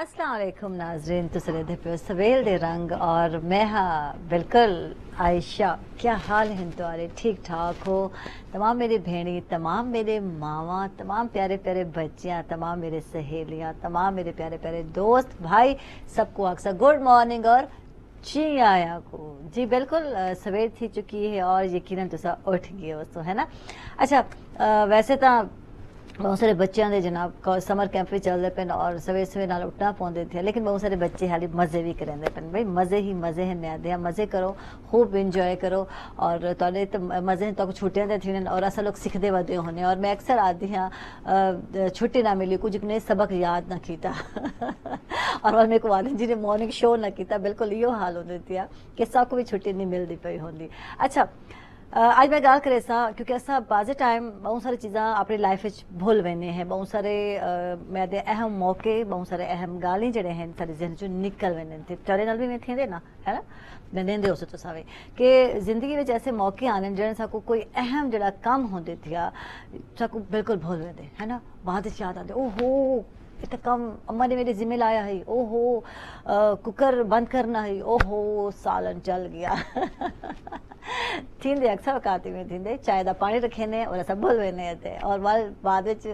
السلام علیکم ناظرین تو دے پہ سویل دے رنگ اور میں ہاں بالکل عائشہ، کیا حال ہیں تو آرے ٹھیک ٹھاک ہو؟ تمام میرے بھینی تمام میرے ماما، تمام پیارے پیارے بچیاں، تمام میرے سہیلیاں، تمام میرے پیارے پیارے دوست، بھائی، سب کو اکسا گوڈ مارننگ اور جی آیا کو۔ جی بالکل سویر تھی چکی ہے اور یقیناً تو سا اٹھ گئے اس تو ہے نا؟ اچھا ویسے تو ਬਹੁਤ ਸਾਰੇ ਬੱਚਿਆਂ ਦੇ ਜਨਾਬ ਸਮਰ ਕੈਂਪ ਵੀ ਚੱਲਦੇ ਪਏ ਔਰ ਸਵੇਰ ਸਵੇਰ ਨਾਲ ਉੱਠਣਾ ਪਾਉਂਦੇ ਥੇ ਲੇਕਿਨ ਬਹੁਤ ਸਾਰੇ ਬੱਚੇ ਹਾਲੀ ਮਜ਼ੇ ਵੀ ਕਰਿੰਦੇ ਪਏ ਬਈ ਮਜ਼ੇ ਹੀ ਮਜ਼ੇ ਹਨ ਨਿਆਦੇ ਮਜ਼ੇ ਕਰੋ ਖੂਬ ਇੰਜੋਏ ਕਰੋ ਔਰ ਤੁਹਾਡੇ ਤਾਂ ਮਜ਼ੇ ਤਾਂ ਛੁੱਟੀਆਂ ਦੇ ਥੀਨ ਔਰ ਅਸਾਂ ਲੋਕ ਸਿੱਖਦੇ ਵਧੇ ਹੋਣੇ ਔਰ ਮੈਂ ਅਕਸਰ ਆਦੀ ਹਾਂ ਅ, ਛੁੱਟੀ ਨਾ ਮਿਲੀ ਕੁਝ ਨੇ ਸਬਕ ਯਾਦ ਨਾ ਕੀਤਾ ਔਰ ਉਹ ਮੇਰੇ ਕੋ ਵਾਲਿਦ ਜੀ ਨੇ ਮਾਰਨਿੰਗ ਸ਼ੋ ਨਾ ਕੀਤਾ ਬਿਲਕੁਲ ਇਹੋ ਹਾਲ ਹੁੰਦੇ ਥਿਆ ਕਿ ਸਭ ਕੋ ਵੀ ਛੁੱਟੀ ਨਹੀਂ ਮਿਲਦੀ ਪਈ ਹੁੰਦੀ ਅੱਛਾ ਅ, ਅੱਜ ਮੈਂ ਗੱਲ ਕਰੇ ਸਾਂ ਕਿਉਂਕਿ ਅਸਾਂ ਬਾਜ਼ੇ ਟਾਈਮ ਬਹੁਤ ਸਾਰੀ ਚੀਜ਼ਾਂ ਆਪਣੀ ਲਾਈਫ ਵਿੱਚ ਭੁੱਲ ਵੈਨੇ ਹੈ ਬਹੁਤ ਸਾਰੇ ਅ, ਮੈਂ ਦੇ ਅਹਿਮ ਮੌਕੇ ਬਹੁਤ ਸਾਰੇ ਅਹਿਮ ਗਾਲੀ ਜਿਹੜੇ ਹਨ ਸਾਡੇ ਜ਼ਿਹਨ ਚੋਂ ਨਿਕਲ ਵੈਨੇ ਤੇ ਤੇਰੇ ਨਾਲ ਵੀ ਮੈਂ ਥੀਂਦੇ ਨਾ ਹੈ ਨਾ ਨੰਦੇ ਹੋ ਸੋ ਸਾਵੇ ਕਿ ਜ਼ਿੰਦਗੀ ਵਿੱਚ ਐਸੇ ਮੌਕੇ ਆਨੇ ਜਿਹੜੇ ਸਾਕੋ ਕੋਈ ਅਹਿਮ ਜਿਹੜਾ ਕੰਮ ਹੁੰਦੇ ਥਿਆ ਸਾਕੋ ਬਿਲਕੁਲ ਭੁੱਲ ਵੈਂਦੇ ਹੈ ਨਾ ਬਾਅਦ ਵਿੱਚ ਯਾਦ ਆਉਂਦੇ ਓਹੋ اتنا کم اماں نے میرے ذمہ لایا ہے۔ او ہو کوکر بند کرنا ہے۔ او ہو سالن چل گیا۔ تھیندے، اکثر اوقات میں تھیندے، چائے دا پانی رکھنے اور اسا بھول وینے تے اور مال بعد وچ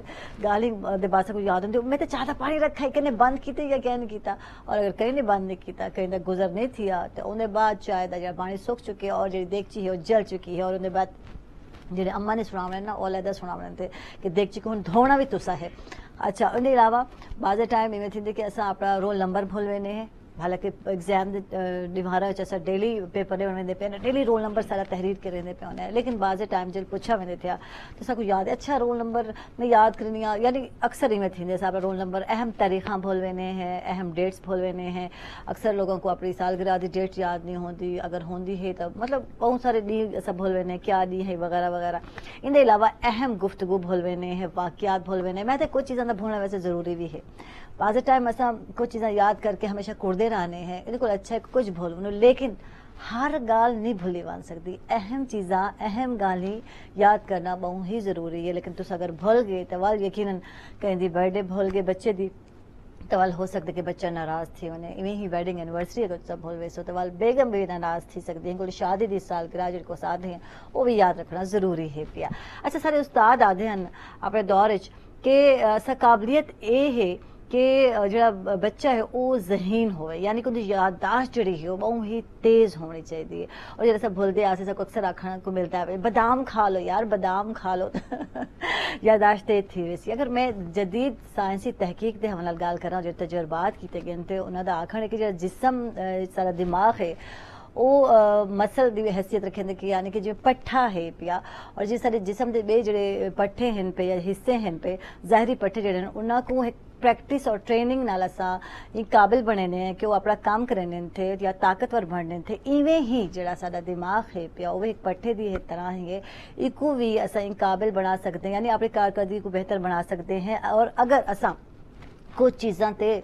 گالی دے باسا کو یاد ہوندی میں تے چائے دا پانی رکھا ہے کنے بند کیتے یا کہن کیتا؟ اور اگر کہیں نے بند نہیں کیتا، کہیں دا گزر نہیں تھیا تے اونے بعد چائے دا جڑا پانی سوکھ چکے اور جڑی دیگچی ہے جل چکی ہے۔ اور اونے بعد جڑے اماں نے سناونے نا، اولادہ سناونے تے، کہ دیگچی کو ہن دھونا بھی تسا ہے۔ اچھا ان کے علاوہ باجی ٹائم یہ رول نمبر بھول رہے ہیں۔ حالانکہ ایگزام دیوارا چیزیں ڈیلی پیپر پہنے ڈیلی رول نمبر سارا تحریر کرتے پہ پہنے ہیں، لیکن بعد ٹائم جل پوچھا ون تھا تو سا کو یاد ہے اچھا رول نمبر میں یاد کرنی یعنی تھی دے سارا رول نمبر اہم طریقہ بھول وینے ہیں، اہم ڈیٹس بھول وینے ہیں، اکثر لوگوں کو اپنی سال گرہ دی ڈیٹس یاد نہیں ہوں دی اگر ہوں دی ہے تو مطلب بہت سارے دی ڈیسب بھول و کیا دی ہے وغیرہ وغیرہ۔ ان کے علاوہ اہم گفتگو بھول وین ہیں، واقعات بھولوینے ہیں، میں تو کچھ چیزاں ویسے ضروری بھی ہے۔ بعض ٹائم ایسا کچھ چیزیں یاد کر کے ہمیشہ کردے رہنے ہیں بالکل اچھا ہے کچھ بھولوں لیکن ہر گال نہیں بھولی وان سکتی اہم چیزاں اہم گالیں یاد کرنا بہت ہی ضروری ہے لیکن تس اگر بھول گئے توال یقیناً کہیں دی برتھ ڈے بھول گئے بچے دی تو ہو سکتے کہ بچہ ناراض تھی انہیں ایویں ہی ویڈنگ اینیورسری اگر سب بھول ویسو وال بیگم بھی ناراض تھی سکتی ہیں کوئی شادی دی سال گراج جڑ کو ساتھ ہیں وہ بھی یاد رکھنا ضروری ہے پیا اچھا سارے استاد آدھے ہیں اپنے دور کہ سا قابلیت اے ہے کہ جا بچہ ہے وہ زہین ہوئے یعنی کہ ان کی یادداشت جہی ہے تز ہونی چاہیے۔ اور جیسے سب بولتے آستے سب کو اکثر آخر کو ملتا ہے بدام کھا لو یار بدام کھا لو۔ یادداشت ہی ہوئی سی اگر میں جدید سائنسی تحقیق کے حوالے گا کر تجربات کیے گئے تو انہوں کا آخر ہے کہ جا جسم سارا دماغ ہے وہ مسل کی حیثیت رکھیں کہ یعنی کہ جی پٹھا ہے پیا، اور جی جسم کے بھی جڑے پٹھے ہیں پے یا حصے ہیں پے، ظاہری پٹھے جڑے ہیں انہوں کو پریکٹس اور ٹریننگ نہ قابل بن نے ہیں کہ وہ اپنا کام کرنے تھے یا طاقتور بن تھے اوے ہی جڑا سا دماغ ہے پیا وہ پٹھے دی ہے طرح ہی ایکو بھی اسا اصل قابل بنا سکتے ہیں یعنی اپنی کارکردگی کو بہتر بنا سکتے ہیں اور اگر اسا کچھ چیزوں تے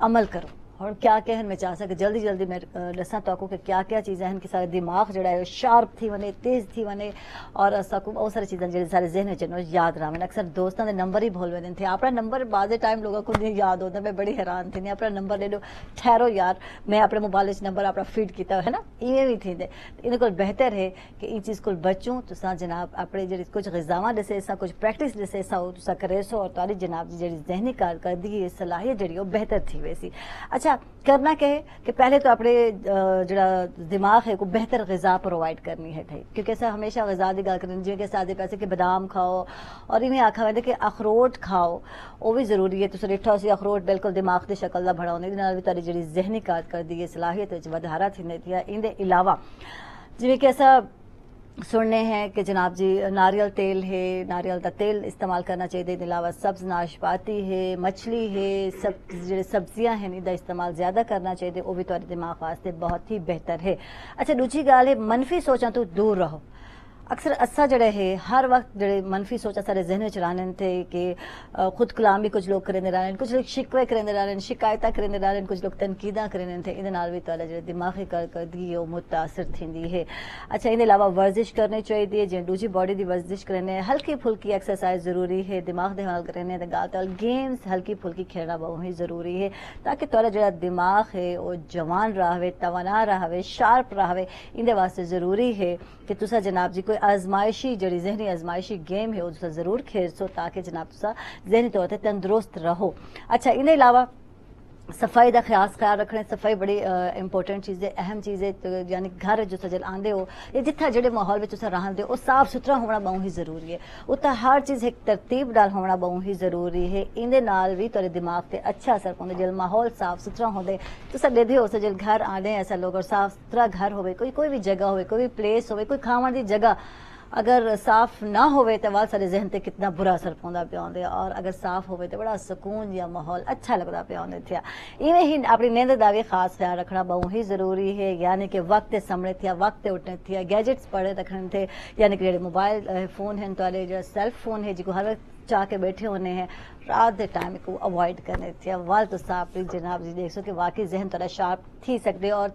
عمل کرو اور کیا کہن میں چاہ سکے جلدی جلدی میں دسا تو کہ کیا کیا چیزیں ہیں کہ سارے دماغ جڑا ہے شارپ تھی ونے، تیز تھی ونے، اور اسا کو بہت ساری چیزیں جڑے سارے ذہن وچ نو یاد رہن اکثر دوستاں دے نمبر ہی بھول وین تھے۔ اپنا نمبر بعض ٹائم لوگا کو نہیں یاد ہوندا میں بڑی حیران تھی۔ اپنا نمبر لے لو۔ ٹھہرو یار، میں اپنے موبائل وچ نمبر اپنا فیڈ کیتا ہے نا؟ ایویں بھی تھی دے۔ ان کو بہتر ہے کہ این چیز کو بچوں تساں جناب اپنے جڑی کچھ غذاواں دسے اسا کچھ پریکٹس دسے اسا تساں کرے سو، اور تاری جناب جڑی ذہنی کارکردگی، صلاحیت جڑی او بہتر تھی ویسی۔ اچھا اچھا کرنا کہے کہ پہلے تو اپنے جڑا دماغ ہے، کو بہتر غذا پرووائڈ کرنی ہے تھے۔ کیونکہ ایسا ہمیشہ غذا دی گل کرن جی کہ سادے پیسے کہ بادام کھاؤ اور انہیں آکھا ہوئے کہ اخروٹ کھاؤ، وہ بھی ضروری ہے۔ تو ڈٹھا سی اخروٹ بالکل دماغ دے شکل دا بڑھاؤ نہیں دینا بھی تاری جڑی ذہنی کار کر دیئے صلاحیت ہے جو ودھارا تھی نہیں ان اندے علاوہ جو کہ ایسا سننے ہیں کہ جناب جی ناریل تیل ہے، ناریل کا تیل استعمال کرنا چاہیے علاوہ سبز ناشپاتی ہے، مچھلی ہے، سب سبزیاں ہیں دا استعمال زیادہ کرنا چاہیے، وہ بھی تھوڑے دماغ واسطے بہت ہی بہتر ہے۔ اچھا دوجی گال ہے، منفی سوچاں تو دور رہو۔ اکثر اسا جڑے ہے ہر وقت جڑے منفی سوچا سارے ذہن وچ رہن تھے کہ خود کلام بھی کچھ لوگ کرنے رہن کچھ لوگ شکوے کرنے رہن شکایتاں کرنے رہن کچھ لوگ تنقیداں کرنے تھے۔ ادے نال بھی تواڈا جڑے دماغی کارکردگی او متاثر تھیندی ہے۔ اچھا ان علاوہ ورزش کرنی چاہیے جے جی، دوجی باڈی دی ورزش کرنے ہلکی پھلکی ایکسرسائز ضروری ہے، دماغ دے حال کرنے تے گال تال گیمز ہلکی پھلکی کھیلنا بہت ہی ضروری ہے، تاکہ تواڈا جڑا دماغ ہے او جوان رہے، توانا رہے، شارپ رہے ان دے واسطے ضروری ہے کہ تسا جناب جی کوئی آزمائشی، جڑی ذہنی آزمائشی گیم ہے وہ ضرور کھیل سو تاکہ جناب تسا ذہنی طور تے تندرست رہو۔ اچھا ان علاوہ صفائی دا خیال خیال رکھنے صفائی بڑی امپورٹنٹ چیز ہے اہم چیز ہے یعنی گھر جو سجل آندے ہو یا جتھا جڑے ماحول میں تسا رہن دے او صاف ستھرا ہونا بہت ہی ضروری ہے اتا ہر چیز ایک ترتیب ڈال ہونا بہت ہی ضروری ہے ان دے نال بھی تیرے دماغ تے اچھا اثر پوندے جل ماحول صاف ستھرا ہوندے تسا دے دے ہو سجل گھر آندے ایسا لوگ اور صاف ستھرا گھر ہوے کوئی کوئی بھی جگہ ہوے کوئی بھی پلیس ہوے کوئی کھاون دی جگہ اگر صاف نہ ہوئے تو وال سارے ذہن تے کتنا برا اثر پوندا پیا ہوندے اور اگر صاف ہوئے تو بڑا سکون یا ماحول اچھا لگدا پیا ہوندے تھیا۔ ایویں ہی اپنی نیند دا بھی خاص خیال رکھنا بہت ہی ضروری ہے یعنی کہ وقت تے سمڑے تھیا، وقت تے اٹھنے تھیا۔ گیجٹس پڑے رکھنے تھے یعنی کہ جڑے موبائل فون ہیں، تو جو سیل فون ہے جی کو ہر وقت چاہ کے بیٹھے ہونے ہیں، رات دے ٹائم کو اوائڈ کرنے تھیا۔ وال تو صاف جناب جی دیکھ سو کہ واقعی ذہن تھوڑا شارپ تھی سکتے اور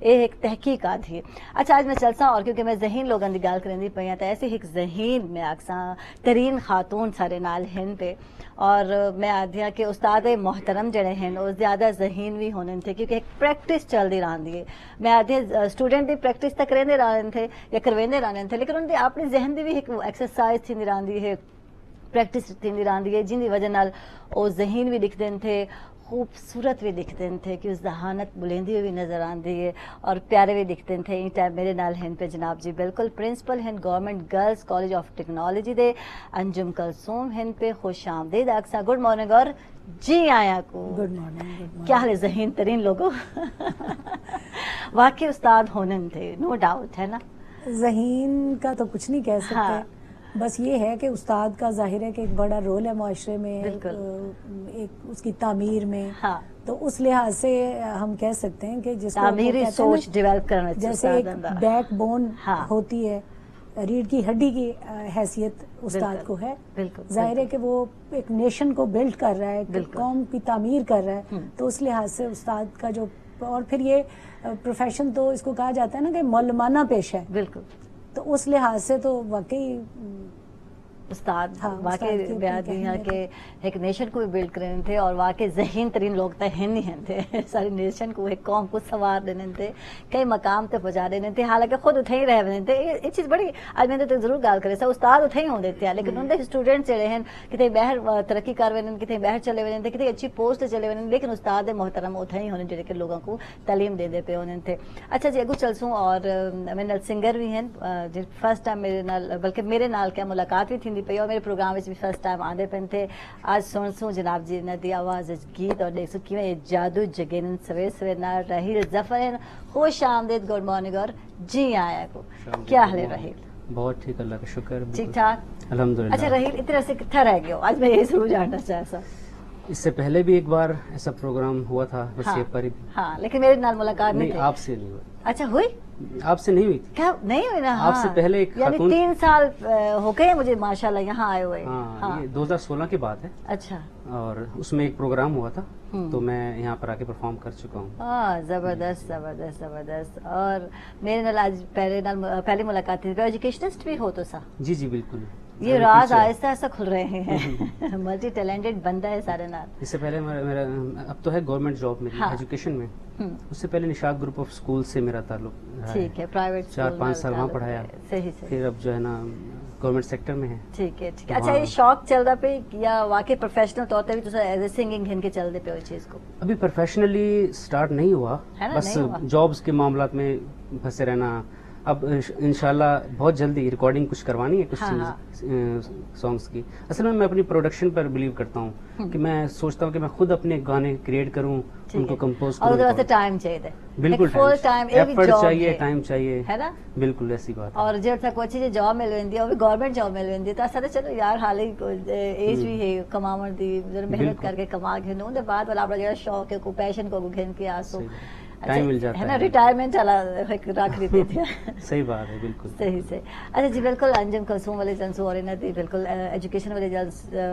یہ ایک تحقیقات ہی اچھا آج میں چلسا اور کیونکہ میں ذہین لوگوں کی گل کریں پہ تو ایسے ایک ذہین میں آکساں ترین خاتون سارے نال ہیں پہ اور میں آدھیا کہ استاد محترم جڑے ہیں وہ زیادہ ذہین بھی ہونے تھے کیونکہ ایک پریکٹس چل دی رہی ہے میں آدھے اسٹوڈنٹ بھی پریکٹس تک کریں رہے تھے یا کرویں رہے تھے لیکن ان کی اپنی ذہن کی بھی ایک ایکسرسائز تھی رہی ہے پریکٹس تھی رہی ہے جن کی وجہ نال وہ ذہین بھی لکھتے تھے خوبصورت بھی دکھتے تھے کہ اس ذہانت بلندی بھی نظر آتی ہے اور پیارے بھی دکھتے تھے ان ٹائم میرے نال ہیں پہ جناب جی۔ بالکل پرنسپل ہیں government girls college of technology دے۔ انجم کلسوم ہیں پہ خوش آمدید۔ آکسا گڈ مارننگ۔ اور جی آیا کو۔ گڈ مارننگ کیا حال ہے ذہین ترین لوگوں؟ واقعی استاد ہونے تھے نو ڈاؤٹ ہے نا؟ ذہین کا تو کچھ نہیں کہہ سکتے۔ ہاں۔ بس یہ ہے کہ استاد کا ظاہر ہے کہ ایک بڑا رول ہے معاشرے میں ایک اس کی تعمیر میں۔ ہاں۔ تو اس لحاظ سے ہم کہہ سکتے ہیں کہ جس تعمیری سوچ ڈیولپ کرنا جیسے ایک بیک بون ہوتی ہے ریڑھ کی ہڈی کی حیثیت استاد کو ہے۔ ظاہر ہے کہ وہ ایک نیشن کو بلڈ کر رہا ہے قوم کی تعمیر کر رہا ہے۔ تو اس لحاظ سے استاد کا جو اور پھر یہ پروفیشن تو اس کو کہا جاتا ہے نا کہ مولمانہ پیش ہے۔ بالکل۔ تو اس لحاظ سے تو واقعی استاد واقعی بیادی ہیں کہ ایک نیشن کو بھی بلڈ کرنے تھے اور واقعی ذہین ترین لوگ تو ہیں نہیں ہیں تھے۔ ساری نیشن کو ایک قوم کو سوار دینے تھے کئی مقام تے پہنچا دینے تھے۔ حالانکہ خود اتھے ہی رہ تھے۔ یہ چیز بڑی آج میں تو ضرور گال کرے سا استاد اتھے ہی ہوں دیتے ہیں لیکن ان دے اسٹوڈنٹ چلے ہیں کتے باہر ترقی کر ونے کتے باہر چلے ونے تھے کتے اچھی پوسٹ چلے ونے لیکن استاد محترم اتھے ہی ہونے جڑے کہ لوگوں کو تعلیم دے دے پہ ہونے تھے۔ اچھا جی اگو چلسوں اور میں نال سنگر بھی ہیں۔ فرسٹ ٹائم میرے نال بلکہ میرے نال کیا ملاقات بھی تھی پئی اور میرے پروگرام بھی فرسٹ ٹائم آدھے پن تھے آج سن سوں جناب جی نے دی آواز گیت اور دیکھ سو کیویں یہ جادو جگین سویر سویر نہ رحیل ظفر خوش آمدید گڈ مارننگ اور جی آیا کو۔ کیا حال ہے رحیل؟ بہت ٹھیک اللہ کا شکر ٹھیک ٹھاک؟ الحمدللہ۔ اچھا رحیل اتنا سے کتھا رہ گئے ہو آج میں یہ ضرور جاننا چاہتا اس سے پہلے بھی ایک بار ایسا پروگرام ہوا تھا ہاں پر ہاں لیکن میرے نال ملاقات نہیں آپ سے نہیں ہوا۔ اچھا ہوئی؟ آپ سے نہیں ہوئی تھی۔ کیا؟ نہیں ہوئی نا؟ آپ سے ہاں۔ پہلے ایک یعنی تین سال ہو گئے مجھے ماشاءاللہ یہاں آئے ہوئے۔ ہاں یہ دو ہزار سولہ کی بات ہے۔ اچھا۔ اور اس میں ایک پروگرام ہوا تھا۔ تو میں یہاں پر آ کے پرفارم کر چکا ہوں۔ ہاں زبردست زبردست زبردست۔ اور میرے نال آج پہلے پہلی ملاقات تھی۔ ایجوکیشنسٹ بھی ہو تو سا۔ جی جی بالکل۔ یہ راز آہستہ آہستہ کھل رہے ہیں۔ ملٹی ٹیلنٹڈ بندہ ہے سارے نال اس سے پہلے میرا اب تو ہے گورنمنٹ جاب ہاں۔ ایجوکیشن میں۔ اس سے پہلے نشاد گروپ آف سکول سے میرا تعلق ٹھیک ہے پرائیویٹ چار پانچ سال وہاں پڑھایا۔ پھر اب جو ہے نا گورنمنٹ سیکٹر میں ہے۔ ٹھیک ہے ٹھیک ہے۔ اچھا یہ شوق چل رہا پہ یا واقعی پروفیشنل طور پہ بھی تو ایز اے سنگنگ ہن کے چل دے پہ چیز کو؟ ابھی پروفیشنلی سٹارٹ نہیں ہوا بس۔ جابز کے معاملات میں پھنسے رہنا اب انشاءاللہ بہت جلدی ریکارڈنگ کچھ کوانی ہے کچھ ہاں، سانگس کی۔ اصل میں میں اپنی پروڈکشن پر بلیو کرتا ہوں کہ میں سوچتا ہوں کہ میں خود اپنے گانے کریٹ کروں ان کو کمپوز اور کروں واسطے ٹائم چاہیے بالکل ایفرٹ جاب چاہیے۔ ٹائم چاہیے ہے نا؟ بالکل ایسی بات اور جب تک اچھی جی جاب مل ویندی ہے گورنمنٹ جاب مل ویندی تو اسا چلو یار حالی ایج بھی ہے کماون دی ذرا محنت۔ کر کے کما کے۔ نوں دے بعد والا اپنا جڑا شوق ہے کو پیشن کو گھن کے آسو ٹائم مل جاتا ہے نا ریٹائرمنٹ چلا رکھ لیتے تھے صحیح بات ہے بالکل۔ صحیح سے اچھا جی بالکل انجم کلسوم والے جنسو اور انہیں دی بالکل ایجوکیشن والے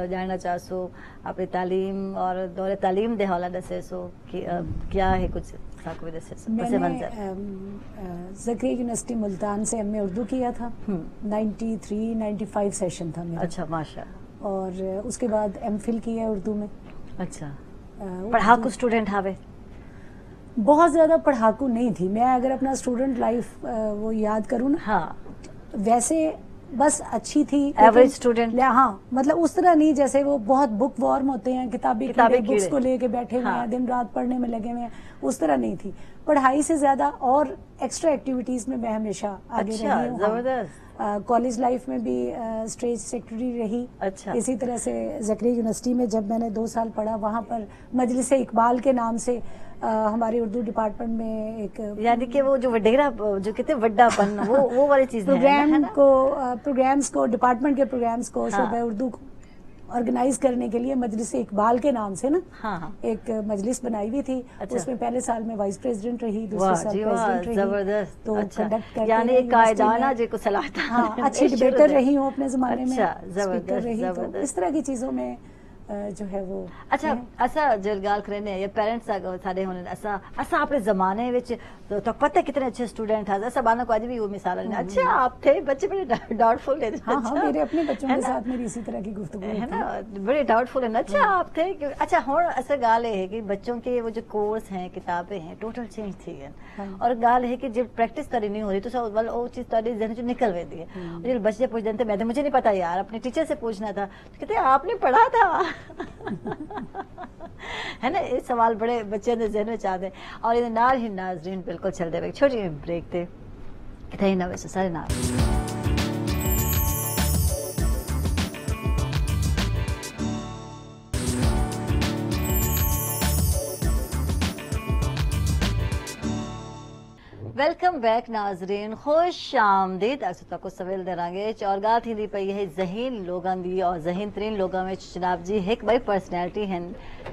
جاننا چاہ سو اپنی تعلیم اور دور تعلیم دے حوالہ دسے سو کیا ہے کچھ زکری یونیورسٹی ملتان سے ایم اے اردو کیا تھا۔ Ninety three ninety five session تھا میرا۔ اچھا ماشاء۔ اور اس کے بعد ایم فل کیا اردو میں۔ اچھا۔ پڑھاکو اسٹوڈنٹ ہاوے؟ بہت زیادہ پڑھاکو نہیں تھی۔ میں اگر اپنا اسٹوڈنٹ لائف وہ یاد کروں نا ہاں۔ ویسے بس اچھی تھی ایوریج اسٹوڈنٹ ہاں مطلب اس طرح نہیں جیسے وہ بہت بک وارم ہوتے ہیں کتابی بکس کو لے کے بیٹھے ہوئے ہیں ہاں۔ دن رات پڑھنے میں لگے ہوئے ہیں اس طرح نہیں تھی۔ پڑھائی سے زیادہ اور ایکسٹرا ایکٹیویٹیز میں میں ہمیشہ آگے اچھا، رہی ہوں۔ کالج لائف میں بھی اسٹیج سیکرٹری رہی۔ اچھا۔ اسی طرح سے زکری یونیورسٹی میں جب میں نے دو سال پڑھا وہاں پر مجلس اقبال کے نام سے ہماری اردو ڈپارٹمنٹ میں ایک یعنی کہ وہ جو وڈیرا جو کہتے ہیں وڈا پن وہ وہ والی چیز پروگرام کو پروگرامز کو ڈپارٹمنٹ کے پروگرامز کو شعبہ اردو آرگنائز کرنے کے لیے مجلس اقبال کے نام سے نا ہاں ہاں۔ ایک مجلس بنائی ہوئی تھی۔ اس میں پہلے سال میں وائس پریزیڈنٹ رہی دوسرے سال جی پریزیڈنٹ رہی۔ زبردست۔ تو اچھا۔ کنڈکٹ کرتے یعنی رہی ایک قائدانہ جی کو صلاحیت ہاں اچھی ڈبیٹر رہی ہوں اپنے زمانے میں اچھا زبردست رہی تو۔ اس طرح کی چیزوں میں جو ہے وہ۔ اچھا اسا جل گال کرنے یا پیرنٹس ساڈے ہونے اسا اسا اپنے زمانے وچ تو پتہ کتنے اچھے سٹوڈنٹ ہیں۔ اسا بانا کو اج بھی وہ مثال ہیں اچھا آپ تھے بچے بڑے ڈاؤٹ فل ہیں۔ ہاں ہاں میرے اپنے بچوں کے ساتھ میری اسی طرح کی گفتگو ہے نا؟ بڑے ڈاؤٹ فل ہیں۔ اچھا آپ تھے اچھا ہن اسا گال ہے کہ بچوں کے وہ جو کورس ہیں کتابیں ہیں ٹوٹل چینج تھی۔ ہیں اور گال ہے کہ جب پریکٹس کری نہیں ہو رہی تو سب ول او چیز تہاڈے ذہن چ نکل ویندی ہے۔ اور جب بچے پوچھ دے میں مجھے نہیں پتا یار اپنے ٹیچر سے پوچھنا تھا۔ کہتے آپ نے پڑھا تھا۔ ہے نا، یہ سوال بڑے بچے نے ذہن میں چاہتے ہیں اور یہ نال ہی ناظرین بالکل چل دے چھوٹی جی بریک تے کتنے نہ ویسے سارے نال۔ ویلکم بیک ناظرین خوش آمدید. اکثر تک کو سویل دراں گے اور تھی دی پئی ہے ذہین لوگاں دی اور ذہین ترین لوگاں میں جناب جی ایک بڑی پرسنالٹی ہیں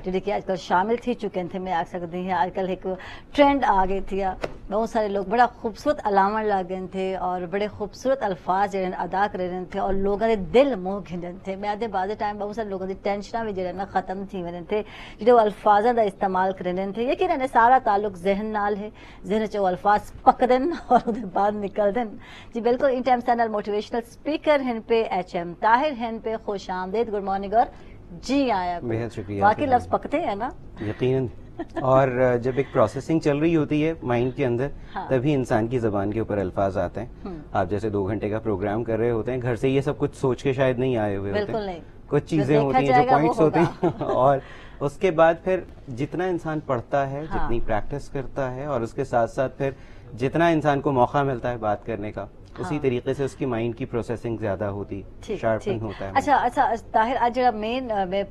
جڑی کہ آج کل شامل تھی چکے تھے، میں آکھ سکتی ہیں آج کل ایک ٹرینڈ آ گئی تھی۔ بہت سارے لوگ بڑا خوبصورت علامت لاگے تھے اور بڑے خوبصورت الفاظ جڑے ادا کر رہے تھے اور لوگوں دے دل موہ گھنن تھے۔ میں آدھے بعض ٹائم بہت سارے لوگوں دی ٹینشناں بھی جڑے نا ختم تھی ون تھے، جڑے وہ الفاظاں دا استعمال کر رہے تھے۔ یقیناً سارا تعلق ذہن نال ہے۔ ذہن چ الفاظ پک دن اور بعد نکل دن جی بالکل in time channel motivational speaker ہیں پہ ایچ ایم طاہر ہیں پہ خوش آمدید۔ Good morning. اور جی آیا۔ بہت شکریہ۔ باقی لفظ پکتے ہیں نا۔ یقیناً۔ اور جب ایک پروسیسنگ چل رہی ہوتی ہے مائنڈ کے اندر تبھی انسان کی زبان کے اوپر الفاظ آتے ہیں۔ آپ جیسے دو گھنٹے کا پروگرام کر رہے ہوتے ہیں گھر سے یہ سب کچھ سوچ کے شاید نہیں آئے ہوئے ہوتے۔ ہیں کچھ چیزیں ہوتی ہیں جو پوائنٹس ہوتے ہیں۔ اور اس کے بعد پھر جتنا انسان پڑھتا ہے جتنی پریکٹس کرتا ہے اور اس کے ساتھ ساتھ پھر جتنا انسان کو موقع ملتا ہے بات کرنے کا اسی طریقے سے اس کی مائنڈ کی پروسیسنگ زیادہ ہوتی شارپن ہوتا ہے۔ اچھا اچھا طاہر اج جڑا مین میں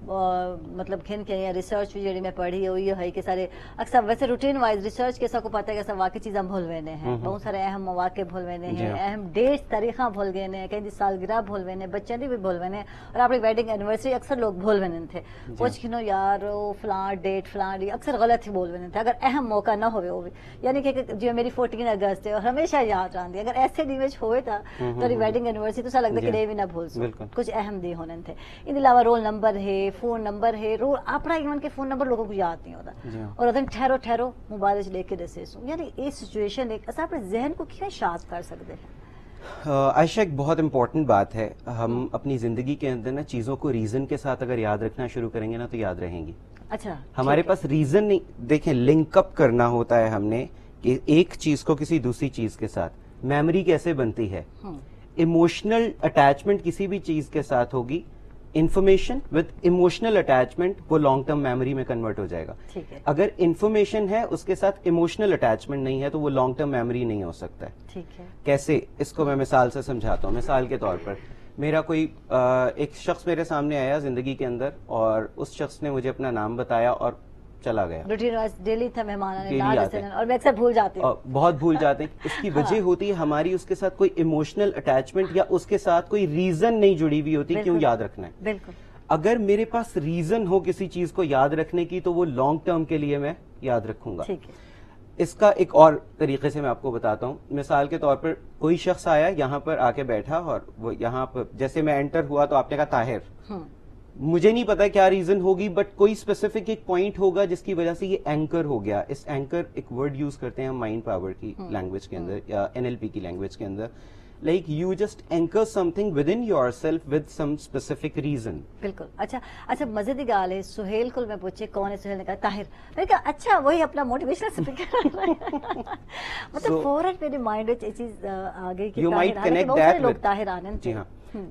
مطلب کھن کے یا ریسرچ جڑی میں پڑھی ہوئی ہے کہ سارے اکثر ویسے روٹین وائز ریسرچ کے سب کو پتہ ہے کہ سب واقعی چیزاں بھول وینے ہیں۔ بہت سارے اہم مواقع بھول وینے ہیں اہم ڈیٹ تاریخاں بھول گئے ہیں کہیں سالگرہ بھول وینے بچے بھی بھول وینے اور اپنی ویڈنگ اینیورسری اکثر لوگ بھول وینے تھے۔ پوچھ کھنو یار فلاں ڈیٹ فلاں ڈی اکثر غلط ہی بھول وینے تھے۔ اگر اہم موقع نہ ہوئے وہ بھی۔ یعنی کہ جو میری فورٹین اگست ہے اور ہمیشہ یاد رہندی اگر ایسے ڈی وچ ہوئے تھا۔ تیری ویڈنگ اینیورسری تو سا لگتا کہ نہیں بھی نہ بھول سو۔ کچھ اہم دی ہونے تھے۔ ان علاوہ رول نمبر ہے فون نمبر ہے۔ رول اپنا ایون کے فون نمبر لوگوں کو یاد نہیں ہوتا۔ اور ادن ٹھہرو ٹھہرو موبائل لے کے دسے سو۔ یعنی یہ سچویشن ایک اسا اپنے ذہن کو کیوں شاد کر سکتے ہیں؟ عائشہ ایک بہت امپورٹنٹ بات ہے۔ ہم اپنی زندگی کے اندر نا چیزوں کو ریزن کے ساتھ اگر یاد رکھنا شروع کریں گے نا تو یاد رہیں گی۔ اچھا ہمارے پاس ریزن نہیں دیکھیں لنک اپ کرنا ہوتا ہے ہم نے کہ ایک چیز کو کسی دوسری چیز کے ساتھ۔ میموری کیسے بنتی ہے؟ ایموشنل اٹیچمنٹ کسی بھی چیز کے ساتھ ہوگی انفارمیشن وتھ ایموشنل اٹیچمنٹ وہ لانگ ٹرم میموری میں کنورٹ ہو جائے گا۔ اگر انفارمیشن ہے اس کے ساتھ ایموشنل اٹیچمنٹ نہیں ہے تو وہ لانگ ٹرم میموری نہیں ہو سکتا ہے۔ کیسے؟ اس کو میں مثال سے سمجھاتا ہوں مثال کے طور پر۔ میرا کوئی ایک شخص میرے سامنے آیا زندگی کے اندر اور اس شخص نے مجھے اپنا نام بتایا اور چلا گیا۔ روٹین ڈیلی تھا مہمان اور میں اکثر بھول جاتی ہوں۔ بہت بھول جاتے ہیں۔ اس کی وجہ ہوتی ہے ہماری اس کے ساتھ کوئی ایموشنل اٹیچمنٹ یا اس کے ساتھ کوئی ریزن نہیں جڑی ہوئی ہوتی کیوں یاد رکھنا ہے؟ بالکل۔ اگر میرے پاس ریزن ہو کسی چیز کو یاد رکھنے کی تو وہ لانگ ٹرم کے لیے میں یاد رکھوں گا۔ اس کا ایک اور طریقے سے میں آپ کو بتاتا ہوں۔ مثال کے طور پر کوئی شخص آیا یہاں پر آ کے بیٹھا اور وہ یہاں پر جیسے میں انٹر ہوا تو آپ نے کہا طاہر۔ مجھے نہیں پتا کیا ریزن ہوگی بٹ کوئی اسپیسیفک ایک پوائنٹ ہوگا جس کی وجہ سے یہ اینکر ہو گیا. اس اینکر ایک ورڈ یوز کرتے ہیں ہم مائنڈ پاور کی لینگویج کے اندر یا این ایل پی کی لینگویج کے اندر. Like you just anchor something with in yourself with some specific reason بالکل. اچھا اچھا مزے کی گال ہے. سہیل کو میں پوچھے کون ہے سہیل؟ نے کہا طاہر. میں نے کہا اچھا وہی اپنا موٹیویشنل اسپیکر مطلب فوراً میرے مائنڈ وچ یہ چیز آ گئی کہ طاہر آنے جی ہاں۔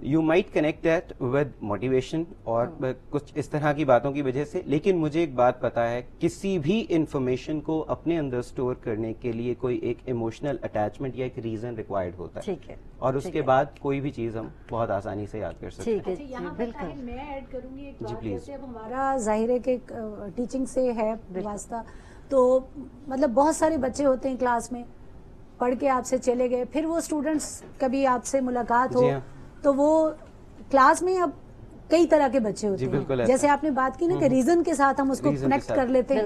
You might connect that with motivation اور کچھ اس طرح کی باتوں کی وجہ سے لیکن مجھے ایک بات پتا ہے کسی بھی انفارمیشن کو اپنے اندر سٹور کرنے کے لیے کوئی ایک ایموشنل اٹیچمنٹ یا ایک ریزن ریکوائرڈ ہوتا ہے۔ ٹھیک ہے اور اس کے بعد کوئی بھی چیز ہم بہت آسانی سے یاد کر سکتے ہیں۔ اچھا جی بالکل۔ میں ایڈ کروں گی ایک جی، بات please. جیسے اب ہمارا ظاہر ہے کہ ٹیچنگ سے ہے واسطہ۔ تو مطلب بہت سارے بچے ہوتے ہیں کلاس میں پڑھ کے آپ سے چلے گئے پھر وہ اسٹوڈنٹس کبھی آپ سے ملاقات ہو۔ جی ہاں۔ تو وہ کلاس میں اب کئی طرح کے بچے ہوتے جی، ہیں۔ جیسے آپ نے بات کی نا کہ ریزن کے ساتھ ہم اس کو کنیکٹ۔ کر لیتے ہیں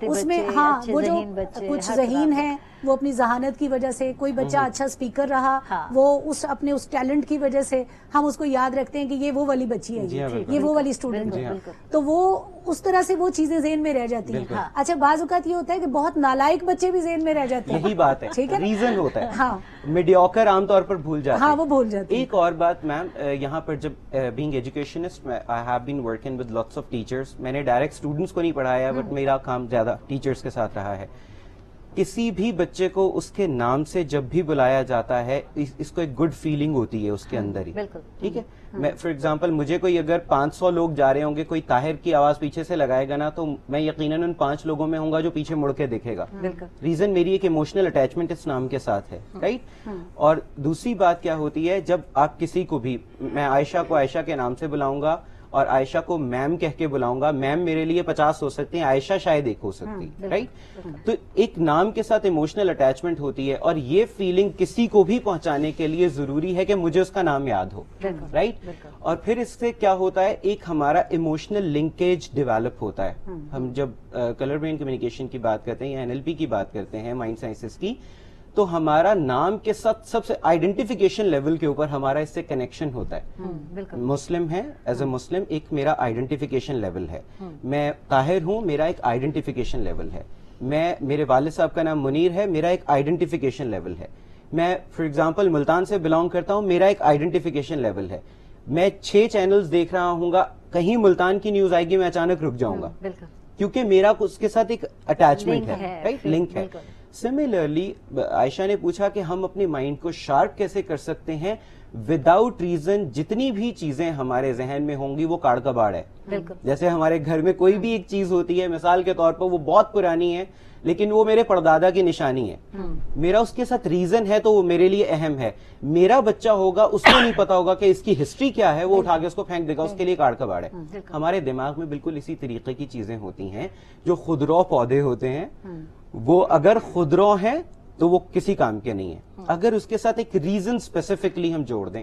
اس میں بچے، ہاں وہ جو ذہین بچے، کچھ ذہین۔ ہیں وہ اپنی ذہانت کی وجہ سے کوئی بچہ اچھا اسپیکر رہا ہاں۔ وہ اس اپنے اس ٹیلنٹ کی وجہ سے ہم اس کو یاد رکھتے ہیں کہ یہ وہ والی بچی ہے جی ہاں، یہ وہ والی اسٹوڈنٹ ہے۔ بالکل۔ تو وہ اس طرح سے وہ چیزیں ذہن میں رہ جاتی ہیں۔ ہاں۔ اچھا بعض اوقات یہ ہوتا ہے کہ بہت نالائک بچے بھی ذہن میں رہ جاتے ہیں۔ یہی بات ہے۔ ٹھیک ہے ریزن ہوتا ہے۔ ہاں۔ میڈیوکر عام طور پر بھول جاتے ہاں ہیں وہ بھول جاتے ہیں۔ ایک اور بات میم یہاں پر جب being educationist I have been working with lots of teachers میں نے ڈائریکٹ اسٹوڈنٹس کو نہیں پڑھایا بٹ میرا کام زیادہ ٹیچرس کے ساتھ رہا ہے۔ کسی بھی بچے کو اس کے نام سے جب بھی بلایا جاتا ہے اس کو ایک گڈ فیلنگ ہوتی ہے اس کے اندر ہی۔ ٹھیک ہے؟ میں فار ایگزامپل مجھے کوئی اگر پانچ سو لوگ جا رہے ہوں گے کوئی طاہر کی آواز پیچھے سے لگائے گا نا تو میں یقیناً ان پانچ لوگوں میں ہوں گا جو پیچھے مڑ کے دیکھے گا۔ ریزن میری ایک ایموشنل اٹیچمنٹ اس نام کے ساتھ ہے رائٹ اور دوسری بات کیا ہوتی ہے جب آپ کسی کو بھی میں عائشہ کو عائشہ کے نام سے بلاؤں گا اور عائشہ کو میم کہہ کے بلاؤں گا میم میرے لیے پچاس ہو سکتے ہیں عائشہ شاید ایک ہو سکتی رائٹ تو ایک نام کے ساتھ ایموشنل اٹیچمنٹ ہوتی ہے اور یہ فیلنگ کسی کو بھی پہنچانے کے لیے ضروری ہے کہ مجھے اس کا نام یاد ہو رائٹ۔ اور پھر اس سے کیا ہوتا ہے ایک ہمارا ایموشنل لنکیج ڈیولپ ہوتا ہے۔ ہم جب کلر برین کمیونیکیشن کی بات کرتے ہیں یا این ایل پی کی بات کرتے ہیں مائنڈ سائنسز کی تو ہمارا نام کے ساتھ سب سے آئیڈینٹیفیکیشن لیول کے اوپر ہمارا اس سے کنیکشن ہوتا ہے. مسلم ہے ایز اے مسلم ایک میرا آئیڈینٹیفیکیشن لیول ہے. میں طاہر ہوں میرا ایک آئیڈینٹیفیکیشن لیول ہے. میں میرے والد صاحب کا نام منیر ہے میرا ایک آئیڈینٹیفیکیشن لیول ہے. میں فار ایگزامپل ملتان سے بلانگ کرتا ہوں میرا ایک آئیڈینٹیفیکیشن لیول ہے. میں چھ چینلز دیکھ رہا ہوں گا کہیں ملتان کی نیوز آئے گی میں اچانک رک جاؤں گا. بالکل. کیونکہ میرا اس کے ساتھ ایک اٹیچمنٹ ہے رائٹ لنک ہے۔ سملرلی عائشہ نے پوچھا کہ ہم اپنے مائنڈ کو شارپ کیسے کر سکتے ہیں؟ وداؤٹ ریزن جتنی بھی چیزیں ہمارے ذہن میں ہوں گی وہ کاڑ کباڑ ہے۔ بالکل۔ جیسے ہمارے گھر میں کوئی بھی ایک چیز ہوتی ہے مثال کے طور پر وہ بہت پرانی ہے لیکن وہ میرے پردادا کی نشانی ہے۔ میرا اس کے ساتھ ریزن ہے تو وہ میرے لیے اہم ہے۔ میرا بچہ ہوگا اس کو نہیں پتا ہوگا کہ اس کی ہسٹری کیا ہے وہ اٹھا کے اس کو پھینک دے گا اس کے لیے کاڑ کباڑ ہے۔ بالکل۔ ہمارے دماغ میں بالکل اسی طریقے کی چیزیں ہوتی ہیں جو خودرو پودے ہوتے ہیں۔ وہ اگر خودرو ہیں تو وہ کسی کام کے نہیں ہیں۔ اگر اس کے ساتھ ایک ریزن اسپیسیفکلی ہم جوڑ دیں۔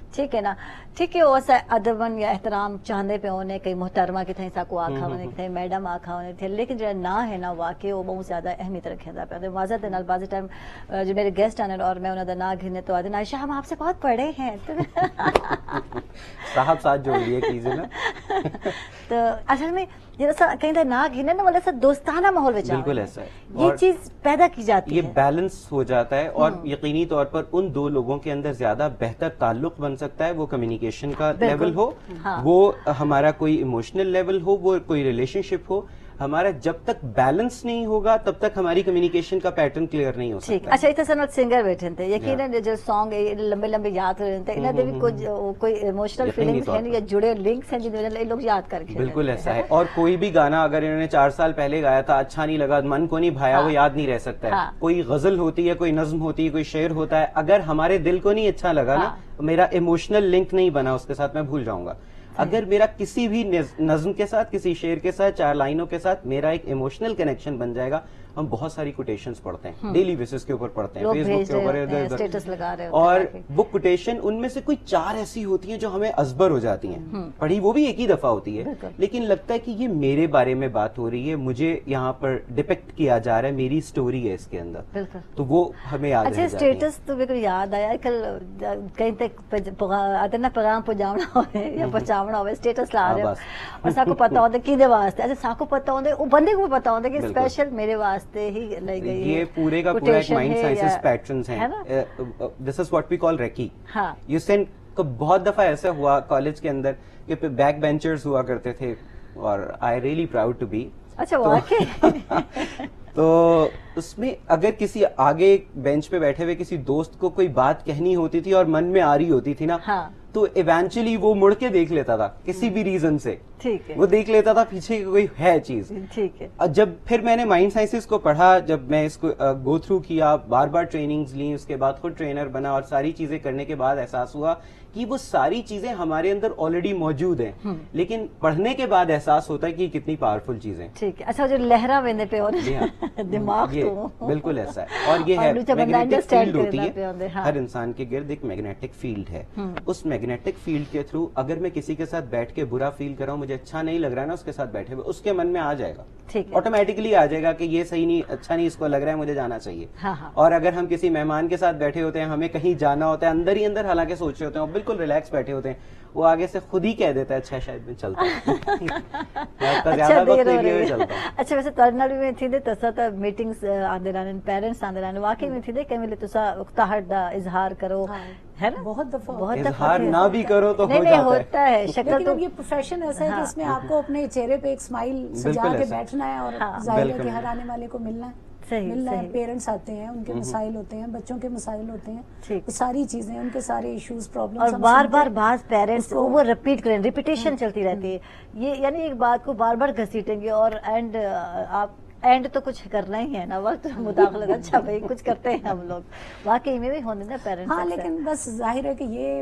ٹھیک ہے نا۔ ٹھیک ہے اوسا ادبن یا احترام چاہنے پہ ہونے کئی محترمہ کی تھیں ساکو آکھا ہونے کی تھیں میڈم آکھا ہونے تھے لیکن جو نا ہے نا واقعی وہ بہت زیادہ اہمیت رکھیں دا پہ۔ واضح دن البازی ٹائم جو میرے گیسٹ آنے اور میں انہوں نے نا گھرنے تو آدھے عائشہ ہم آپ سے بہت پڑے ہیں۔ صاحب ساتھ جو لیے کیزے نا۔ تو اصل میں کہیں نہ گھنے نا مطلب دوستانہ محول بچا بالکل ایسا ہے۔ یہ چیز پیدا کی جاتی ہے۔ یہ بیلنس ہو جاتا ہے اور یقینی طور پر ان دو لوگوں کے اندر زیادہ بہتر تعلق بن سکتا ہے۔ وہ کمیونیکیشن کا لیول ہو ہاں۔ وہ ہمارا کوئی ایموشنل لیول ہو وہ کوئی ریلیشن شپ ہو۔ ہمارا جب تک بیلنس نہیں ہوگا تب تک ہماری کمیونیکیشن کا پیٹرن کلیئر نہیں ہو سکتا۔ اچھا اتنے سنت سنگر بیٹھے تھے۔ یقیناً جو سانگ لمبے لمبے یاد رہے تھے۔ انہوں نے بھی کوئی ایموشنل فیلنگز ہیں یا جڑے لنکس ہیں جن میں لوگ یاد کر کے بالکل ایسا ہے۔ اور کوئی بھی گانا اگر انہوں نے چار سال پہلے گایا تھا اچھا نہیں لگا من کو نہیں بھایا وہ ہاں۔ یاد نہیں رہ سکتا ہے۔ ہاں۔ کوئی غزل ہوتی ہے کوئی نظم ہوتی ہے کوئی شعر ہوتا ہے اگر ہمارے دل کو نہیں اچھا لگا نا ہاں۔ میرا ایموشنل لنک نہیں بنا اس کے ساتھ میں بھول جاؤں گا۔ اگر میرا کسی بھی نظم کے ساتھ کسی شعر کے ساتھ چار لائنوں کے ساتھ میرا ایک ایموشنل کنیکشن بن جائے گا ہم بہت ساری کوٹیشنز پڑھتے ہیں۔ ڈیلی بیسس کے اوپر پڑھتے ہیں۔ فیس بک کے اوپر اور وہ کوٹیشن ان میں سے کوئی چار ایسی ہوتی ہیں جو ہمیں ازبر ہو جاتی ہیں۔ پڑھی وہ بھی ایک ہی دفعہ ہوتی ہے۔ لیکن لگتا ہے کہ یہ میرے بارے میں بات ہو رہی ہے مجھے یہاں پر ڈپیکٹ کیا جا رہا ہے میری سٹوری ہے اس کے اندر۔ تو وہ ہمیں یاد اچھا اسٹیٹس تو میرے کو یاد آیا کل کہیں تک آتے نا پیغام پہنچاونا ہوئے یا پہنچاونا لا رہے اور ساکو پتہ ہوتا ہے کیدے واسطے اچھا ساکو پتہ ہوتا ہے وہ بندے کو پتہ ہوتا ہے کہ اسپیشل میرے واسطے واسطے ہی لائی گئی یہ پورے کا پورا ایک مائنڈ سائنسز پیٹرنز ہیں this is what we call reiki you send تو بہت دفعہ ایسا ہوا کالج کے اندر کہ بیک بینچرز ہوا کرتے تھے اور I really proud to be اچھا تو اس میں اگر کسی آگے بینچ پہ بیٹھے ہوئے کسی دوست کو کوئی بات کہنی ہوتی تھی اور من میں آ رہی ہوتی تھی نا تو ایونچولی وہ مڑ کے دیکھ لیتا تھا کسی بھی ریزن سے۔ وہ دیکھ لیتا تھا پیچھے کوئی ہے چیز۔ جب پھر میں نے مائنڈ سائنسز کو پڑھا جب میں اس کو گو تھرو کیا بار بار ٹریننگز لی اس کے بعد خود ٹرینر بنا اور ساری چیزیں کرنے کے بعد احساس ہوا کہ وہ ساری چیزیں ہمارے اندر آلریڈی موجود ہیں۔ لیکن پڑھنے کے بعد احساس ہوتا ہے کہ کتنی پاورفل چیزیں ٹھیک ہے۔ اچھا جو لہرا وینے پہ جی ہاں۔ دماغ بالکل ایسا ہے۔ اور یہ ہے میگنیٹک فیلڈ ہوتی ہے۔ ہاں۔ ہر انسان کے گرد ایک میگنیٹک فیلڈ ہے۔ اس میگنیٹک فیلڈ کے تھرو اگر میں کسی کے ساتھ بیٹھ کے برا فیل کر رہا ہوں مجھے اچھا نہیں لگ رہا ہے نا اس کے ساتھ بیٹھے ہوئے اس کے من میں آ جائے گا۔ آٹومیٹکلی آ جائے گا کہ یہ صحیح نہیں اچھا نہیں اس کو لگ رہا ہے مجھے جانا چاہیے۔ ہاں، اور اگر ہم کسی مہمان کے ساتھ بیٹھے ہوتے ہیں ہمیں کہیں جانا ہوتا ہے اندر ہی اندر حالانکہ سوچ رہے ہوتے ہیں بالکل ریلیکس بیٹھے ہوتے ہیں۔ وہ آگے سے خود ہی کہہ دیتا ہے اچھا شاید میں چلتا اچھا ویسے ترنال میں تھی دے تسا تا میٹنگز آندے رہنے پیرنٹس آندے رہنے واقعی میں تھی دے کہ ملے تسا اختہر دا اظہار کرو۔ ہے نا؟ بہت دفعہ۔ بہت اظہار نہ بھی کرو تو نہیں نہیں ہوتا ہے شکل تو یہ پروفیشن ایسا ہے کہ اس میں آپ کو اپنے چہرے پہ ایک سمائل سجا کے بیٹھنا ہے اور ظاہر ہے کہ ہر آنے والے کو ملنا ہے۔ ملنا ہے پیرنٹس آتے ہیں ان کے مسائل ہوتے ہیں بچوں کے مسائل ہوتے ہیں۔ ساری چیزیں ان کے سارے ایشوز پرابلم اور بار بار بعض پیرنٹس وہ رپیٹ کریں ریپیٹیشن چلتی رہتی ہے۔ یہ یعنی ایک بات کو بار بار گھسیٹیں گے اور اینڈ آپ اینڈ تو کچھ کرنا ہی ہے نا وقت مداخلت۔ اچھا بھائی کچھ کرتے ہیں ہم لوگ۔ واقعی میں بھی ہونے نا پیرنٹس ہاں لیکن بس ظاہر ہے کہ یہ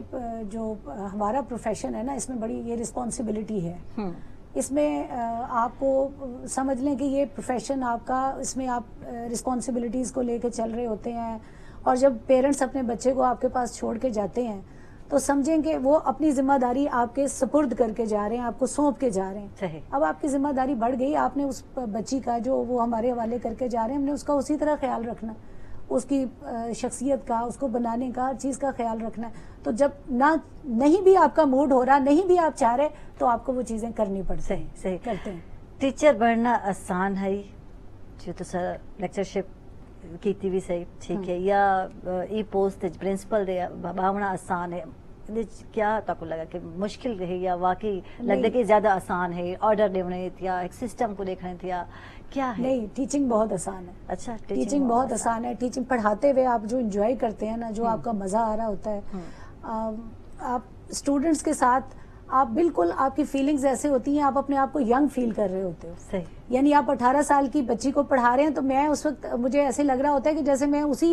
جو ہمارا پروفیشن ہے نا اس میں بڑی یہ رسپانسبلٹی ہے۔ اس میں آپ کو سمجھ لیں کہ یہ پروفیشن آپ کا اس میں آپ رسپانسبلٹیز کو لے کے چل رہے ہوتے ہیں۔ اور جب پیرنٹس اپنے بچے کو آپ کے پاس چھوڑ کے جاتے ہیں تو سمجھیں کہ وہ اپنی ذمہ داری آپ کے سپرد کر کے جا رہے ہیں آپ کو سونپ کے جا رہے ہیں۔ اب آپ کی ذمہ داری بڑھ گئی آپ نے اس بچی کا جو وہ ہمارے حوالے کر کے جا رہے ہیں ہم نے اس کا اسی طرح خیال رکھنا۔ اس کی شخصیت کا اس کو بنانے کا ہر چیز کا خیال رکھنا ہے۔ تو جب نہ نہیں بھی آپ کا موڈ ہو رہا نہیں بھی آپ چاہ رہے تو آپ کو وہ چیزیں کرنی پڑ صحیح صحیح۔ کرتے ہیں۔ ٹیچر بڑھنا آسان ہے جو تو سر لیکچرشپ کیتی بھی صحیح ٹھیک ہے۔ یا ای پوسٹ پرنسپل دے بھاونا آسان ہے۔ کیا تک لگا کہ مشکل رہی یا واقعی لگتا کہ زیادہ آسان ہے آرڈر دیونے یا ایک سسٹم کو دیکھنے تھیا کیا ہے؟ نہیں ٹیچنگ بہت آسان ہے۔ اچھا ٹیچنگ بہت آسان۔ ہے۔ ٹیچنگ پڑھاتے ہوئے آپ جو انجوائے کرتے ہیں نا جو آپ کا مزہ آ رہا ہوتا ہے آپ اسٹوڈینٹس کے ساتھ آپ بالکل آپ کی فیلنگز ایسے ہوتی ہیں آپ اپنے آپ کو ینگ فیل کر رہے ہوتے ہو۔ یعنی آپ اٹھارہ سال کی بچی کو پڑھا رہے ہیں تو میں اس وقت مجھے ایسے لگ رہا ہوتا ہے کہ جیسے میں اسی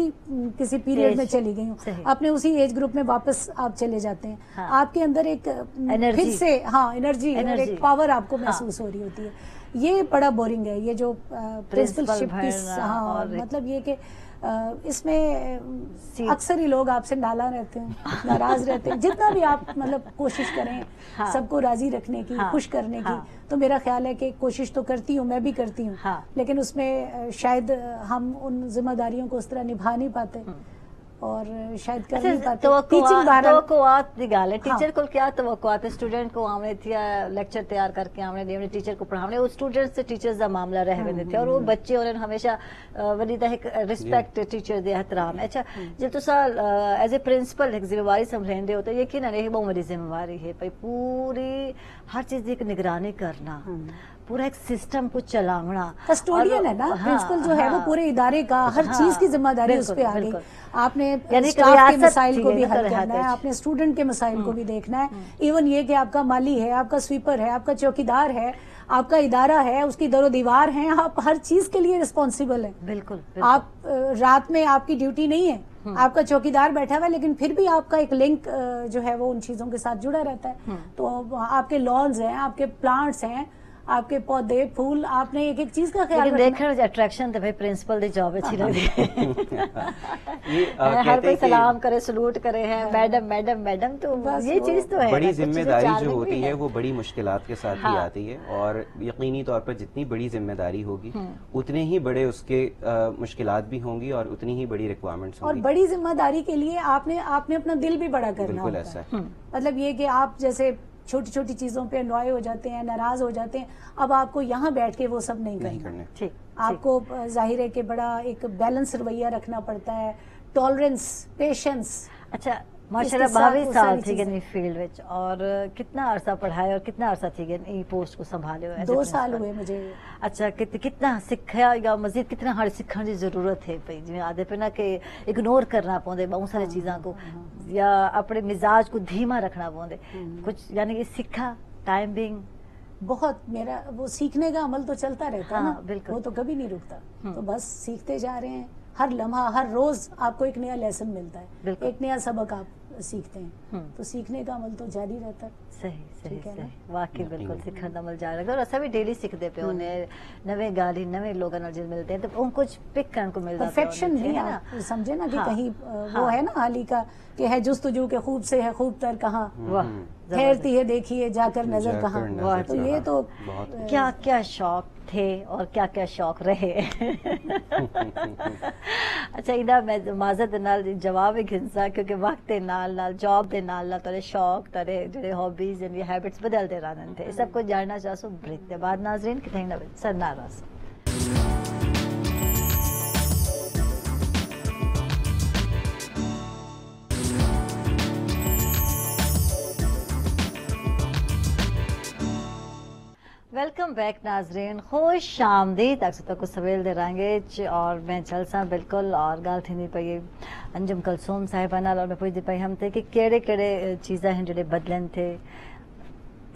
کسی پیریڈ میں چلی گئی ہوں۔ اپنے اسی ایج گروپ میں واپس آپ چلے جاتے ہیں۔ ہاں۔ آپ کے اندر ایک پھر سے ہاں انرجی ایک پاور آپ کو ہاں۔ محسوس ہو رہی ہوتی ہے۔ یہ بڑا بورنگ ہے یہ جو پرنسپل شپ ہاں مطلب یہ کہ اس میں اکثر ہی لوگ آپ سے نالا رہتے ہیں ناراض رہتے ہیں جتنا بھی آپ مطلب کوشش کریں ہاں۔ سب کو راضی رکھنے کی ہاں۔ خوش کرنے کی ہاں۔ تو میرا خیال ہے کہ کوشش تو کرتی ہوں میں بھی کرتی ہوں لیکن اس میں شاید ہم ان ذمہ داریوں کو اس طرح نبھا نہیں پاتے اور شاید کر نہیں پاتے۔ توقعات دی گل ہے ٹیچر کو کیا توقعات ہے اسٹوڈنٹ کو آمنے تھیا لیکچر تیار کر کے آمنے دیونے ٹیچر کو پڑھاونے وہ اسٹوڈنٹ سے ٹیچرز دا معاملہ رہ ویندے تھے اور وہ بچے انہوں ہمیشہ وڈی دا ایک رسپیکٹ ٹیچر دے احترام۔ اچھا جب تو سا ایز اے پرنسپل ایک ذمہ داری سمجھیں دے ہوتا ہے یقینا نہیں بہت بڑی ذمہ داری ہے پوری ہر چیز کی ایک نگرانی کرنا۔ پورا ایک سسٹم کو چلاونا۔ کسٹوڈین ہے نا پرنسپل جو ہے وہ پورے ادارے کا ہر چیز کی ذمہ داری اس پہ آ گئی آپ نے یعنی کے مسائل کو بھی حل کرنا ہے آپ نے اسٹوڈنٹ کے مسائل کو بھی دیکھنا ہے۔ ایون یہ کہ آپ کا مالی ہے آپ کا سویپر ہے آپ کا چوکیدار ہے آپ کا ادارہ ہے اس کی در و دیوار ہے آپ ہر چیز کے لیے ریسپانسیبل ہیں۔ بالکل آپ رات میں آپ کی ڈیوٹی نہیں ہے۔ آپ کا چوکیدار بیٹھا ہوا ہے لیکن پھر بھی آپ کا ایک لنک جو ہے وہ ان چیزوں کے ساتھ جڑا رہتا ہے۔ تو آپ کے لانز ہیں آپ کے پلانٹس ہیں آپ کے پودے پھول آپ نے ایک ایک چیز کا خیال لیکن دیکھنے میں اٹریکشن تو بھائی پرنسپل دی جاب اچھی لگتی ہے ہر کوئی سلام کرے سلوٹ کرے ہیں۔ میڈم میڈم میڈم تو یہ چیز تو ہے۔ بڑی ذمہ داری جو ہوتی ہے۔ وہ بڑی مشکلات کے ساتھ ہی آتی ہے اور یقینی طور پر جتنی بڑی ذمہ داری ہوگی اتنے ہی بڑے اس کے مشکلات بھی ہوں گی اور اتنی ہی بڑی ریکوائرمنٹس اور بڑی ذمہ داری کے لیے آپ نے آپ نے اپنا دل بھی بڑا کرنا بالکل ایسا ہے۔ مطلب یہ کہ آپ جیسے چھوٹی چھوٹی چیزوں پہ انوائے ہو جاتے ہیں ناراض ہو جاتے ہیں۔ اب آپ کو یہاں بیٹھ کے وہ سب نہیں کرنا۔ آپ کو ظاہر ہے کہ بڑا ایک بیلنس رویہ رکھنا پڑتا ہے۔ ٹالرنس پیشنس اچھا ماشاء اللہ سال تھی گئی فیلڈ وچ اور کتنا عرصہ پڑھایا اور کتنا عرصہ تھی گئی پوسٹ کو سنبھالے ہوئے دو سال ہوئے مجھے۔ اچھا کتنا سکھیا یا مزید کتنا ہر سکھن کی ضرورت ہے پئی جی آدھے پہ نا کہ اگنور کرنا ساری چیزاں کو یا اپنے مزاج کو دھیما رکھنا پوندے۔ کچھ یعنی سکھا ٹائم بینگ بہت میرا وہ سیکھنے کا عمل تو چلتا رہتا ہے نا۔ بالکل۔ وہ تو کبھی نہیں رکتا۔ تو بس سیکھتے جا رہے ہیں۔ ہر لمحہ ہر روز آپ کو ایک نیا لیسن ملتا ہے۔ ایک نیا سبق آپ سیکھتے ہیں۔ تو سیکھنے کا عمل تو جاری رہتا ہے۔ صحیح صحیح صحیح۔ واقعی بالکل سکھن کا عمل جاری رہتا اور ایسا بھی ڈیلی سیکھتے پہ انہیں نوے گالی نوے لوگوں نے جن ملتے ہیں تو ان کچھ پک کرنے کو ملتا ہے۔ پرفیکشن نہیں ہے سمجھے نا کہ کہیں وہ ہے نا حالی کا کہ ہے جستجو کے خوب سے ہے خوب تر کہاں؟ ٹھہرتی ہے دیکھیے جا کر نظر کہاں۔ تو یہ تو کیا کیا شوق تھے اور کیا کیا شوق رہے؟ اچھا ادا میں معذرت نال جواب گھنسا کیونکہ وقت دے نال نال جاب دے نال نال تیرے شوق تیرے جڑے ہابیز یعنی ہیبٹس بدلتے رہنے تھے۔ سب کو جاننا چاہسو بریک دے بعد ناظرین کتنے نہ سر ناراض۔ ویلکم بیک ناظرین خوش آمدید. اکثر تک سویل دے رہے اور میں جلسا بالکل اور گال تھی پی انجم کلسوم صاحبہ نال اور میں پوچھتی پی ہم تے کہ کیڑے کیڑے چیزاں ہیں جڑے بدلن تھے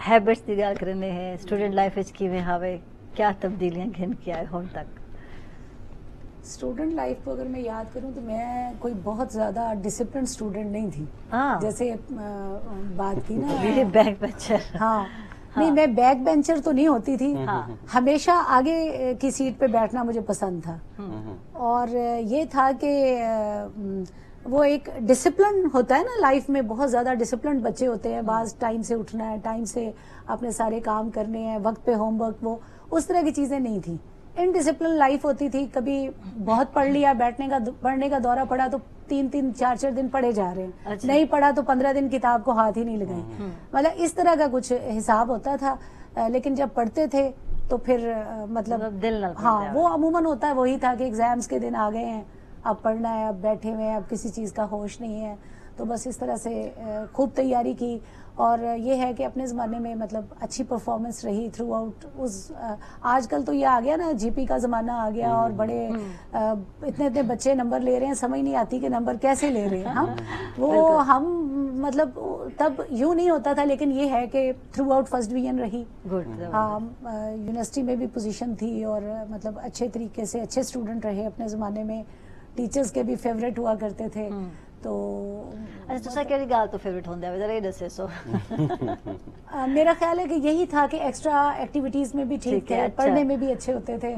ہیبٹس دی گل کرنے ہیں. اسٹوڈنٹ لائف وچ کیویں ہاوے کیا تبدیلیاں گھن کے آئے ہون تک؟ اسٹوڈنٹ لائف کو اگر میں یاد کروں تو میں کوئی بہت زیادہ ڈسپلن اسٹوڈنٹ نہیں تھی. جیسے بات کی نا بیک بینچر ہاں. نہیں میں بیک بینچر تو نہیں ہوتی تھی۔ ہمیشہ آگے کی سیٹ پہ بیٹھنا مجھے پسند تھا۔ اور یہ تھا کہ وہ ایک ڈسپلن ہوتا ہے نا لائف میں بہت زیادہ ڈسپلن بچے ہوتے ہیں۔ بعض ٹائم سے اٹھنا ہے ٹائم سے اپنے سارے کام کرنے ہیں وقت پہ ہوم ورک وہ اس طرح کی چیزیں نہیں تھیں۔ ان ڈسپلن لائف ہوتی تھی۔ کبھی بہت پڑھ لیا بیٹھنے کا پڑھنے کا دورہ پڑا تو تین تین چار چار دن پڑھے جا رہے ہیں۔ اچھا۔ نہیں پڑھا تو پندرہ دن کتاب کو ہاتھ ہی نہیں لگائے۔ مطلب اس طرح کا کچھ حساب ہوتا تھا۔ لیکن جب پڑھتے تھے تو پھر مطلب دل ہاں وہ عموماً ہوتا ہے وہی تھا کہ ایگزامس کے دن آ گئے ہیں اب پڑھنا ہے اب بیٹھے ہوئے ہیں اب کسی چیز کا ہوش نہیں ہے۔ تو بس اس طرح سے خوب تیاری کی۔ اور یہ ہے کہ اپنے زمانے میں مطلب اچھی پرفارمنس رہی تھرو آؤٹ اس آج کل تو یہ آ گیا نا جی پی کا زمانہ آ گیا اور بڑے اتنے اتنے بچے نمبر لے رہے ہیں سمجھ نہیں آتی کہ نمبر کیسے لے رہے ہیں۔ وہ ہم مطلب تب یوں نہیں ہوتا تھا لیکن یہ ہے کہ تھرو آؤٹ فرسٹ ڈویژن رہی۔ ہاں یونیورسٹی میں بھی پوزیشن تھی اور مطلب اچھے طریقے سے اچھے اسٹوڈنٹ رہے اپنے زمانے میں۔ ٹیچرز کے بھی فیوریٹ ہوا کرتے تھے۔ تو میرا خیال ہے کہ یہی تھا کہ ایکسٹرا ایکٹیویٹیز میں بھی ٹھیک تھے اچھا۔ پڑھنے میں بھی اچھے ہوتے تھے۔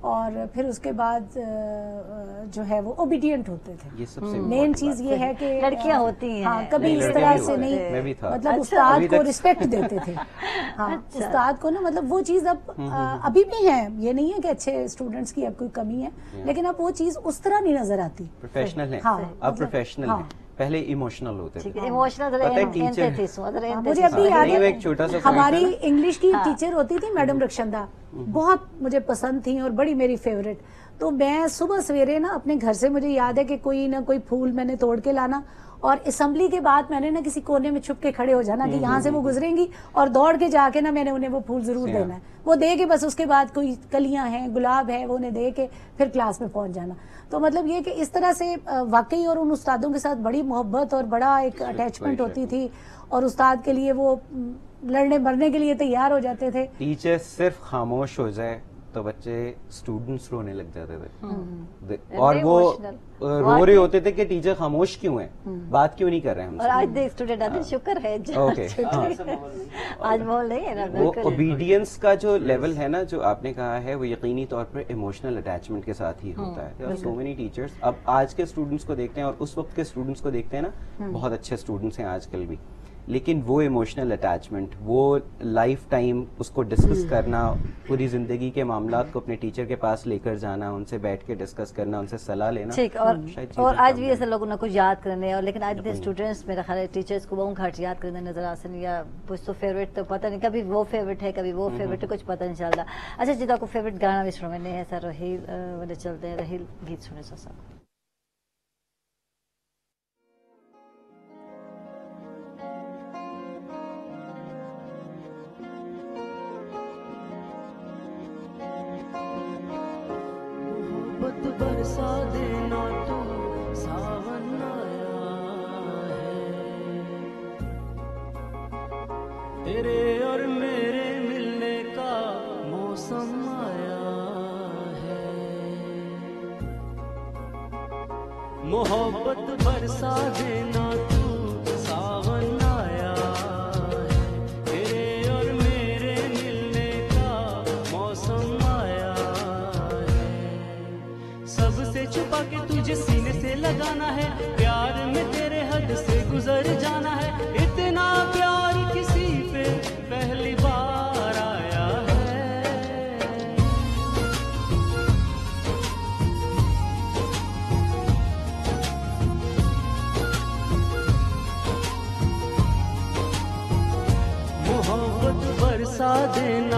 اور پھر اس کے بعد جو ہے وہ اوبیڈینٹ ہوتے تھے۔ مین چیز یہ ہے۔ کہ لڑکیاں ہوتی ہیں۔ ہاں کبھی اس طرح سے نہیں مطلب اچھا۔ استاد کو ریسپیکٹ دیتے تھے۔ ہاں اچھا۔ استاد کو نا مطلب وہ چیز اب ابھی بھی ہے یہ نہیں ہے کہ اچھے اسٹوڈینٹس کی اب کوئی کمی ہے لیکن اب وہ چیز اس طرح نہیں نظر آتی۔ پروفیشنل ہے اب پروفیشنل ہے پہلے ایموشنل ہوتے تھے۔ مجھے ابھی یاد ہے ہماری انگلش کی ٹیچر ہوتی تھی میڈم رکشندہ بہت مجھے پسند تھی اور بڑی میری فیوریٹ تو میں صبح سویرے نا اپنے گھر سے مجھے یاد ہے کہ کوئی نہ کوئی پھول میں نے توڑ کے لانا۔ اور اسمبلی کے بعد میں نے نا کسی کونے میں چھپ کے کھڑے ہو جانا کہ یہاں سے وہ گزریں گی اور دوڑ کے جا کے نا میں نے انہیں وہ پھول ضرور دینا ہے۔ وہ دے کے بس اس کے بعد کوئی کلیاں ہیں گلاب ہے وہ انہیں دے کے پھر کلاس میں پہنچ جانا۔ تو مطلب یہ کہ اس طرح سے واقعی اور ان استادوں کے ساتھ بڑی محبت اور بڑا ایک اٹیچمنٹ ہوتی تھی اور استاد کے لیے وہ لڑنے مرنے کے لیے تیار ہو جاتے تھے۔ ٹیچر صرف خاموش ہو جائے تو بچے اسٹوڈنٹس رونے لگ جاتے تھے۔ اور وہ رو رہے ہوتے تھے کہ ٹیچر خاموش کیوں ہیں؟ بات کیوں نہیں کر رہے ہم اور آج اسٹوڈنٹ آتے شکر ہے۔ آج ماحول نہیں ہے نا وہ اوبیڈینس کا جو لیول ہے نا جو آپ نے کہا ہے وہ یقینی طور پر ایموشنل اٹیچمنٹ کے ساتھ ہی ہوتا ہے۔ سو مینی ٹیچرس اب آج کے اسٹوڈنٹس کو دیکھتے ہیں اور اس وقت کے اسٹوڈنٹس کو دیکھتے ہیں نا بہت اچھے اسٹوڈنٹس ہیں آج کل بھی۔ لیکن وہ ایموشنل اٹیچمنٹ وہ لائف ٹائم اس کو ڈسکس کرنا پوری زندگی کے معاملات کو اپنے ٹیچر کے پاس لے کر جانا ان سے بیٹھ کے ڈسکس کرنا ان سے صلاح لینا۔ ٹھیک اور آج بھی ایسے لوگوں نے کچھ یاد کرنے اور لیکن آج کے اسٹوڈنٹس میرا خیال ہے ٹیچرس کو بہت گھٹ یاد کرنے نظر آسن یا کچھ تو فیوریٹ تو پتہ نہیں کبھی وہ فیوریٹ ہے کبھی وہ فیوریٹ ہے کچھ پتہ نہیں چلتا اچھا جی کو فیوریٹ گانا بھی سنو میں نے ایسا والے چلتے ہیں رہیل گیت سنے سو سب برسا دینا تو ساون آیا ہے۔ تیرے اور میرے ملنے کا موسم آیا ہے۔ محبت برسا دینا لگانا ہے۔ پیار میں تیرے حد سے گزر جانا ہے۔ اتنا پیار کسی پہ پہلی بار آیا ہے۔ محبت برسا دینا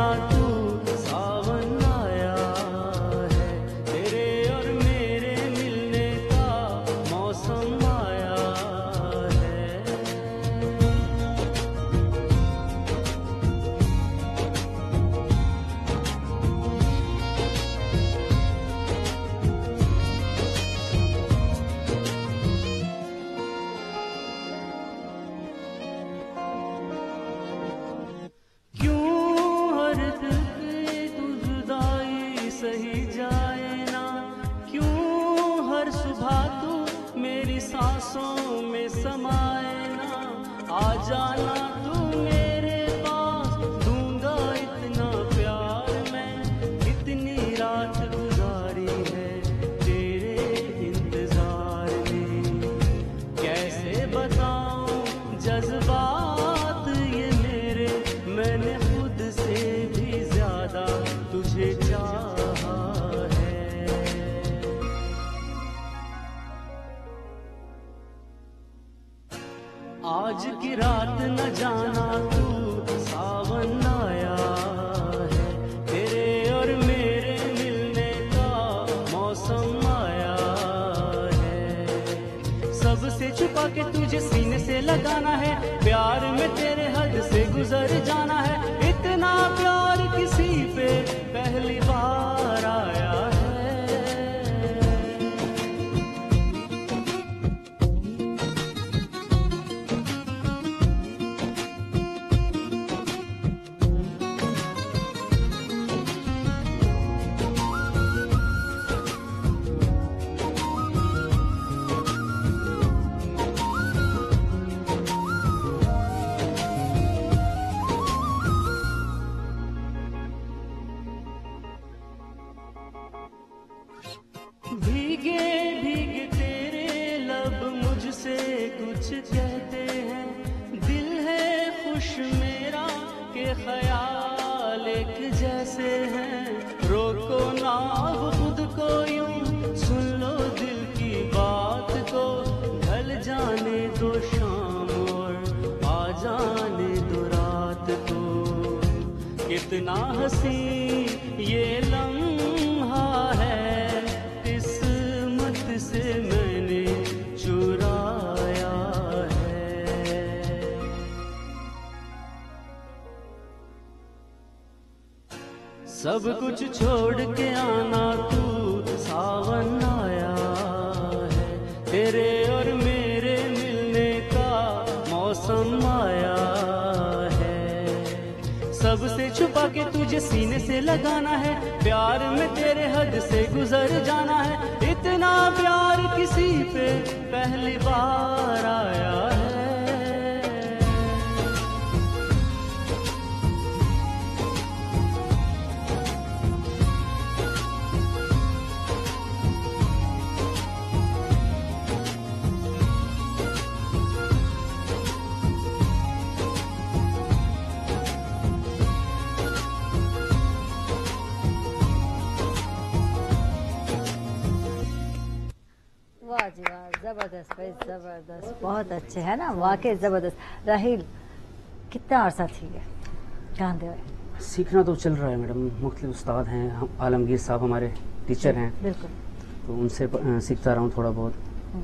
لگانا ہے۔ پیار میں تیرے حد سے گزر جانا کتنا ہنسی یہ لمحہ ہے قسمت سے میں نے چرایا ہے۔ سب کچھ چھوڑ کے آنا تو ساون آیا ہے۔ تیرے اور میرے ملنے کا موسم آیا سب سے چھپا کے تجھے سینے سے لگانا ہے پیار میں تیرے حد سے گزر جانا ہے اتنا پیار کسی پہ پہلی بار آیا ہے زبردست بھائی زبردست۔ بہت اچھے ہے نا واقعی زبردست۔ راہیل کتنا عرصہ تھی ہے گاندے ہوئے۔ سیکھنا تو چل رہا ہے میڈم۔ مختلف استاد ہیں عالمگیر صاحب ہمارے ٹیچر ہیں۔ بالکل۔ تو ان سے سیکھتا رہا ہوں تھوڑا بہت۔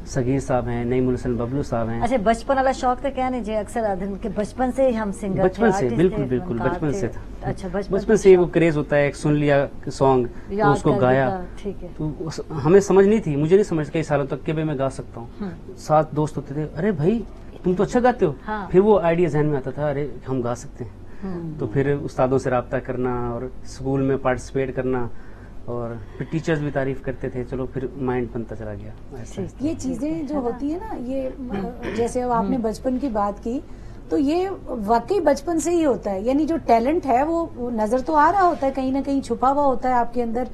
سگیر صاحب ہیں نئی ملسن ببلو صاحب ہیں۔ اچھا بچپن والا شوق تو نہیں جی؟ اکثر آدمی کے بچپن سے ہم سنگر بچپن سے بالکل بالکل بچپن سے تھا۔ اچھا بچپن سے وہ کریز ہوتا ہے ایک سن لیا سانگ تو اس کو گایا۔ تو ہمیں سمجھ نہیں تھی مجھے نہیں سمجھ کئی سالوں تک کہ میں گا سکتا ہوں۔ سات دوست ہوتے تھے ارے بھائی تم تو اچھا گاتے ہو۔ پھر وہ آئیڈیا ذہن میں آتا تھا ارے ہم گا سکتے ہیں۔ تو پھر استادوں سے رابطہ کرنا اور اسکول میں پارٹیسپیٹ کرنا اور پھر ٹیچرز بھی تعریف کرتے تھے چلو پھر مائنڈ بنتا چلا گیا۔ یہ چیزیں جو ہوتی ہیں نا یہ جیسے آپ نے بچپن کی بات کی تو یہ واقعی بچپن سے ہی ہوتا ہے۔ یعنی جو ٹیلنٹ ہے وہ نظر تو آ رہا ہوتا ہے کہیں نہ کہیں چھپا ہوا ہوتا ہے آپ کے اندر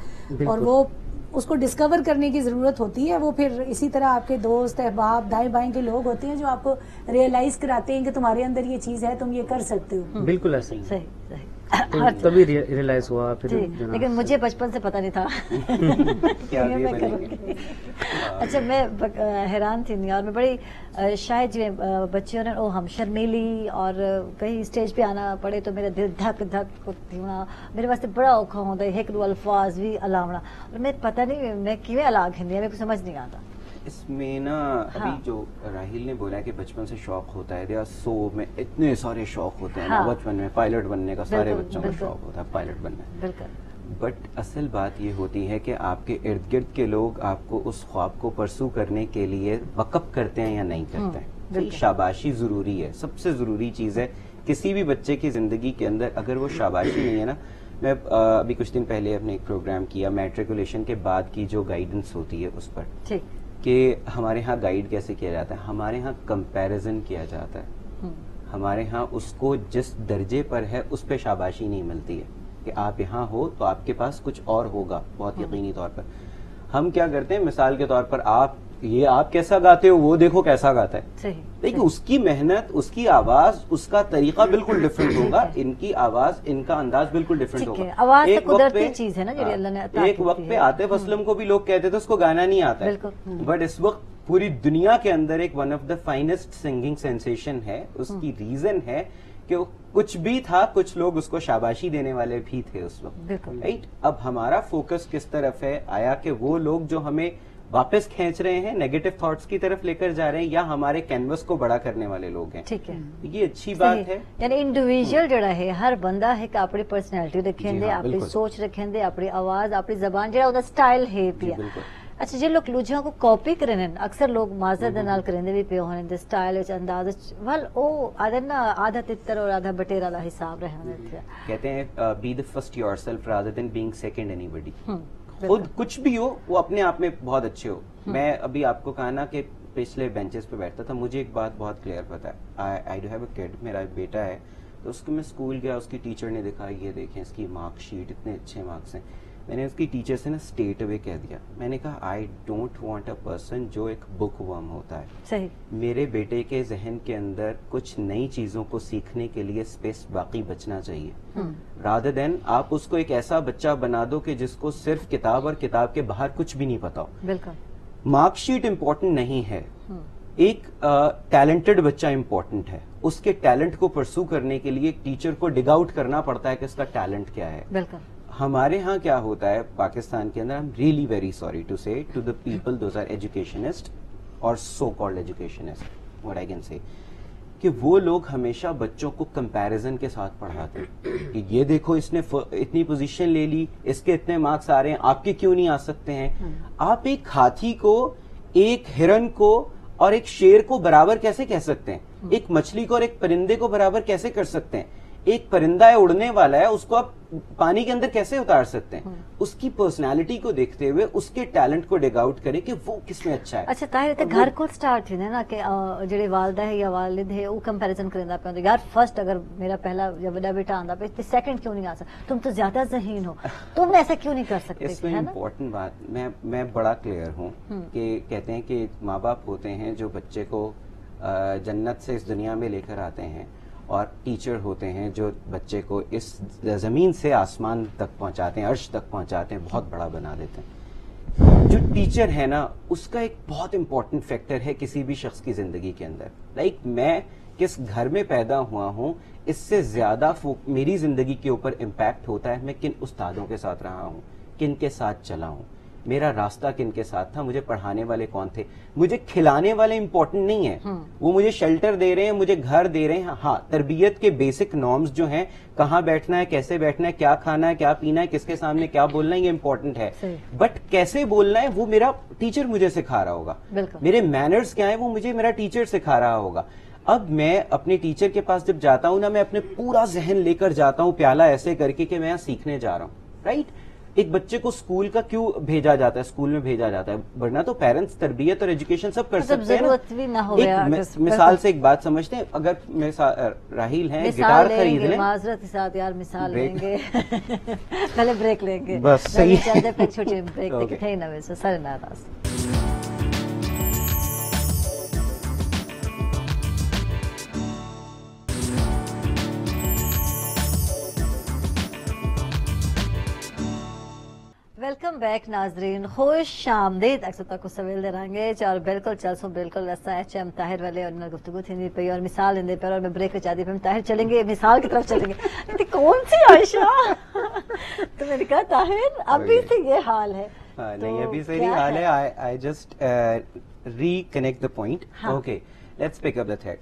اور وہ اس کو ڈسکور کرنے کی ضرورت ہوتی ہے۔ وہ پھر اسی طرح آپ کے دوست احباب دائیں بائیں کے لوگ ہوتے ہیں جو آپ کو ریئلائز کراتے ہیں کہ تمہارے اندر یہ چیز ہے تم یہ کر سکتے ہو۔ بالکل ایسا صحیح صحیح۔ تبھی ریئلائز ہوا پھر جی لیکن مجھے بچپن سے پتہ نہیں تھا۔ اچھا میں حیران تھی نہیں اور میں۔ بڑی شاید جو بچیوں نے او ہم شرمیلی اور کہیں اسٹیج پہ آنا پڑے تو میرا دل دھک دھک ہونا۔ میرے واسطے بڑا اوکھا ہوتا ہے ایک دو الفاظ بھی الاونا اور میں پتہ نہیں میں کیویں الگ ہندی میرے کو سمجھ نہیں آتا۔ اس میں نا ابھی جو راہیل نے بولا کہ بچپن سے شوق ہوتا ہے دیا سو میں اتنے سارے شوق ہوتے ہیں بچپن میں پائلٹ بننے کا سارے بچوں کا شوق ہوتا ہے پائلٹ بننا۔ بٹ اصل بات یہ ہوتی ہے کہ آپ کے ارد گرد کے لوگ آپ کو اس خواب کو پرسو کرنے کے لیے وقف کرتے ہیں یا نہیں کرتے ہیں۔ شاباشی ضروری ہے سب سے ضروری چیز ہے کسی بھی بچے کی زندگی کے اندر اگر وہ شاباشی نہیں ہے نا میں ابھی کچھ دن پہلے اپنے ایک پروگرام کیا میٹریکولیشن کے بعد کی جو گائیڈنس ہوتی ہے اس پر۔ کہ ہمارے ہاں گائیڈ کیسے کیا جاتا ہے؟ ہمارے ہاں کمپیرزن کیا جاتا ہے۔ ہمارے ہاں اس کو جس درجے پر ہے اس پہ شاباشی نہیں ملتی ہے۔ کہ آپ یہاں ہو تو آپ کے پاس کچھ اور ہوگا بہت یقینی طور پر۔ ہم کیا کرتے ہیں؟ مثال کے طور پر آپ یہ آپ کیسا گاتے ہو وہ دیکھو کیسا گاتا ہے۔ لیکن اس کی محنت اس کی آواز اس کا طریقہ بالکل ڈفرنٹ ہوگا۔ ان کی آواز ان کا انداز بالکل ڈفرنٹ ہوگا۔ ایک وقت پہ ایک وقت پہ آتے اسلم کو بھی لوگ کہتے تھے اس کو گانا نہیں آتا ہے۔ بٹ اس وقت پوری دنیا کے اندر ایک one of the finest singing sensation ہے۔ اس کی ریزن ہے کہ کچھ بھی تھا کچھ لوگ اس کو شاباشی دینے والے بھی تھے اس وقت۔ رائٹ اب ہمارا فوکس کس طرف ہے؟ آیا کہ وہ لوگ جو ہمیں واپس کھینچ رہے ہیں نیگیٹو تھاٹس کی طرف لے کر جا رہے ہیں یا ہمارے کینوس کو بڑا کرنے والے لوگ ہیں۔ ٹھیک ہے۔ یہ اچھی بات ہے۔ یعنی انڈیویجل جڑا ہے ہر بندہ ہے کہ اپنی پرسنالٹی رکھیں دے اپنی سوچ رکھیں دے اپنی آواز اپنی زبان جڑا ہوتا سٹائل ہے پیا۔ اچھا جی لوگ لوجیاں کو کاپی کرنے اکثر لوگ معذرت نال کرنے بھی پے ہونے دے سٹائل وچ انداز ول او آدھا نا آدھا تتر اور آدھا بٹیرا دا حساب رہنے تھے کہتے ہیں be the first yourself rather than being second anybody خود کچھ بھی ہو وہ اپنے آپ میں بہت اچھے ہو۔ میں ابھی آپ کو کہا نا کہ پچھلے بینچز پہ بیٹھتا تھا مجھے ایک بات بہت کلیئر پتا ہے۔ میرا بیٹا ہے تو اس کو میں اسکول گیا اس کی ٹیچر نے دکھا یہ دیکھیں اس کی مارک شیٹ اتنے اچھے مارکس ہیں۔ میں نے اس کی ٹیچر سے نا اسٹیٹ اوے کہہ دیا۔ میں نے کہا I don't want a person جو ایک بک ورم ہوتا ہے۔ صحیح۔ میرے بیٹے کے ذہن کے اندر کچھ نئی چیزوں کو سیکھنے کے لیے اسپیس باقی بچنا چاہیے۔ رادر دین آپ اس کو ایک ایسا بچہ بنا دو کہ جس کو صرف کتاب اور کتاب کے باہر کچھ بھی نہیں پتا ہو۔ بالکل۔ مارک شیٹ امپورٹنٹ نہیں ہے۔ ایک ٹیلنٹڈ بچہ امپورٹنٹ ہے۔ اس کے ٹیلنٹ کو پرسو کرنے کے لیے ٹیچر کو ڈگ آؤٹ کرنا پڑتا ہے کہ اس کا ٹیلنٹ کیا ہے۔ بالکل۔ ہمارے ہاں کیا ہوتا ہے پاکستان کے اندر really very sorry to see to the people those are educationist اور so called educationist what I can say کہ وہ لوگ ہمیشہ بچوں کو کمپیرزن کے ساتھ پڑھاتے کہ یہ دیکھو اس نے اتنی پوزیشن لے لی اس کے اتنے مارکس آ رہے ہیں آپ کے کیوں نہیں آ سکتے ہیں؟ آپ ایک ہاتھی کو ایک ہرن کو اور ایک شیر کو برابر کیسے کہہ سکتے ہیں؟ ایک مچھلی کو اور ایک پرندے کو برابر کیسے کر سکتے ہیں؟ ایک پرندہ ہے اڑنے والا ہے اس کو آپ پانی کے اندر کیسے اتار سکتے ہیں؟ اس کی پرسنالٹی کو دیکھتے ہوئے اس کے ٹیلنٹ کو ڈگ آؤٹ کریں کہ وہ کس میں اچھا ہے۔ اچھا طاہر گھر کو سٹارٹ تھی نا کہ جڑے والدہ ہے یا والد ہے وہ کمپیریزن کرندا پہ یار فرسٹ اگر میرا پہلا یا بڑا بیٹا آندا پہ سیکنڈ کیوں نہیں آ سکتا؟ تم تو زیادہ ذہین ہو۔ تم ایسا کیوں نہیں کر سکتے؟ اس میں امپورٹنٹ بات میں میں بڑا کلیئر ہوں کہ کہتے ہیں کہ ماں باپ ہوتے ہیں جو بچے کو جنت سے اس دنیا میں لے کر آتے ہیں۔ اور ٹیچر ہوتے ہیں جو بچے کو اس زمین سے آسمان تک پہنچاتے ہیں، عرش تک پہنچاتے ہیں، بہت بڑا بنا دیتے ہیں۔ جو ٹیچر ہے نا، اس کا ایک بہت امپورٹنٹ فیکٹر ہے کسی بھی شخص کی زندگی کے اندر۔ لائک میں کس گھر میں پیدا ہوا ہوں، اس سے زیادہ میری زندگی کے اوپر امپیکٹ ہوتا ہے، میں کن استادوں کے ساتھ رہا ہوں، کن کے ساتھ چلا ہوں۔ میرا راستہ کن کے ساتھ تھا؟ مجھے پڑھانے والے کون تھے؟ مجھے کھلانے والے امپورٹنٹ نہیں ہے وہ مجھے شیلٹر دے رہے ہیں مجھے گھر دے رہے ہیں۔ ہاں تربیت کے بیسک نارمز جو ہیں کہاں بیٹھنا ہے کیسے بیٹھنا ہے کیا کھانا ہے کیا پینا ہے کس کے سامنے کیا بولنا ہے یہ امپورٹنٹ ہے۔ بٹ کیسے بولنا ہے وہ میرا ٹیچر مجھے سکھا رہا ہوگا۔ میرے مینرز کیا ہیں وہ مجھے میرا ٹیچر سکھا رہا ہوگا۔ اب میں اپنے ٹیچر کے پاس جب جاتا ہوں نا میں اپنے پورا ذہن لے کر جاتا ہوں پیالہ ایسے کر کے کہ میں یہاں سیکھنے جا رہا ہوں۔ رائٹ ایک بچے کو اسکول کا کیوں بھیجا جاتا ہے؟ اسکول میں بھیجا جاتا ہے۔ ورنہ تو پیرنٹس تربیت اور ایجوکیشن سب کر مطلب سکتے ہیں مثال سے ایک بات سمجھتے ہیں۔ اگر راہیل ہیں گٹار خرید لیں۔ معذرت ساتھ یار مثال لیں گے۔ پہلے بریک لیں گے۔ بس صحیح۔ چھوٹی بریک دیکھتے ہیں سر ناراض۔ ویلکم بیک ناظرین خوش آمدید. اکثر تک سویل دے رہیں گے. اور بالکل سو بالکل رسا ایچ ایم طاہر والے اور گفتگو تھی نہیں پئی اور مثال اندے پر اور میں بریک چاہ دی پہ طاہر چلیں گے مثال کی طرف چلیں گے. کون سی عائشہ؟ تو میں نے کہا طاہر ابھی سے یہ حال ہے. ہاں، نہیں ابھی سے نہیں حال ہے. I just reconnect the point okay let's pick up the تھیڈ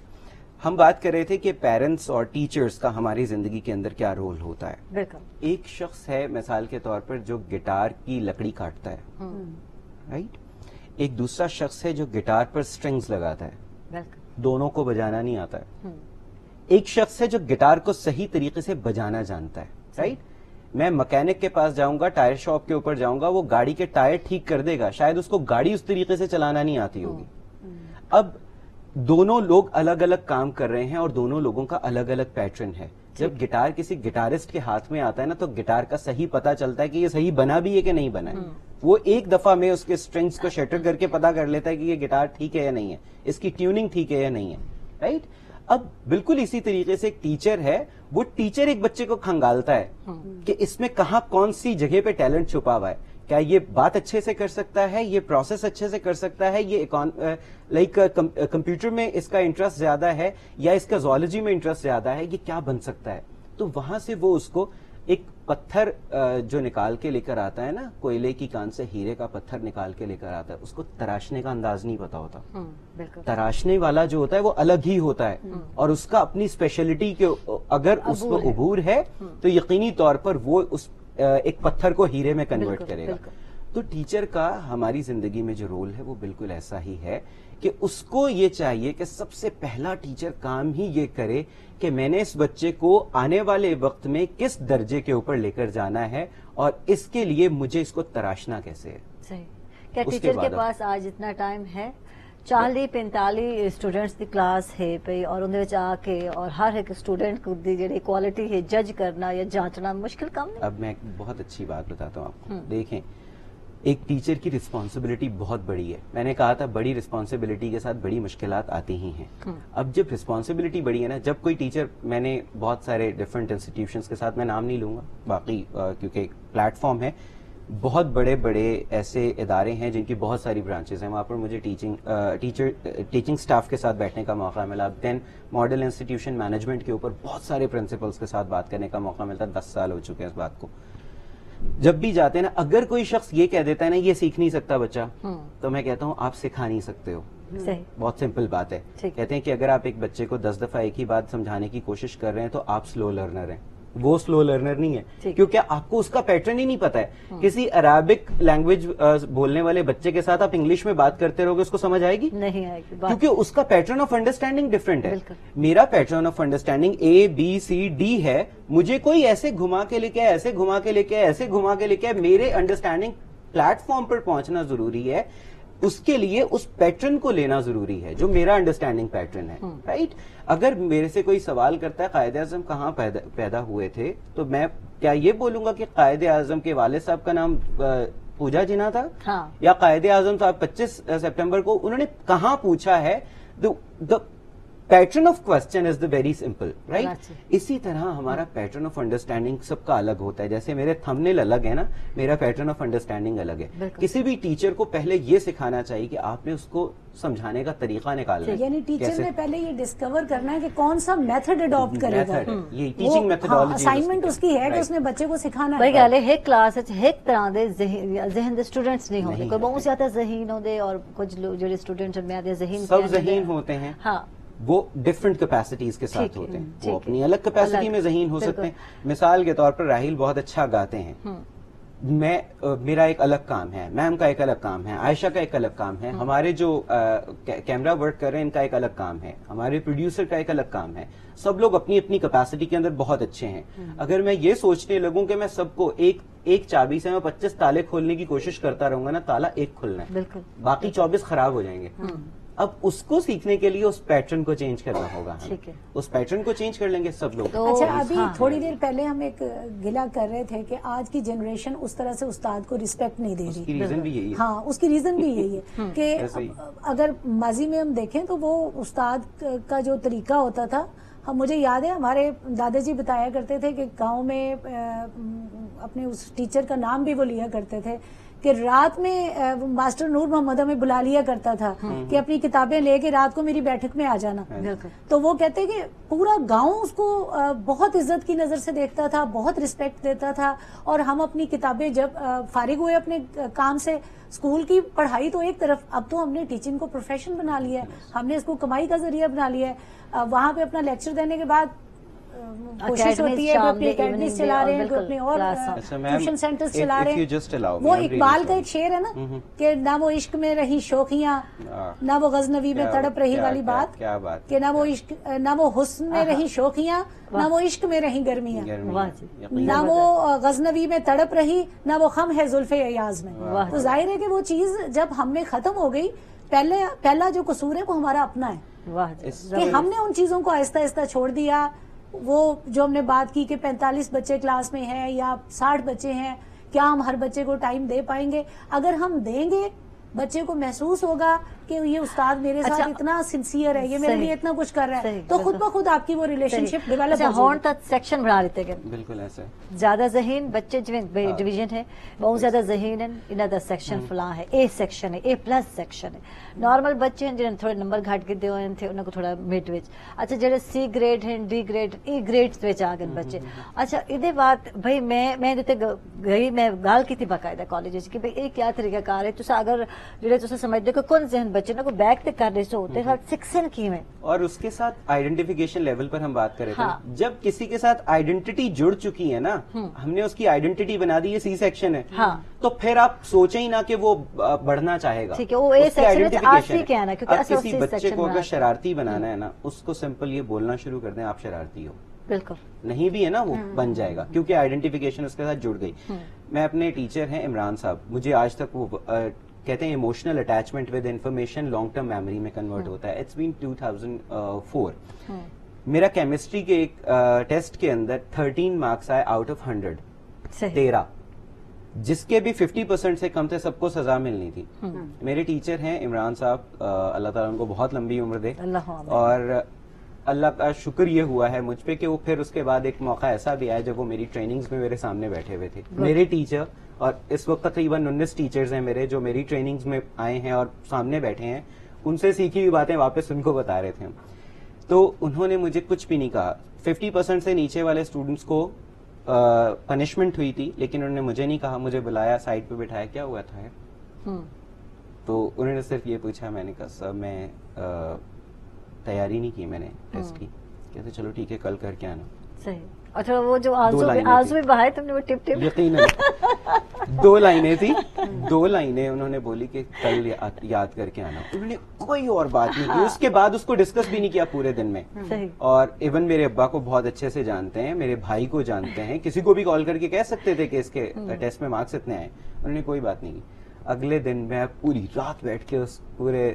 ہم بات کر رہے تھے کہ پیرنٹس اور ٹیچرز کا ہماری زندگی کے اندر کیا رول ہوتا ہے۔ ایک شخص ہے مثال کے طور پر جو گٹار کی لکڑی کاٹتا ہے۔ رائٹ ایک دوسرا شخص ہے جو گٹار پر سٹرنگز لگاتا ہے۔ دونوں کو بجانا نہیں آتا ہے۔ ایک شخص ہے جو گٹار کو صحیح طریقے سے بجانا جانتا ہے۔ رائٹ میں مکینک کے پاس جاؤں گا ٹائر شاپ کے اوپر جاؤں گا وہ گاڑی کے ٹائر ٹھیک کر دے گا۔ شاید اس کو گاڑی اس طریقے سے چلانا نہیں آتی ہوگی۔ اب دونوں لوگ الگ الگ کام کر رہے ہیں اور دونوں لوگوں کا الگ الگ پیٹرن ہے۔ جب گٹار کسی گٹارسٹ کے ہاتھ میں آتا ہے نا تو گٹار کا صحیح پتا چلتا ہے کہ یہ صحیح بنا بھی ہے کہ نہیں بنا ہے۔ وہ ایک دفعہ میں اس کے اسٹرنگس کو شٹر کر کے پتا کر لیتا ہے کہ یہ گٹار ٹھیک ہے یا نہیں ہے۔ اس کی ٹیوننگ ٹھیک ہے یا نہیں ہے۔ رائٹ اب بالکل اسی طریقے سے ایک ٹیچر ہے وہ ٹیچر ایک بچے کو کھنگالتا ہے کہ اس میں کہاں کون سی جگہ پہ ٹیلنٹ چھپا ہوا ہے۔ کیا یہ بات اچھے سے کر سکتا ہے؟ یہ پروسیس اچھے سے کر سکتا ہے؟ یہ لائک کمپیوٹر میں اس کا انٹرسٹ زیادہ ہے یا اس کا زوالوجی میں انٹرسٹ زیادہ ہے؟ یہ کیا بن سکتا ہے؟ تو وہاں سے وہ اس کو ایک پتھر جو نکال کے لے کر آتا ہے نا کوئلے کی کان سے ہیرے کا پتھر نکال کے لے کر آتا ہے اس کو تراشنے کا انداز نہیں پتا ہوتا۔ تراشنے والا جو ہوتا ہے وہ الگ ہی ہوتا ہے اور اس کا اپنی اسپیشلٹی کے اگر اس کو عبور ہے تو یقینی طور پر وہ اس ایک پتھر کو ہیرے میں کنورٹ کرے گا۔ تو ٹیچر کا ہماری زندگی میں جو رول ہے وہ بالکل ایسا ہی ہے کہ اس کو یہ چاہیے کہ سب سے پہلا ٹیچر کام ہی یہ کرے کہ میں نے اس بچے کو آنے والے وقت میں کس درجے کے اوپر لے کر جانا ہے اور اس کے لیے مجھے اس کو تراشنا کیسے ہے۔ صحیح۔ کیا ٹیچر کے پاس آج اتنا ٹائم ہے؟ چالی پینتالی اسٹوڈینٹس دی کلاس ہے پی اور اندر آ کے اور ہر ایک اسٹوڈینٹ کو دی جڑی کوالٹی ہے جج کرنا یا جانچنا مشکل کام اب میں بہت اچھی بات بتاتا ہوں آپ کو۔ دیکھیں ایک ٹیچر کی رسپانسبلٹی بہت بڑی ہے۔ میں نے کہا تھا بڑی رسپانسبلٹی کے ساتھ بڑی مشکلات آتی ہی ہیں۔ اب جب رسپانسبلٹی بڑی ہے نا جب کوئی ٹیچر میں نے بہت سارے ڈفرنٹ انسٹیٹیوشنس کے ساتھ میں نام نہیں لوں گا باقی کیونکہ پلیٹ فارم ہے۔ بہت بڑے بڑے ایسے ادارے ہیں جن کی بہت ساری برانچز ہیں۔ وہاں پر مجھے ٹیچنگ ٹیچر ٹیچنگ سٹاف کے ساتھ بیٹھنے کا موقع ملا۔ دین ماڈل انسٹیٹیوشن مینجمنٹ کے اوپر بہت سارے پرنسپلس کے ساتھ بات کرنے کا موقع ملتا۔ دس سال ہو چکے ہیں اس بات کو۔ جب بھی جاتے ہیں نا اگر کوئی شخص یہ کہہ دیتا ہے نا یہ سیکھ نہیں سکتا بچہ تو میں کہتا ہوں آپ سکھا نہیں سکتے ہو۔ بہت سمپل بات ہے۔ کہتے ہیں کہ اگر آپ ایک بچے کو دس دفعہ ایک ہی بات سمجھانے کی کوشش کر رہے ہیں تو آپ سلو لرنر ہیں۔ وہ سلو لرنر نہیں ہے. کیونکہ آپ کو اس کا پیٹرن ہی نہیں پتا ہے. ہاں۔ کسی عربک لینگویج بولنے والے بچے کے ساتھ آپ انگلش میں بات کرتے رہو گے اس کو سمجھ آئے گی؟ نہیں آئے گی. کیونکہ اس کا پیٹرن آف انڈرسٹینڈنگ ڈفرنٹ ہے. میرا pattern of understanding A B C D ہے. مجھے کوئی ایسے گھما کے لے کے ایسے گھما کے لے کے ایسے گھما کے لے کے میرے انڈرسٹینڈنگ پلیٹ فارم پر پہنچنا ضروری ہے. اس کے لیے اس پیٹرن کو لینا ضروری ہے جو میرا انڈرسٹینڈنگ پیٹرن ہے رائٹ اگر میرے سے کوئی سوال کرتا ہے قائد اعظم کہاں پیدا ہوئے تھے؟ تو میں کیا یہ بولوں گا کہ قائد اعظم کے والد صاحب کا نام پوجا جنا تھا؟ ہاں۔ یا قائد اعظم صاحب پچیس سپٹمبر کو انہوں نے کہاں پوچھا ہے؟ Pattern of question is the very simple right اسی طرح ہمارا پیٹرن آف انڈرسٹینڈنگ سب کا الگ ہوتا ہے. جیسے میرے تھم الگ ہے نا میرا پیٹرن آف انڈرسٹینڈنگ الگ ہے. کسی بھی ٹیچر کو پہلے یہ سکھانا چاہیے کہ آپ نے اس کو سمجھانے کا طریقہ نکالنا ہے. یعنی ٹیچر نے پہلے یہ ڈسکور کرنا ہے کہ کون سا میتھڈ اڈاپٹ کرے گا. یہ ٹیچنگ میتھڈالوجی اسائنمنٹ اس کی. ہے کہ اس نے بچے کو سکھانا ہے. گل ہے کلاس وچ ایک طرح دے ذہن دے سٹوڈنٹس نہیں ہوندے کوئی بہت زیادہ ذہین ہوندے اور کچھ جو سٹوڈنٹس میں دے ذہین سب ذہین ہوتے ہیں۔ ہاں۔ وہ ڈفرنٹ کیپیسٹیز کے ساتھ ہوتے ہیں۔ وہ اپنی الگ کیپیسٹی میں ذہین ہو سکتے ہیں۔ مثال کے طور پر راہیل بہت اچھا گاتے ہیں۔ میں میرا ایک الگ کام ہے میم کا ایک الگ کام ہے عائشہ کا ایک الگ کام ہے ہمارے جو کیمرہ ورک کر رہے ہیں ان کا ایک الگ کام ہے۔ ہمارے پروڈیوسر کا ایک الگ کام ہے۔ سب لوگ اپنی اپنی کیپیسٹی کے اندر بہت اچھے ہیں۔ اگر میں یہ سوچنے لگوں کہ میں سب کو ایک ایک چابی سے میں پچیس تالے کھولنے کی کوشش کرتا رہوں گا نا تالا ایک کھلنا ہے۔ باقی چوبیس خراب ہو جائیں گے۔ اب اس کو سیکھنے کے لیے اس پیٹرن کو چینج کرنا ہوگا۔ اس پیٹرن کو چینج کر لیں گے سب لوگ۔ اچھا ابھی ہاں۔ تھوڑی دیر پہلے ہم ایک گلا کر رہے تھے کہ آج کی جنریشن اس طرح سے استاد کو ریسپیکٹ نہیں دے رہی۔ ریزن بھی یہی ہاں اس کی ریزن بھی یہی ہے کہ اگر ماضی میں ہم دیکھیں تو وہ استاد کا جو طریقہ ہوتا تھا ہم مجھے یاد ہے ہمارے دادا جی بتایا کرتے تھے کہ گاؤں میں اپنے اس ٹیچر کا نام بھی وہ لیا کرتے تھے۔ کہ رات میں ماسٹر نور محمد ہمیں بلا لیا کرتا تھا کہ اپنی کتابیں لے کے رات کو میری بیٹھک میں آ جانا۔ تو وہ کہتے کہ پورا گاؤں اس کو بہت عزت کی نظر سے دیکھتا تھا بہت رسپیکٹ دیتا تھا۔ اور ہم اپنی کتابیں جب فارغ ہوئے اپنے کام سے اسکول کی پڑھائی تو ایک طرف اب تو ہم نے ٹیچنگ کو پروفیشن بنا لیا ہے۔ ہم نے اس کو کمائی کا ذریعہ بنا لیا ہے۔ وہاں پہ اپنا لیکچر دینے کے بعد کوشش ہوتی ہے اپنی اکیڈمیز چلا رہے ہیں اپنے اور ٹیوشن سینٹر چلا رہے ہیں۔ وہ اقبال کا ایک شعر ہے نا کہ نہ وہ عشق میں رہی شوخیاں نہ وہ غزنوی میں تڑپ رہی والی بات کہ نہ وہ عشق نہ وہ حسن میں رہی شوخیاں نہ وہ عشق میں رہی گرمیاں۔ نہ وہ غزنوی میں تڑپ رہی نہ وہ خم ہے زلف ایاز میں۔ تو ظاہر ہے کہ وہ چیز جب ہم میں ختم ہو گئی پہلے پہلا جو قصور ہے وہ ہمارا اپنا ہے۔ کہ ہم نے ان چیزوں کو آہستہ آہستہ چھوڑ دیا وہ جو ہم نے بات کی کہ پینتالیس بچے کلاس میں ہیں یا ساٹھ بچے ہیں، کیا ہم ہر بچے کو ٹائم دے پائیں گے؟ اگر ہم دیں گے، بچے کو محسوس ہوگا کہ یہ استاد میرے ساتھ اچھا، اتنا سنسیئر ہے یہ میرے لیے اتنا کچھ کر رہا ہے۔ تو خود بخود آپ کی وہ ریلیشن شپ ڈیولپ ہون تک سیکشن بنا لیتے گئے بالکل ایسے زیادہ ذہین بچے ڈویژن ہے بہت زیادہ ذہین ہے انہاں دا سیکشن فلاں ہے اے سیکشن ہے اے پلس سیکشن ہے نارمل بچے ہیں جنہیں تھوڑے نمبر گھٹ کے ہوئے تھے انہوں کو تھوڑا مڈ وچ اچھا جڑے سی گریڈ ہیں ڈی گریڈ ای گریڈز وچ آ گئے بچے۔ اچھا ادے بات بھائی میں میں جتے گئی میں گال کی تھی باقاعدہ کالج کہ بھائی اے کیا طریقہ کار ہے؟ تسا اگر جڑے تسا سمجھ دے کہ کون ذہن بچے کو بیک تے کر رہے سو ہوتے ہیں سیکشن کی میں۔ اور اس کے ساتھ آئیڈینٹیفیکیشن لیول پر ہم بات کر رہے تھے۔ ہاں۔ جب کسی کے ساتھ آئیڈینٹی جڑ چکی ہے نا ہم نے اس کی آئیڈینٹی بنا دی یہ سی سیکشن ہے۔ ہاں۔ تو پھر آپ سوچیں ہی نہ کہ وہ بڑھنا چاہے گا۔ کسی بچے کو اگر شرارتی بنانا ہے نا اس کو سمپل یہ بولنا شروع کر دیں آپ شرارتی ہو۔ بالکل۔ نہیں بھی ہے نا وہ بن جائے گا کیونکہ آئیڈینٹیفیکیشن اس کے ساتھ جڑ گئی۔ میں اپنے ٹیچر ہیں عمران صاحب۔ مجھے آج تک وہ کہتے ہیں emotional attachment with information long term memory میں کنورٹ ہوتا ہے۔ It's been two thousand four میرا کیمسٹری کے ایک ٹیسٹ کے اندر تھرٹین مارکس آئے آؤٹ آف ہنڈریڈ تیرہ۔ جس کے بھی ففٹی پرسینٹ سے کم تھے سب کو سزا ملنی تھی۔ میرے ٹیچر ہیں عمران صاحب اللہ تعالیٰ ان کو بہت لمبی عمر دے۔ اور اللہ کا شکر یہ ہوا ہے مجھ پہ کہ وہ پھر اس کے بعد ایک موقع ایسا بھی آیا جب وہ میری ٹریننگز میں میرے سامنے بیٹھے ہوئے تھے۔ میرے ٹیچر اور اس وقت تقریباً انیس ٹیچرز ہیں میرے جو میری ٹریننگز میں آئے ہیں اور سامنے بیٹھے ہیں۔ ان سے سیکھی ہوئی باتیں واپس ان کو بتا رہے تھے۔ تو انہوں نے مجھے کچھ بھی نہیں کہا۔ ففٹی پرسینٹ سے نیچے والے اسٹوڈنٹس کو پنشمنٹ ہوئی تھی لیکن انہوں نے مجھے نہیں کہا مجھے بلایا سائڈ پہ بٹھایا کیا ہوا تھا؟ تو انہوں نے صرف یہ پوچھا میں نے کہا سر میں تیاری نہیں کی میں نے ٹیسٹ کی۔ کہتے چلو ٹھیک ہے کل کر کے آنا۔ اچھا وہ جو آنسو بھی بہائے تم نے وہ ٹپ ٹپ۔ یقین دو لائنیں تھی دو لائنیں انہوں نے بولی کہ کل یاد کر کے آنا۔ انہوں نے کوئی اور بات نہیں کی۔ اس کے بعد اس کو ڈسکس بھی نہیں کیا پورے دن میں۔ اور ایون میرے ابا کو بہت اچھے سے جانتے ہیں میرے بھائی کو جانتے ہیں۔ کسی کو بھی کال کر کے کہہ سکتے تھے کہ اس کے ٹیسٹ میں مارکس اتنے آئے۔ انہوں نے کوئی بات نہیں کی۔ اگلے دن میں پوری رات بیٹھ کے اس پورے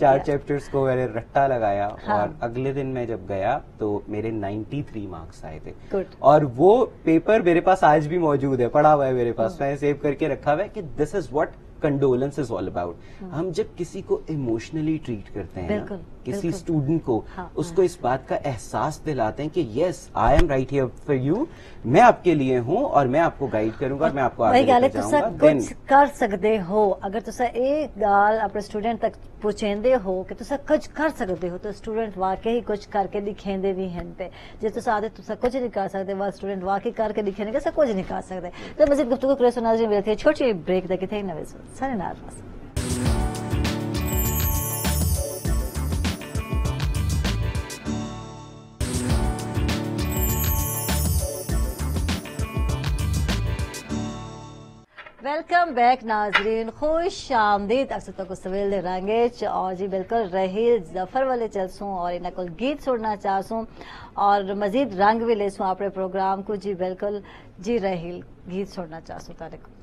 چار چیپٹرز کو میں نے رٹا لگایا ہاں۔ اور اگلے دن میں جب گیا تو میرے نائنٹی تھری مارکس آئے تھے۔ اور وہ پیپر میرے پاس آج بھی موجود ہے پڑا ہوا ہے میرے پاس۔ ہاں۔ میں سیو کر کے رکھا ہوا ہے کہ this is what condolence is all about ہم جب کسی کو ایموشنلی ٹریٹ کرتے ہیں کسی اسٹوڈنٹ کو ہاں، اس کو اس بات کا احساس دلاتے ہیں کہ yes I am right here for you میں آپ کے لیے ہوں اور میں آپ کو گائیڈ کروں گا میں آپ کو کچھ کر سکتے ہو۔ اگر تصا ایک گال اپنے اسٹوڈنٹ تک پہنچے ہو کہ تصا کچھ کر سکتے ہو تو اسٹوڈنٹ واقعی کچھ کر کے دکھیں بھی ہیں۔ پہ جی تصا آدھے تصا کچھ نہیں کر سکتے وہ اسٹوڈنٹ واقعی کر کے دکھیں گے کچھ نہیں کر سکتے۔ تو مزید گفتگو کرے سنا جی ملتی ہے چھوٹی بریک دے کے تھے نوے سارے نار ویلکم بیک ناظرین خوش آمدید اکثر کو سویل دے اور جی بالکل رہیل زفر والے چلسوں اور انہیں کل گیت سوڑنا چاہسوں اور مزید رنگ بھی لے سوں اپنے پروگرام کو. جی بالکل جی رہیل گیت سوڑنا چاہسوں تارک سے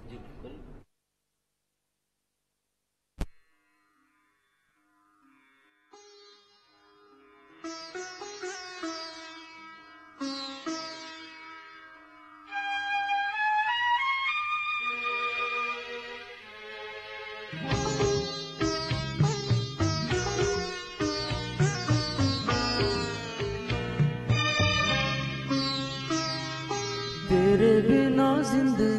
in the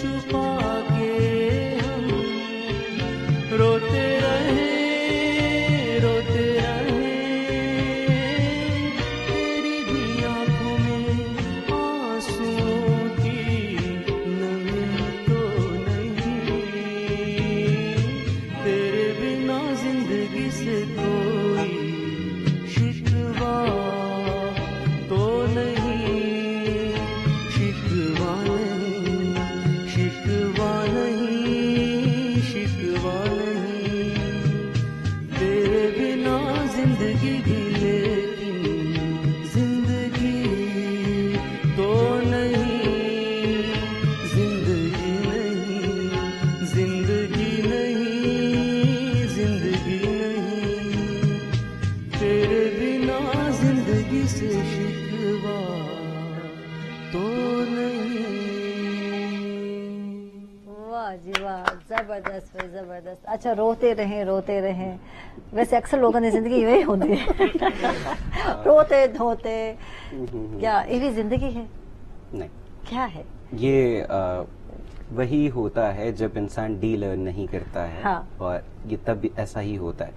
to ویسے اکثر لوگوں نے زندگی یہی ہوتی ہے روتے دھوتے کیا یہ بھی زندگی ہے نہیں کیا ہے یہ وہی ہوتا ہے جب انسان ڈی لرن نہیں کرتا ہے۔ اور یہ تب ایسا ہی ہوتا ہے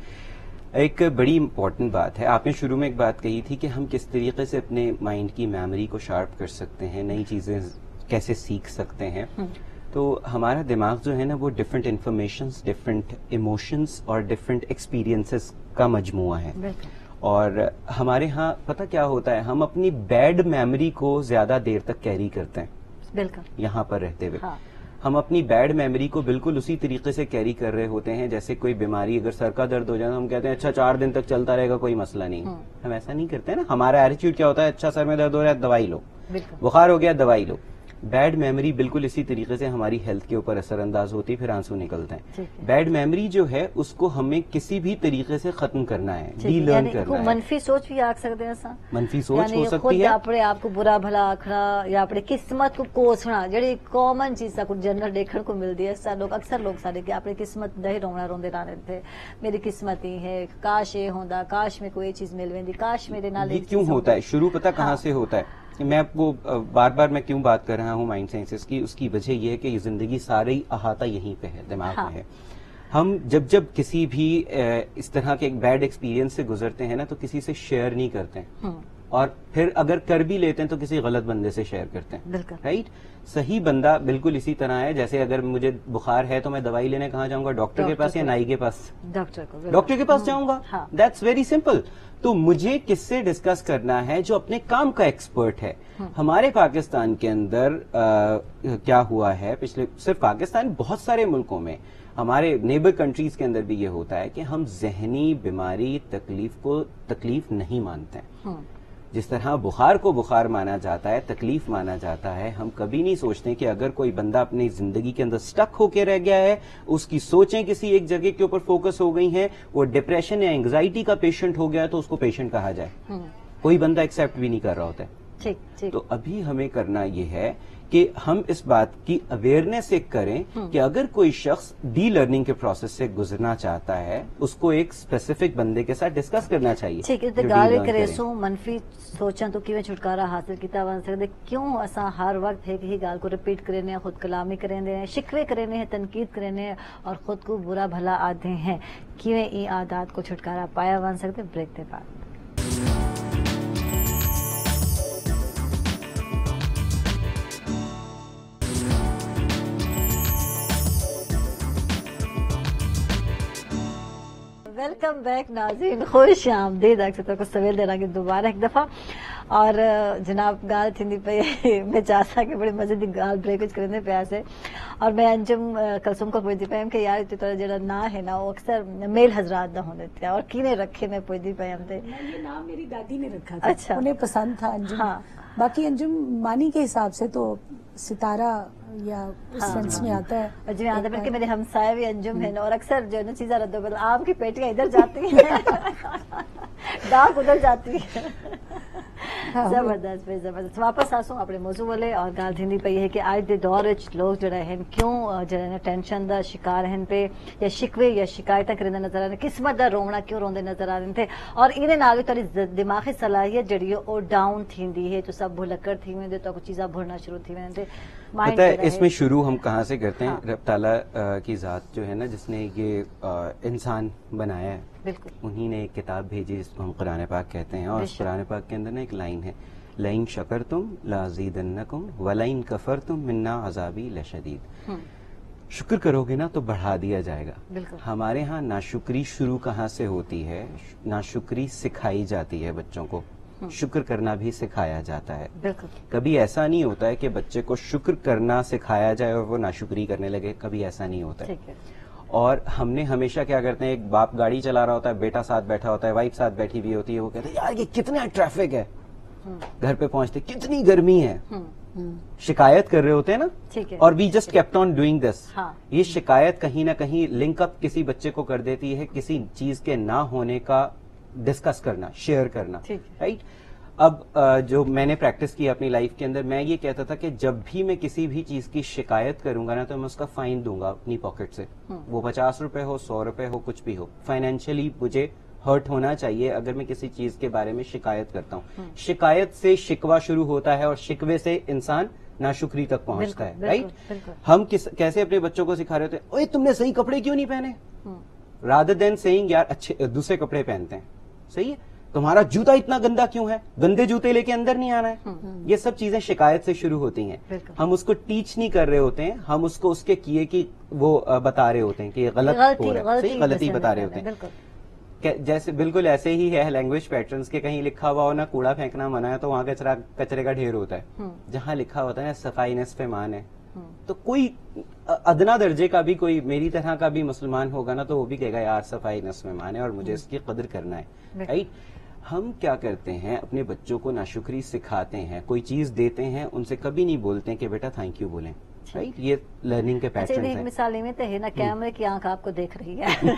ایک بڑی امپورٹنٹ بات ہے آپ نے شروع میں ایک بات کہی تھی کہ ہم کس طریقے سے اپنے مائنڈ کی میموری کو شارپ کر سکتے ہیں نئی چیزیں کیسے سیکھ سکتے ہیں تو ہمارا دماغ جو ہے نا وہ ڈفرینٹ انفارمیشنس ڈفرینٹ ایموشنس اور ڈفرینٹ ایکسپیرینسز کا مجموعہ ہے۔ اور ہمارے ہاں پتہ کیا ہوتا ہے ہم اپنی بیڈ میموری کو زیادہ دیر تک کیری کرتے ہیں۔ بالکل۔ یہاں پر رہتے ہوئے۔ ہاں۔ ہم اپنی بیڈ میموری کو بالکل اسی طریقے سے کیری کر رہے ہوتے ہیں جیسے کوئی بیماری اگر سر کا درد ہو جائے تو ہم کہتے ہیں اچھا چار دن تک چلتا رہے گا کوئی مسئلہ نہیں۔ ہم ایسا نہیں کرتے نا۔ ہمارا ایٹیچیوڈ کیا ہوتا ہے اچھا سر میں درد ہو رہا ہے دوائی لو۔ بخار ہو گیا دوائی لو۔ بیڈ میموری بالکل اسی طریقے سے ہماری ہیلتھ کے اوپر اثر انداز ہوتی پھر آنسو نکلتے ہیں۔ بیڈ میموری جو ہے اس کو ہمیں کسی بھی طریقے سے ختم کرنا ہے ڈی لرن یعنی کرنا ہے۔ منفی سوچ بھی آ سکتے ہیں منفی سوچ یعنی ہو سکتی ہے۔ اپنے آپ کو برا بھلا آخنا یا اپنے قسمت کو کوسنا جڑی کامن چیز کچھ جنرل دیکھنے کو ملتی ہے۔ لوگ اکثر لوگ سارے کہ اپنی قسمت دہی رونا روندے رہنے تھے میری قسمت ہی ہے کاش یہ ہوندا کاش میں کوئی چیز مل ویندی کاش میرے نال یہ کیوں ہوتا ہے؟ شروع پتہ کہاں سے ہوتا ہے؟ میں آپ کو بار بار میں کیوں بات کر رہا ہوں مائنڈ سائنسز کی اس کی وجہ یہ ہے کہ یہ زندگی ساری احاطہ یہیں پہ ہے دماغ میں ہے۔ ہم جب جب کسی بھی اس طرح کے ایک بیڈ ایکسپیرینس سے گزرتے ہیں نا تو کسی سے شیئر نہیں کرتے۔ اور پھر اگر کر بھی لیتے ہیں تو کسی غلط بندے سے شیئر کرتے ہیں. رائٹ صحیح بندہ بالکل اسی طرح ہے جیسے اگر مجھے بخار ہے تو میں دوائی لینے کہاں جاؤں گا؟ ڈاکٹر کے پاس یا نائی کے پاس؟ ڈاکٹر کے پاس جاؤں گا؟ دیٹس ویری سمپل تو مجھے کس سے ڈسکس کرنا ہے جو اپنے کام کا ایکسپرٹ ہے؟ ہمارے پاکستان کے اندر کیا ہوا ہے؟ پچھلے صرف پاکستان بہت سارے ملکوں میں ہمارے نیبر کنٹریز کے اندر بھی یہ ہوتا ہے کہ ہم ذہنی بیماری تکلیف کو تکلیف نہیں مانتے ہیں. جس طرح بخار کو بخار مانا جاتا ہے تکلیف مانا جاتا ہے ہم کبھی نہیں سوچتے کہ اگر کوئی بندہ اپنی زندگی کے اندر سٹک ہو کے رہ گیا ہے اس کی سوچیں کسی ایک جگہ کے اوپر فوکس ہو گئی ہیں وہ ڈپریشن یا انگزائٹی کا پیشنٹ ہو گیا تو اس کو پیشنٹ کہا جائے۔ کوئی بندہ ایکسپٹ بھی نہیں کر رہا ہوتا ہے۔ تو ابھی ہمیں کرنا یہ ہے کہ ہم اس بات کی اویئرنیس ایک کریں کہ اگر کوئی شخص ڈی لرننگ کے پروسیس سے گزرنا چاہتا ہے اس کو ایک اسپیسیفک بندے کے ساتھ ڈسکس کرنا چاہیے۔ منفی سوچاں تو کیویں چھٹکارا حاصل کیتا ون سکدے کیوں اساں ہر وقت ایک ہی گال کو ریپیٹ کرنے خود کلامی کرنے ہیں شکوے کرنے ہیں تنقید کرنے اور خود کو برا بھلا آتے ہیں؟ کیویں ای عادات کو چھٹکارا پایا ون سکتے؟ بریک دے بعد۔ ویلکم بیک ناظرین خوش آمدید. اکثر کو سویل دینا کہ دوبارہ ایک دفعہ. اور جناب گال تھیندی پہ میں چاہتا کہ بڑی مزے دی گال بریک وچ کرنے پہ آسے. اور میں انجم کلسوم کو پوچھتی پہ کہ یار اتنی طرح جڑا نا ہے نا وہ اکثر میل حضرات دا ہوندے تھے. اور کینے رکھے میں پوچھتی پہ ہم تے؟ یہ نام میری دادی نے رکھا تھا. اچھا. انہیں پسند تھا انجم. ہاں. باقی انجم مانی کے حساب سے تو ستارہ یا اس سینس ہاں۔ میں آتا ہے. جی ہے. کہ میرے ہمسائے بھی انجم ہیں اور اکثر جو ہے نا چیزیں رد بدل آم کی پیٹیاں ادھر جاتی ہیں. ڈاک ادھر جاتی ہے ہاں۔ زبردست بے زبردست. واپس آسوں اپنے موضوع والے اور گال پہ یہ ہے کہ آج دے دور لوگ جڑا ہیں کیوں ہے ٹینشن دا شکار ہیں پہ یا شکوے یا شکایتیں نظر قسمت دا رونا کیوں روندے نظر آ رہے تھے اور انہیں نال تاری دماغی صلاحیت جڑی ہے او ڈاؤن تھیندی ہے تو سب بھلکر تھی تو کچھ چیزاں شروع تھی پتہ ہے اس میں شروع ہم کہاں سے کرتے ہیں؟ ہاں۔ رب تعالیٰ کی ذات جو ہے نا جس نے یہ انسان بنایا ہے۔ انہی نے ایک کتاب بھیجی جس کو ہم قرآن پاک کہتے ہیں۔ اور قرآن پاک کے اندر نا ایک لائن ہے۔ لائن شکر تم لازیدنکم ولائن کفر تم منا عذابی لشدید۔ شکر کرو گے نا تو بڑھا دیا جائے گا۔ ہمارے ہاں ناشکری شروع کہاں سے ہوتی ہے؟ ناشکری سکھائی جاتی ہے بچوں کو۔ شکر کرنا بھی سکھایا جاتا ہے۔ کبھی ایسا نہیں ہوتا ہے کہ بچے کو شکر کرنا سکھایا جائے اور وہ ناشکری کرنے لگے کبھی ایسا نہیں ہوتا ہے۔ اور ہم نے ہمیشہ کیا کرتے ہیں ایک باپ گاڑی چلا رہا ہوتا ہے بیٹا ساتھ بیٹھا ہوتا ہے وائف ساتھ بیٹھی ہوئی ہوتی ہے وہ کہتے ہیں یار یہ کتنا ٹریفک ہے۔ گھر پہ پہنچتے کتنی گرمی ہے۔ شکایت کر رہے ہوتے ہیں نا؟ اور we just kept on doing this یہ شکایت کہیں نہ کہیں لنک اپ کسی بچے کو کر دیتی ہے کسی چیز کے نہ ہونے کا ڈسکس کرنا شیئر کرنا رائٹ اب جو میں نے پریکٹس کی اپنی لائف کے اندر میں یہ کہتا تھا کہ جب بھی میں کسی بھی چیز کی شکایت کروں گا نا تو میں اس کا فائن دوں گا اپنی پاکٹ سے۔ وہ پچاس روپے ہو سو روپے ہو کچھ بھی ہو۔ فائنینشلی مجھے ہرٹ ہونا چاہیے اگر میں کسی چیز کے بارے میں شکایت کرتا ہوں۔ شکایت سے شکوا شروع ہوتا ہے اور شکوے سے انسان ناشکری تک پہنچتا ہے رائٹ ہم کیسے اپنے بچوں کو سکھا رہے ہوتے ہیں؟ تم نے صحیح کپڑے کیوں نہیں پہنے؟ رادر دین سیئنگ یار اچھے دوسرے کپڑے پہنتے ہیں. صحیح ہے؟ تمہارا جوتا اتنا گندا کیوں ہے؟ گندے جوتے لے کے اندر نہیں آنا ہے؟ یہ سب چیزیں شکایت سے شروع ہوتی ہیں۔ ہم اس کو ٹیچ نہیں کر رہے ہوتے ہیں ہم اس کو اس کے کیے کی وہ بتا رہے ہوتے ہیں کہ غلط ہو رہا ہے۔ غلطی بتا رہے ہوتے ہیں۔ جیسے بالکل ایسے ہی ہے لینگویج پیٹرنس کے کہیں لکھا ہوا ہو نا کوڑا پھینکنا منع ہے تو وہاں کچرا کچرے کا ڈھیر ہوتا ہے۔ جہاں لکھا ہوتا ہے صفائی نصف مان ہے۔ تو کوئی ادنا درجے کا بھی کوئی میری طرح کا بھی مسلمان ہوگا نا تو وہ بھی کہے گا یار صفائی نصف مان ہے اور مجھے اس کی قدر کرنا ہے. رائٹ ہم کیا کرتے ہیں؟ اپنے بچوں کو ناشکری سکھاتے ہیں کوئی چیز دیتے ہیں ان سے کبھی نہیں بولتے کہ بیٹا تھینک یو بولیں۔ یہ لرننگ کے پیٹرن اچھا، مثال میں تو ہے نا کیمرے کی آنکھ آپ کو دیکھ رہی ہے۔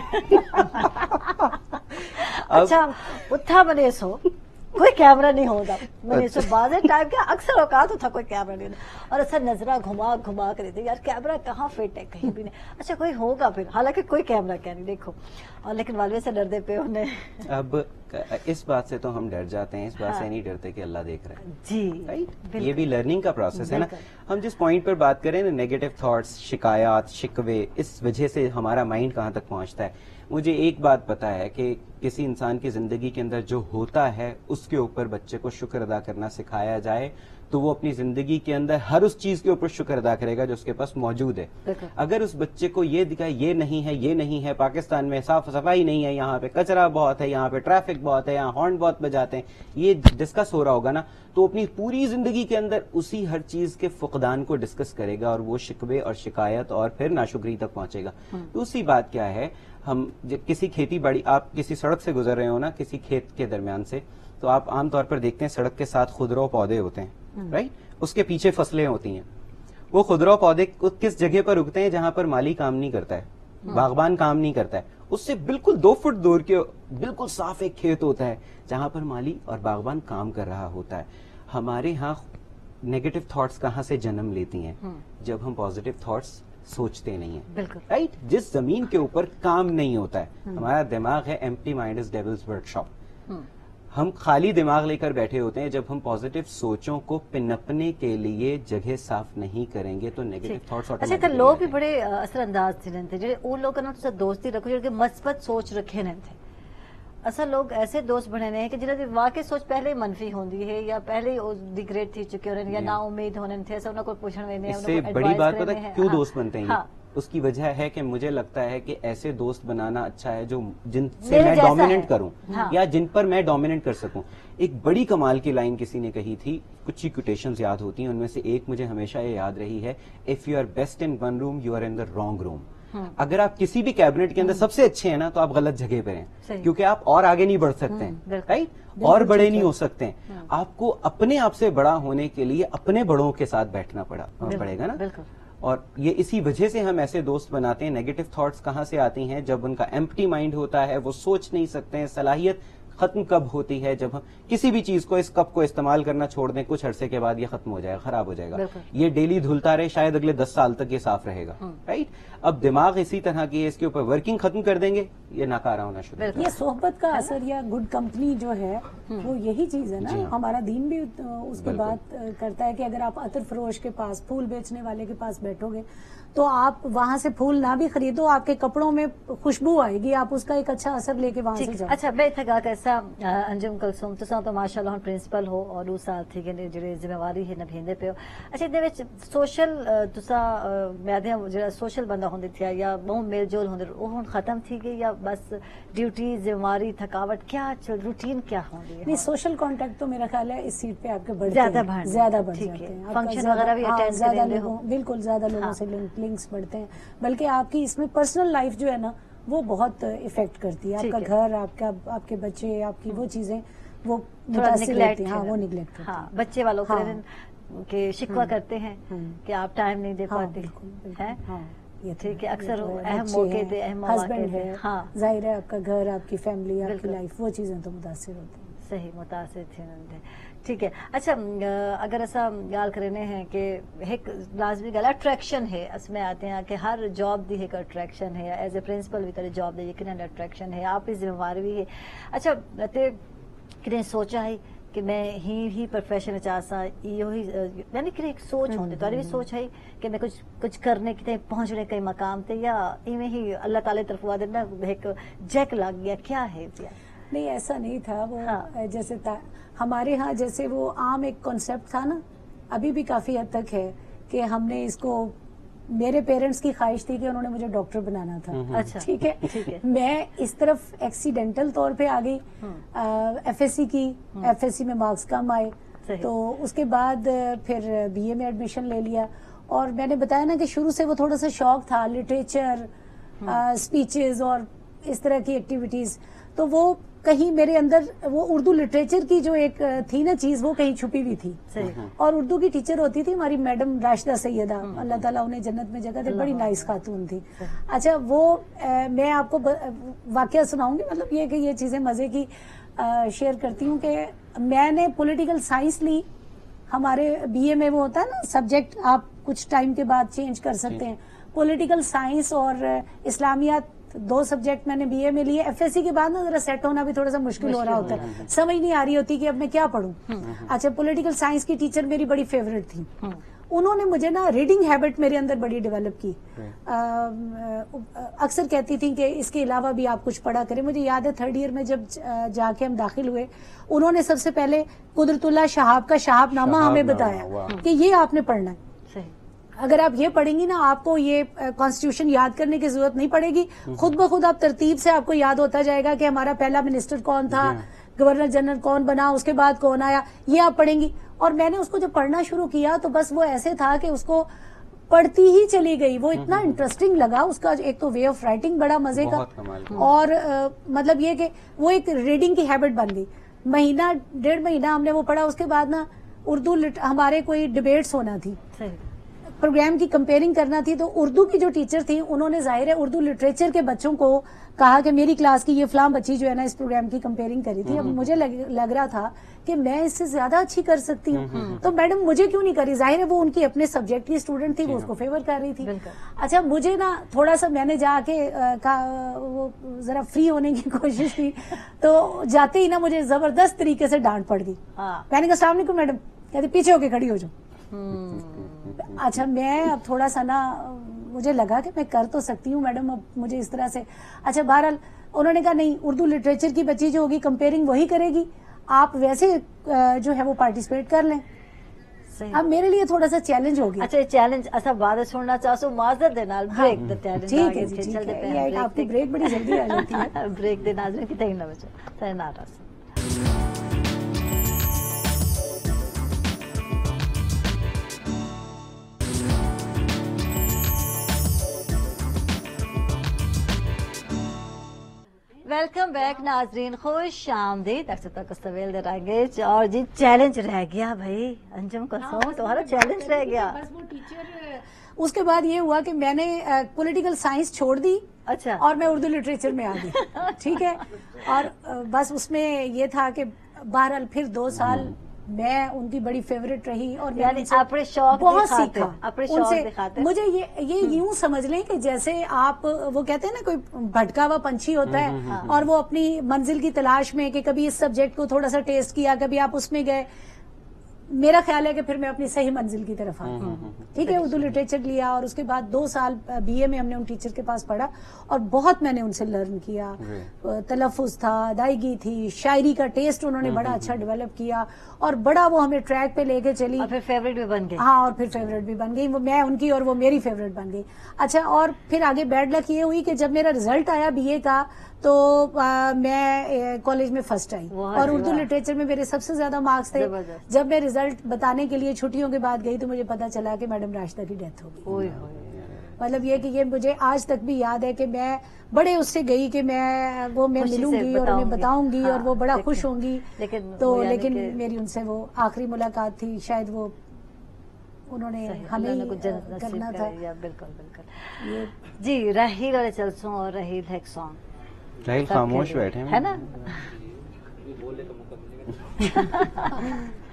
اچھا اتھا بنے سو۔ کوئی کیمرہ نہیں ہوگا میں سو بازے ٹائم کیا اکثر اوقات تھا کوئی کیمرہ نہیں اور اچھا نظرہ گھما گھما کر دیتے یار کیمرہ کہاں فٹ ہے؟ کہیں بھی نہیں۔ اچھا کوئی ہوگا پھر۔ حالانکہ کوئی کیمرہ کیا نہیں دیکھو۔ اور لیکن والوے سے ڈر دے پہ انہیں اب اس بات سے تو ہم ڈر جاتے ہیں اس بات سے ہاں۔ نہیں ڈرتے کہ اللہ دیکھ رہے ہیں جی یہ بھی لرننگ کا پروسیس ہے نا۔ ہم جس پوائنٹ پر بات کریں نا نیگیٹو تھاٹس شکایات شکوے اس وجہ سے ہمارا مائنڈ کہاں تک پہنچتا ہے؟ مجھے ایک بات پتا ہے کہ کسی انسان کی زندگی کے اندر جو ہوتا ہے اس کے اوپر بچے کو شکر ادا کرنا سکھایا جائے تو وہ اپنی زندگی کے اندر ہر اس چیز کے اوپر شکر ادا کرے گا جو اس کے پاس موجود ہے۔ اگر اس بچے کو یہ دکھائے یہ نہیں ہے یہ نہیں ہے پاکستان میں صاف صفائی نہیں ہے یہاں پہ کچرا بہت ہے یہاں پہ ٹریفک بہت ہے یہاں ہارن بہت بجاتے ہیں یہ ڈسکس ہو رہا ہوگا نا تو اپنی پوری زندگی کے اندر اسی ہر چیز کے فقدان کو ڈسکس کرے گا اور وہ شکوے اور شکایت اور پھر ناشکری تک پہنچے گا۔ دوسری بات کیا ہے ہم جب کسی کھیتی باڑی آپ کسی سڑک سے گزر رہے ہو نا کسی کھیت کے درمیان سے تو آپ عام طور پر دیکھتے ہیں سڑک کے ساتھ خدرو پودے ہوتے ہیں رائٹ اس کے پیچھے فصلیں ہوتی ہیں۔ وہ خدرو پودے کس جگہ پر اگتے ہیں جہاں پر مالی کام نہیں کرتا ہے باغبان کام نہیں کرتا ہے۔ اس سے بالکل دو فٹ دور کے بالکل صاف ایک کھیت ہوتا ہے جہاں پر مالی اور باغبان کام کر رہا ہوتا ہے۔ ہمارے ہاں نیگیٹو تھاٹس کہاں سے جنم لیتی ہیں؟ جب ہم پازیٹو تھاٹس سوچتے نہیں ہیں۔ رائٹ جس زمین کے اوپر کام نہیں ہوتا ہے۔ ہمارا دماغ ہے empty mind devil's work shop ہم خالی دماغ لے کر بیٹھے ہوتے ہیں۔ جب ہم پازیٹو سوچوں کو پنپنے کے لیے جگہ صاف نہیں کریں گے تو نیگیٹو تھاٹس اچھا تو لوگ بھی بڑے اثر انداز تھے وہ لوگ دوستی رکھو جو مثبت سوچ رکھے تھے اصل لوگ ایسے دوست بنے ہیں کہ جنہیں واقعی سوچ پہلے منفی ہوندی ہے یا پہلے ڈیگریڈ تھی چکے ہونے یا نا امید ہونے تھے ایسا انہوں کو پوچھنے میں اس سے بڑی بات پتا کیوں ہاں۔ دوست بنتے ہیں ہاں۔ اس کی وجہ ہے کہ مجھے لگتا ہے کہ ایسے دوست بنانا اچھا ہے جو جن سے میں ڈومیننٹ کروں ہاں۔ یا جن پر میں ڈومیننٹ کر سکوں ایک بڑی کمال کی لائن کسی نے کہی تھی کچھ ہی کوٹیشنز یاد ہوتی ہیں ان میں سے ایک مجھے ہمیشہ یہ یاد رہی ہے if you are best in one room you are in the wrong room اگر آپ کسی بھی کیبنٹ کے اندر سب سے اچھے ہیں نا تو آپ غلط جگہ پہ ہیں۔ کیونکہ آپ اور آگے نہیں بڑھ سکتے ہیں رائٹ اور بڑے نہیں ہو سکتے ہیں۔ آپ کو اپنے آپ سے بڑا ہونے کے لیے اپنے بڑوں کے ساتھ بیٹھنا پڑے گا نا۔ اور یہ اسی وجہ سے ہم ایسے دوست بناتے ہیں نیگیٹو تھاٹس کہاں سے آتی ہیں؟ جب ان کا ایمپٹی مائنڈ ہوتا ہے وہ سوچ نہیں سکتے ہیں صلاحیت ختم کب ہوتی ہے؟ جب ہم کسی بھی چیز کو اس کپ کو استعمال کرنا چھوڑ دیں کچھ عرصے کے بعد یہ ختم ہو جائے گا خراب ہو جائے گا۔ یہ ڈیلی دھلتا رہے شاید اگلے دس سال تک یہ صاف رہے گا۔ رائٹ اب دماغ اسی طرح کی ہے اس کے اوپر ورکنگ ختم کر دیں گے یہ ناکارہ ہونا شروع یہ صحبت کا اثر یا گڈ کمپنی جو ہے وہ یہی چیز ہے نا۔ جی۔ ہاں۔ ہمارا دین بھی اس کی بات کرتا ہے کہ اگر آپ عطر فروش کے پاس پھول بیچنے والے کے پاس بیٹھو گے تو آپ وہاں سے پھول نہ بھی خریدو آپ کے کپڑوں میں خوشبو آئے گی آپ اس کا ایک اچھا اثر لے کے وہاں سے جاؤ۔ اچھا بے تھا کیسا انجم کلسوم تو تو ماشاء اللہ پرنسپل ہو اور اس سال تھی کہ جڑے ذمہ واری ہے نبھیندے پہ ہو۔ اچھا دے وچ سوشل تسا میادے جڑا سوشل بندہ ہوندے تھیا یا بہو میل جول ہوندے او ہن ختم تھی گئی یا بس ڈیوٹی ذمہ واری تھکاوٹ کیا چل روٹین کیا ہوندی ہے؟ نہیں سوشل کانٹیکٹ تو میرا خیال ہے اس سیٹ پہ آپ کے بڑھ زیادہ بڑھ زیادہ بڑھ جاتے ہیں۔ فنکشن وغیرہ بھی اٹینڈ ہاں، کرتے ہیں بالکل زیادہ لوگوں ہاں۔ سے لنک لنکس بڑھتے ہیں بلکہ آپ کی اس میں پرسنل لائف جو ہے نا وہ بہت افیکٹ کرتی ہے۔ آپ کا گھر آپ کا آپ کے بچے آپ کی وہ چیزیں وہ ہاں وہ نگلیکٹ ہاں بچے والوں کے شکوا کرتے ہیں کہ آپ ٹائم نہیں دے پاتے ٹھیک ہے اکثر اہم موقع ہسبینڈ ہے ظاہر ہے آپ کا گھر آپ کی فیملی آپ کی لائف وہ چیزیں تو متاثر ہوتی ہیں۔ صحیح متاثر تھی ٹھیک ہے۔ اچھا اگر ایسا گال کرنے ہیں کہ ایک لازمی گل اٹریکشن ہے اس میں آتے ہیں کہ ہر جاب دی ایک اٹریکشن ہے ایز اے پرنسپل بھی کرے جاب دی یقین اٹریکشن ہے آپ کی ذمہ واری بھی ہے۔ اچھا تے کتنے سوچا ہے کہ میں ہی ہی پروفیشن چاہ سا یہ ہی یعنی کہ ایک سوچ ہوندی تو بھی سوچ ہے کہ میں کچھ کچھ کرنے کتے پہنچنے کئی مقام تے یا ایویں ہی اللہ تعالی طرف ہوا دینا ایک جیک لگ گیا کیا ہے نہیں ایسا نہیں تھا۔ وہ ہاں۔ جیسے ہمارے ہاں جیسے وہ عام ایک کانسیپٹ تھا نا ابھی بھی کافی حد تک ہے کہ ہم نے اس کو میرے پیرنٹس کی خواہش تھی کہ انہوں نے مجھے ڈاکٹر بنانا تھا۔ اچھا۔ ٹھیک ہے؟ میں اس طرف ایکسیڈینٹل طور پہ آ گئی ایف ایس سی کی ایف ایس سی میں مارکس کم آئے۔ تو اس کے بعد پھر بی اے میں ایڈمیشن لے لیا۔ اور میں نے بتایا نا کہ شروع سے وہ تھوڑا سا شوق تھا لٹریچر اسپیچز اور اس طرح کی ایکٹیویٹیز تو وہ کہیں میرے اندر وہ اردو لٹریچر کی جو ایک تھی نا چیز وہ کہیں چھپی ہوئی تھی۔ اور اردو کی ٹیچر ہوتی تھی ہماری میڈم راشدہ سیدہ۔ اللہ تعالیٰ انہیں جنت میں جگہ تھی بڑی نائس خاتون تھی۔ اچھا وہ میں آپ کو واقعہ سناؤں گی؟ مطلب یہ کہ یہ چیزیں مزے کی شیئر کرتی ہوں کہ میں نے پولیٹیکل سائنس لی۔ ہمارے بی اے میں وہ ہوتا ہے نا سبجیکٹ آپ کچھ ٹائم کے بعد چینج کر سکتے ہیں۔ پولیٹیکل سائنس اور اسلامیات دو سبجیکٹ میں نے بی اے میں لیے۔ ایف ایس سی کے بعد نا ذرا سیٹ ہونا بھی تھوڑا سا مشکل ہو رہا ہوتا ہے۔ سمجھ نہیں آ رہی ہوتی کہ اب میں کیا پڑھوں۔ اچھا پولیٹیکل سائنس کی ٹیچر میری بڑی فیوریٹ تھی۔ انہوں نے مجھے نا ریڈنگ ہیبٹ میرے اندر بڑی ڈیولپ کی۔ اکثر کہتی تھی کہ اس کے علاوہ بھی آپ کچھ پڑھا کریں۔ مجھے یاد ہے تھرڈ ایئر میں جب جا کے ہم داخل ہوئے انہوں نے سب سے پہلے قدرت اللہ شہاب کا شہاب نامہ ہمیں بتایا کہ یہ آپ نے پڑھنا ہے۔ اگر آپ یہ پڑھیں گی نا آپ کو یہ کانسٹیٹیوشن یاد کرنے کی ضرورت نہیں پڑے گی۔ خود بخود آپ ترتیب سے آپ کو یاد ہوتا جائے گا کہ ہمارا پہلا منسٹر کون تھا جی ہاں۔ گورنر جنرل کون بنا اس کے بعد کون آیا یہ آپ پڑھیں گی۔ اور میں نے اس کو جب پڑھنا شروع کیا تو بس وہ ایسے تھا کہ اس کو پڑھتی ہی چلی گئی۔ وہ اتنا انٹرسٹنگ لگا اس کا ایک تو وے آف رائٹنگ بڑا مزے کا۔ اور مطلب یہ کہ وہ ایک ریڈنگ کی ہیبٹ بن گئی۔ مہینہ ڈیڑھ مہینہ ہم نے وہ پڑھا اس کے بعد نا اردو ہمارے کوئی ڈبیٹس ہونا تھی۔ پروگرام کی کمپیئرنگ کرنا تھی تو اردو کی جو ٹیچر تھی انہوں نے ظاہر ہے اردو لٹریچر کے بچوں کو کہا کہ میری کلاس کی یہ فلاں بچی جو ہے نا اس پروگرام کی کمپیئرنگ کری تھی۔ اب مجھے لگ رہا تھا کہ میں اس سے زیادہ اچھی کر سکتی ہوں۔ تو میڈم مجھے کیوں نہیں کری؟ ظاہر ہے وہ ان کی اپنے سبجیکٹ کی اسٹوڈنٹ تھی وہ اس کو فیور کر رہی تھی۔ اچھا مجھے نا تھوڑا سا میں نے جا کے ذرا فری ہونے کی کوشش کی۔ تو جاتے ہی نا مجھے زبردست طریقے سے ڈانٹ پڑ گئی۔ ہاں۔ میں نے کہا السلام علیکم میڈم۔ کہتے پیچھے ہو کے کھڑی ہو جاؤ۔ اچھا میں اب تھوڑا سا نا مجھے لگا کہ میں کر تو سکتی ہوں میڈم اب مجھے اس طرح سے۔ اچھا بہرحال انہوں نے کہا نہیں اردو لٹریچر کی بچی جو ہوگی کمپیئرنگ وہی کرے گی۔ آپ ویسے جو ہے وہ پارٹیسپیٹ کر لیں۔ اب میرے لیے تھوڑا سا چیلنج ہو گیا۔ اچھا چیلنج ایسا بات چھوڑنا چاہو معذرت دے نال بریک ہاں، دے ٹھیک ہے جی ٹھیک ہے۔ آپ کی بریک بڑی جلدی آ جاتی ہے۔ بریک دے ناظرین کی تہی نہ بچو۔ تہی ناراض۔ ویلکم بیک ناظرین خوش آمدید. اکثر تک سویل دے گئے. اور جی چیلنج رہ گیا بھائی. انجم کا سو تمہارا چیلنج رہ گیا. اس کے بعد یہ ہوا کہ میں نے پولیٹیکل سائنس چھوڑ دی اچھا. اور میں اردو لٹریچر میں آ گئی. ٹھیک ہے؟ اور بس اس میں یہ تھا کہ بہرحال پھر دو سال میں ان کی بڑی فیوریٹ رہی اور یعنی اپنے شوق بہت سیکھا۔ اپنے شوق مجھے یہ یوں سمجھ لیں کہ جیسے آپ وہ کہتے ہیں نا کوئی بھٹکا ہوا پنچھی ہوتا ہے اور وہ اپنی منزل کی تلاش میں کہ کبھی اس سبجیکٹ کو تھوڑا سا ٹیسٹ کیا کبھی آپ اس میں گئے۔ میرا خیال ہے کہ پھر میں اپنی صحیح منزل کی طرف آئی ٹھیک ہے اردو لٹریچر لیا اور اس کے بعد دو سال بی اے میں ہم نے ان ٹیچر کے پاس پڑھا اور بہت میں نے ان سے لرن کیا۔ تلفظ تھا ادائیگی تھی شاعری کا ٹیسٹ انہوں نے بڑا اچھا ڈیولپ کیا اور بڑا وہ ہمیں ٹریک پہ لے کے چلی۔ پھر فیوریٹ بھی بن گئی۔ ہاں اور پھر فیوریٹ بھی بن گئی۔ میں ان کی اور وہ میری فیوریٹ بن گئی۔ اچھا اور پھر آگے بیڈ لک یہ ہوئی کہ جب میرا ریزلٹ آیا بی اے کا تو میں کالج میں فرسٹ آئی۔ اور اردو لٹریچر میں میرے سب سے زیادہ مارکس تھے۔ جب میں ریزلٹ بتانے کے لیے چھٹیوں کے بعد گئی تو مجھے پتا چلا کہ میڈم راشدہ کی ڈیتھ ہوگی مطلب یہ کہ یہ مجھے آج تک بھی یاد ہے کہ میں بڑے اس سے گئی کہ میں وہ میں ملوں گی اور انہیں بتاؤں گی۔ اور وہ بڑا خوش ہوں گی۔ تو یعنی لیکن میری ان سے وہ آخری ملاقات تھی۔ شاید وہ انہوں نے ہمیں کرنا تھا۔ بالکل بالکل۔ جی رحیل چلسوں اور رحیل سانگ۔ خاموش بیٹھے ہے نا؟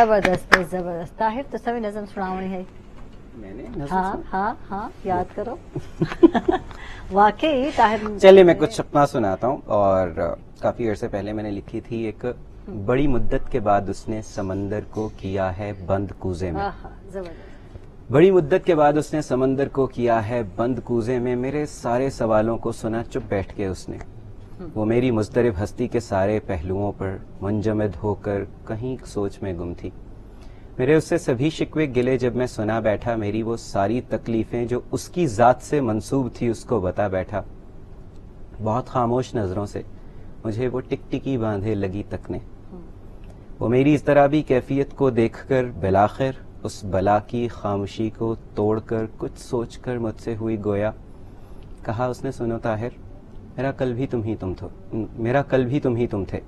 زبردست زبردست۔ طاہر تو سبھی نظم سناونی ہے۔ ہاں ہاں ہاں یاد کرو۔ واقعی طاہر۔ چلیے میں کچھ اپنا سناتا ہوں۔ اور کافی عرصے پہلے میں نے لکھی تھی ایک بڑی مدت کے بعد اس نے سمندر کو کیا ہے بند کوزے میں۔ بڑی مدت کے بعد اس نے سمندر کو کیا ہے بند کوزے میں۔ میرے سارے سوالوں کو سنا چپ بیٹھ کے اس نے۔ وہ میری مسترب ہستی کے سارے پہلوؤں پر منجمد ہو کر کہیں سوچ میں گم تھی۔ میرے اس سے سبھی شکوے گلے جب میں سنا بیٹھا، میری وہ ساری تکلیفیں جو اس کی ذات سے منسوب تھی، اس کو بتا بیٹھا۔ بہت خاموش نظروں سے مجھے وہ ٹک ٹکی باندھے لگی تکنے۔ وہ میری اس طرح بھی کیفیت کو دیکھ کر بلاخر اس بلا کی خاموشی کو توڑ کر کچھ سوچ کر مجھ سے ہوئی گویا۔ کہا اس نے، سنو طاہر میرا کل بھی تم ہی تم تھو۔ میرا کل بھی تم ہی تم تھے۔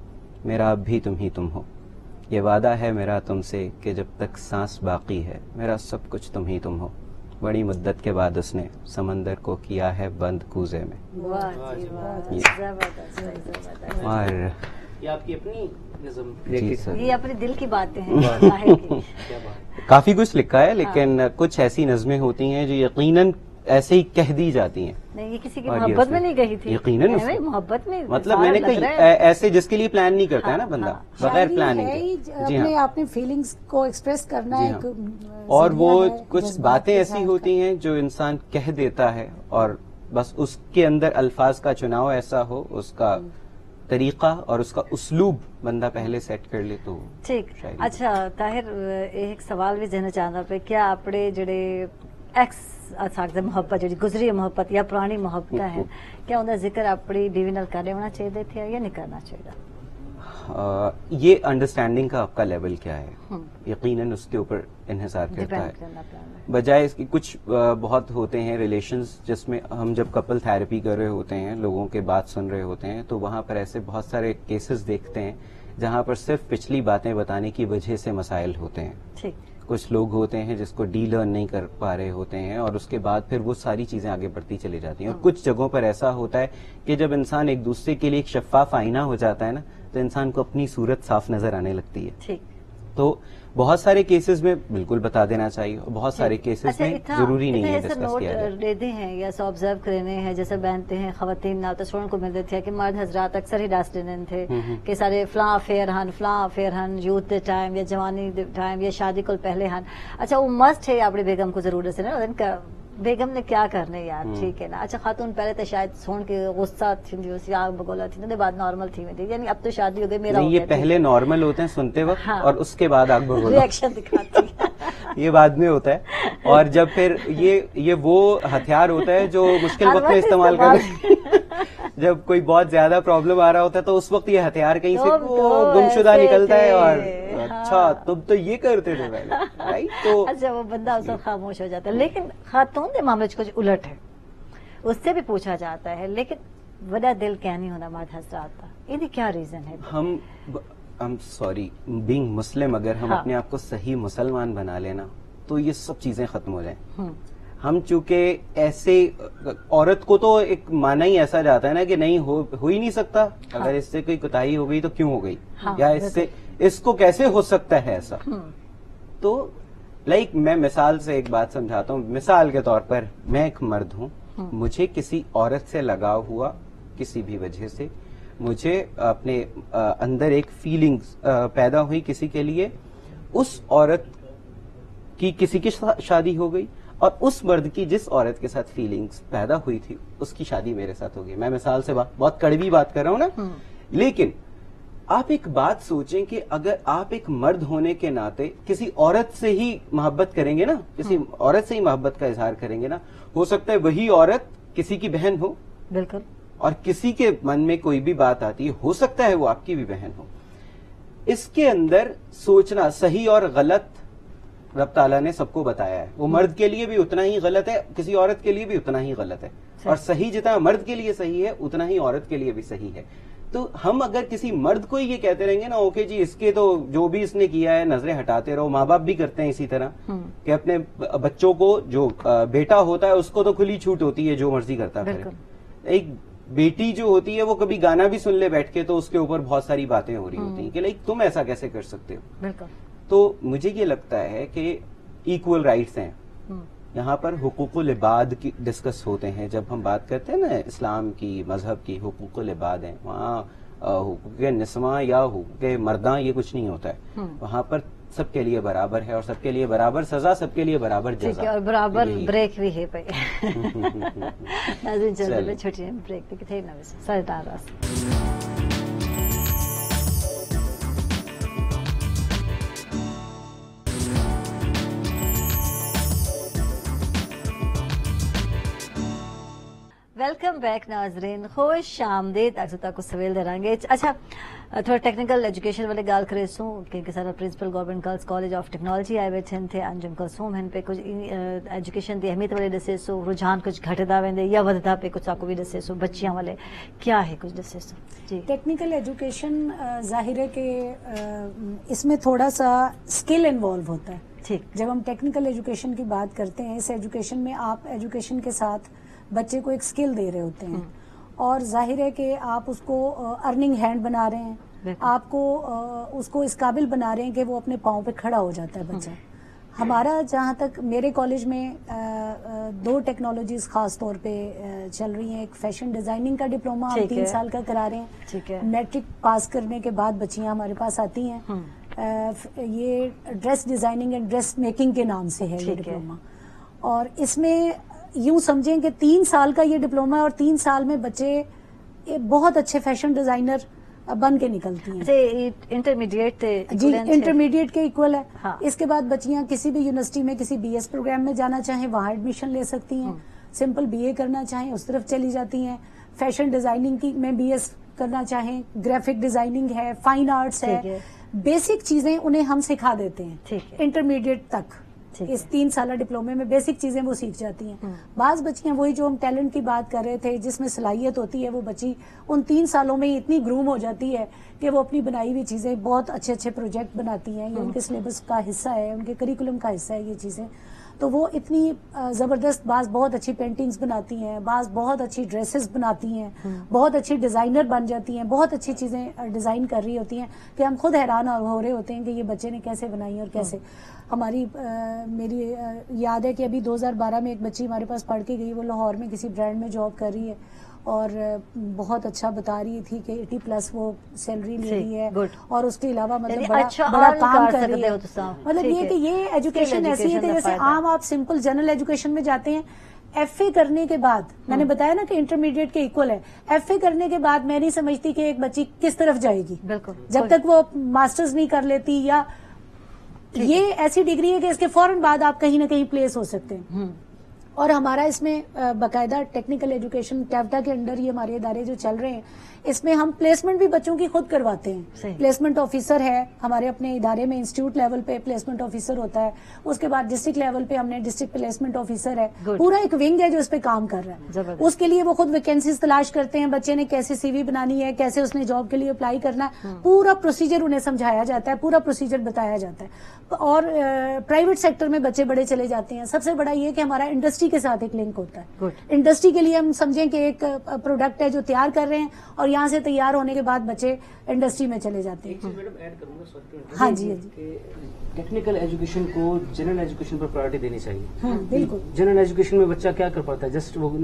میرا اب بھی تم ہی تم ہو۔ یہ وعدہ ہے میرا تم سے کہ جب تک سانس باقی ہے میرا سب کچھ تم ہی تم ہو۔ بڑی مدت کے بعد اس نے سمندر کو کیا ہے بند کوزے میں۔ اور یہ آپ کی اپنی جی یہ اپنے دل کی باتیں ہیں۔ کافی کچھ لکھا ہے لیکن ہاں۔ کچھ ایسی نظمیں ہوتی ہیں جو یقیناً ایسے ہی کہہ دی جاتی ہیں۔ نہیں یہ کسی کی محبت میں نہیں کہی تھی۔ یقیناً محبت میں مطلب میں نے کہا ایسے جس کے لیے پلان نہیں کرتا ہے نا ہاں، بندہ ہاں۔ بغیر پلاننگ جی ہاں۔ اپنے فیلنگز کو ایکسپریس کرنا جی ہے اور وہ کچھ باتیں ایسی ہوتی ہیں جو انسان کہہ دیتا ہے اور بس اس کے اندر الفاظ کا چناؤ ایسا ہو اس کا طریقہ اور اس کا اسلوب بندہ پہلے سیٹ کر لے تو ٹھیک۔ اچھا طاہر ایک سوال بھی دینا چاہتا پہ کیا اپنے جڑے ایکس محبت جڑی گزری محبت یا پرانی محبت ہے کیا ان کا ذکر اپنی بیوی نال کر ہونا چاہیے تھے یا نہیں کرنا چاہیے یہ انڈرسٹینڈنگ کا آپ کا لیول کیا ہے؟ یقیناً اس کے اوپر انحصار کرتا ہے۔ بجائے اس کی کچھ بہت ہوتے ہیں ریلیشنز جس میں ہم جب کپل تھراپی کر رہے ہوتے ہیں لوگوں کے بات سن رہے ہوتے ہیں تو وہاں پر ایسے بہت سارے کیسز دیکھتے ہیں جہاں پر صرف پچھلی باتیں بتانے کی وجہ سے مسائل ہوتے ہیں۔ کچھ لوگ ہوتے ہیں جس کو ڈی لرن نہیں کر پا رہے ہوتے ہیں اور اس کے بعد پھر وہ ساری چیزیں آگے بڑھتی چلی جاتی ہیں اور کچھ جگہوں پر ایسا ہوتا ہے کہ جب انسان ایک دوسرے کے لیے ایک شفاف آئینہ ہو جاتا ہے نا تو انسان کو اپنی صورت صاف نظر آنے لگتی ہے۔ تو بہت سارے کیسز میں بالکل بتا دینا چاہیے بہت سارے کیسز اچھا، میں ضروری نہیں ہے ڈسکس کیا لیتے ہیں یا سو آبزرو کرنے ہیں جیسے بہنتے ہیں خواتین نہ تو سوڑن کو ملتے تھے کہ مرد حضرات اکثر ہی ڈاس دینے تھے کہ سارے فلاں افیئر ہن فلاں افیئر ہن یوتھ دے ٹائم یا جوانی دے ٹائم یا شادی کو پہلے ہن۔ اچھا وہ مسٹ ہے اپنی بیگم کو ضرورت سے نا۔ بیگم نے کیا کرنے یار؟ ٹھیک ہے نا۔ اچھا خاتون پہلے تو شاید سون کے غصہ تھی اسی آگ بگولا تھی نا بعد نارمل تھی میں۔ یعنی اب تو شادی ہو گئی میرا یہ پہلے نارمل ہوتے ہیں سنتے وقت ہاں۔ اور اس کے بعد آگ بگولا۔ ریاکشن دکھاتی یہ بعد میں ہوتا ہے۔ اور جب پھر یہ یہ وہ ہتھیار ہوتا ہے جو مشکل وقت میں استعمال کر جب کوئی بہت زیادہ پرابلم آ رہا ہوتا ہے تو اس وقت یہ ہتھیار کہیں سے گمشدہ نکلتا ہے اور اچھا ہاں۔ تم تو یہ کرتے تھے پہلے تو اچھا وہ بندہ اس وقت خاموش ہو جاتا ہے۔ لیکن خاتون کے معاملے کچھ الٹ ہے۔ اس سے بھی پوچھا جاتا ہے لیکن بڑا دل کیا نہیں ہونا ماد حضرات یہ کیا ریزن ہے؟ ہم ہم سوری بینگ مسلم اگر ہم ہاں۔ اپنے آپ کو صحیح مسلمان بنا لینا تو یہ سب چیزیں ختم ہو جائیں۔ ہم چونکہ ایسے عورت کو تو ایک مانا ہی ایسا جاتا ہے نا کہ نہیں ہو ہی نہیں سکتا۔ ہاں۔ اگر اس سے کوئی کتائی ہو گئی تو کیوں ہو گئی؟ یا اس سے اس کو کیسے ہو سکتا ہے ایسا؟ تو لائک میں مثال سے ایک بات سمجھاتا ہوں۔ مثال کے طور پر میں ایک مرد ہوں۔ مجھے کسی عورت سے لگاؤ ہوا کسی بھی وجہ سے مجھے اپنے اندر ایک فیلنگ پیدا ہوئی کسی کے لیے۔ اس عورت کی کسی کی شادی ہو گئی اور اس مرد کی جس عورت کے ساتھ فیلنگز پیدا ہوئی تھی اس کی شادی میرے ساتھ ہو گئی۔ میں مثال سے بہت کڑوی بات کر رہا ہوں نا؟ لیکن آپ ایک بات سوچیں کہ اگر آپ ایک مرد ہونے کے ناطے کسی عورت سے ہی محبت کریں گے نا کسی ہاں۔ عورت سے ہی محبت کا اظہار کریں گے نا ہو سکتا ہے وہی عورت کسی کی بہن ہو۔ بالکل۔ اور کسی کے من میں کوئی بھی بات آتی ہے ہو سکتا ہے وہ آپ کی بھی بہن ہو۔ اس کے اندر سوچنا صحیح اور غلط رب تعالیٰ نے سب کو بتایا ہے۔ وہ مرد کے لیے بھی اتنا ہی غلط ہے کسی عورت کے لیے بھی اتنا ہی غلط ہے۔ اور صحیح جتنا مرد کے لیے صحیح ہے اتنا ہی عورت کے لیے بھی صحیح ہے۔ تو ہم اگر کسی مرد کو یہ کہتے رہیں گے نا اوکے جی اس کے تو جو بھی اس نے کیا ہے نظریں ہٹاتے رہو ماں باپ بھی کرتے ہیں اسی طرح کہ اپنے بچوں کو جو بیٹا ہوتا ہے اس کو تو کھلی چھوٹ ہوتی ہے جو مرضی کرتا ہے ایک بیٹی جو ہوتی ہے وہ کبھی گانا بھی سن لے بیٹھ کے تو اس کے اوپر بہت ساری باتیں ہو رہی ہوتی ہیں کہ لائک تم ایسا کیسے کر سکتے ہو؟ تو مجھے یہ لگتا ہے کہ ایکول رائٹس ہیں۔ یہاں پر حقوق العباد کی ڈسکس ہوتے ہیں۔ جب ہم بات کرتے ہیں نا اسلام کی مذہب کی حقوق العباد ہیں وہاں حقوق نسواں یا حقوق مرداں یہ کچھ نہیں ہوتا ہے۔ وہاں پر سب کے لیے برابر ہے اور سب کے لیے برابر سزا سب کے لیے برابر جزا۔ اور برابر بریک بھی ہے چھوٹی بریک بھی ویلکم بیک ناظرین خوش آمدید. اکثر کو سویل دے رہے اچھا تھوڑا ٹیکنیکل ایجوکیشن والے گال کرے سوں کیونکہ سارا principal government girls college of technology آئے بیٹھے تھے انجم کلسوم ہن پہ کچھ ایجوکیشن دی اہمیت والے دسے سو رجحان کچھ گھٹدا ویندے یا وددا پہ کچھ آکو بھی دسے سو بچیاں والے کیا ہے کچھ دسے سو جی۔ ٹیکنیکل ایجوکیشن ظاہر ہے کہ اس میں تھوڑا سا اسکل انوالو ہوتا ہے۔ ٹھیک۔ جب ہم ٹیکنیکل ایجوکیشن کی بات کرتے ہیں اس ایجوکیشن میں آپ ایجوکیشن کے ساتھ بچے کو ایک سکل دے رہے ہوتے ہیں۔ اور ظاہر ہے کہ آپ اس کو ارننگ ہینڈ بنا رہے ہیں۔ آپ کو اس کو اس قابل بنا رہے ہیں کہ وہ اپنے پاؤں پہ کھڑا ہو جاتا ہے بچہ۔ ہمارا جہاں تک میرے کالج میں دو ٹیکنالوجیز خاص طور پہ چل رہی ہیں۔ ایک فیشن ڈیزائننگ کا ڈپلوما ہم تین سال کا کرا رہے ہیں۔ میٹرک پاس کرنے کے بعد بچیاں ہمارے پاس آتی ہیں۔ یہ dress designing and dress making کے نام سے ہے یہ ڈپلوما اور اس میں یوں سمجھیں کہ تین سال کا یہ ڈپلوما اور تین سال میں بچے بہت اچھے فیشن ڈیزائنر بن کے نکلتی ہیں۔ انٹرمیڈیٹ جی انٹرمیڈیٹ کے اکول ہے۔ ہاں۔ اس کے بعد بچیاں کسی بھی یونیورسٹی میں کسی بی ایس پروگرام میں جانا چاہیں وہاں ایڈمیشن لے سکتی ہیں۔ سمپل بی اے کرنا چاہیں اس طرف چلی جاتی ہیں۔ فیشن ڈیزائننگ کی میں بی ایس کرنا چاہیں گرافک ڈیزائننگ ہے فائن آرٹس ہے۔ بیسک چیزیں انہیں ہم سکھا دیتے ہیں۔ انٹرمیڈیٹ تک۔ اس تین سالہ ڈپلومے میں بیسک چیزیں وہ سیکھ جاتی ہیں۔ بعض بچیاں وہی جو ہم ٹیلنٹ کی بات کر رہے تھے جس میں صلاحیت ہوتی ہے وہ بچی ان تین سالوں میں اتنی گروم ہو جاتی ہے کہ وہ اپنی بنائی ہوئی چیزیں بہت اچھے اچھے پروجیکٹ بناتی ہیں یہ ان کے سلیبس کا حصہ ہے ان کے کریکولم کا حصہ ہے یہ چیزیں۔ تو وہ اتنی زبردست بعض بہت اچھی پینٹنگز بناتی ہیں بعض بہت اچھی ڈریسز بناتی ہیں بہت اچھی ڈیزائنر بن جاتی ہیں بہت اچھی چیزیں ڈیزائن کر رہی ہوتی ہیں کہ ہم خود حیران ہو رہے ہوتے ہیں کہ یہ بچے نے کیسے بنائی اور کیسے۔ ہماری میری یاد ہے کہ ابھی دو ہزار بارہ میں ایک بچی ہمارے پاس پڑھ کے گئی وہ لاہور میں کسی برانڈ میں جاب کر رہی ہے اور بہت اچھا بتا رہی تھی کہ ایٹی پلس وہ سیلری لے رہی ہے اور اس کے علاوہ مطلب یعنی بڑا اچھا بڑا کام کر رہی ہے۔ مطلب یہ کہ یہ ایجوکیشن ایسی ہے کہ جیسے عام آپ سمپل جنرل ایجوکیشن میں جاتے ہیں ایف اے کرنے کے بعد میں نے بتایا نا کہ انٹرمیڈیٹ کے اکول ہے۔ ایف اے کرنے کے بعد میں نہیں سمجھتی کہ ایک بچی کس طرف جائے گی۔ جب تک وہ ماسٹرز نہیں کر لیتی یا یہ ایسی ڈگری ہے کہ اس کے فوراً بعد آپ کہیں نہ کہیں پلیس ہو سکتے ہیں۔ اور ہمارا اس میں باقاعدہ ٹیکنیکل ایجوکیشن ٹیپٹا کے انڈر ہی ہمارے ادارے جو چل رہے ہیں اس میں ہم پلیسمنٹ بھی بچوں کی خود کرواتے ہیں۔ پلیسمنٹ آفیسر ہے ہمارے اپنے ادارے میں انسٹیٹیوٹ لیول پہ پلیسمنٹ آفیسر ہوتا ہے۔ اس کے بعد ڈسٹرکٹ لیول پہ ہم نے ڈسٹرکٹ پلیسمنٹ آفیسر ہے۔ پورا ایک ونگ ہے جو اس پہ کام کر رہا ہے۔ اس کے لیے وہ خود ویکینسیز تلاش کرتے ہیں۔ بچے نے کیسے سی وی بنانی ہے کیسے اس نے جاب کے لیے اپلائی کرنا ہے۔ پورا پروسیجر انہیں سمجھایا جاتا ہے پورا پروسیجر بتایا جاتا ہے۔ اور پرائیویٹ سیکٹر میں بچے بڑے چلے جاتے ہیں۔ سب سے بڑا یہ کہ ہمارا انڈسٹری کے ساتھ ایک لنک ہوتا ہے۔ انڈسٹری کے لیے ہم سمجھیں کہ ایک پروڈکٹ ہے جو تیار کر رہے ہیں اور یہاں سے تیار ہونے کے بعد بچے انڈسٹری میں چلے جاتے ہیں۔ ہاں جی ہاں جی۔ ٹیکنیکل ایجوکیشن کو جنرل ایجوکیشن پر پرائرٹی دینی چاہیے۔ ہاں، بالکل۔ جنرل ایجوکیشن میں بچہ کیا کر پاتا ہے؟ جسٹ وہ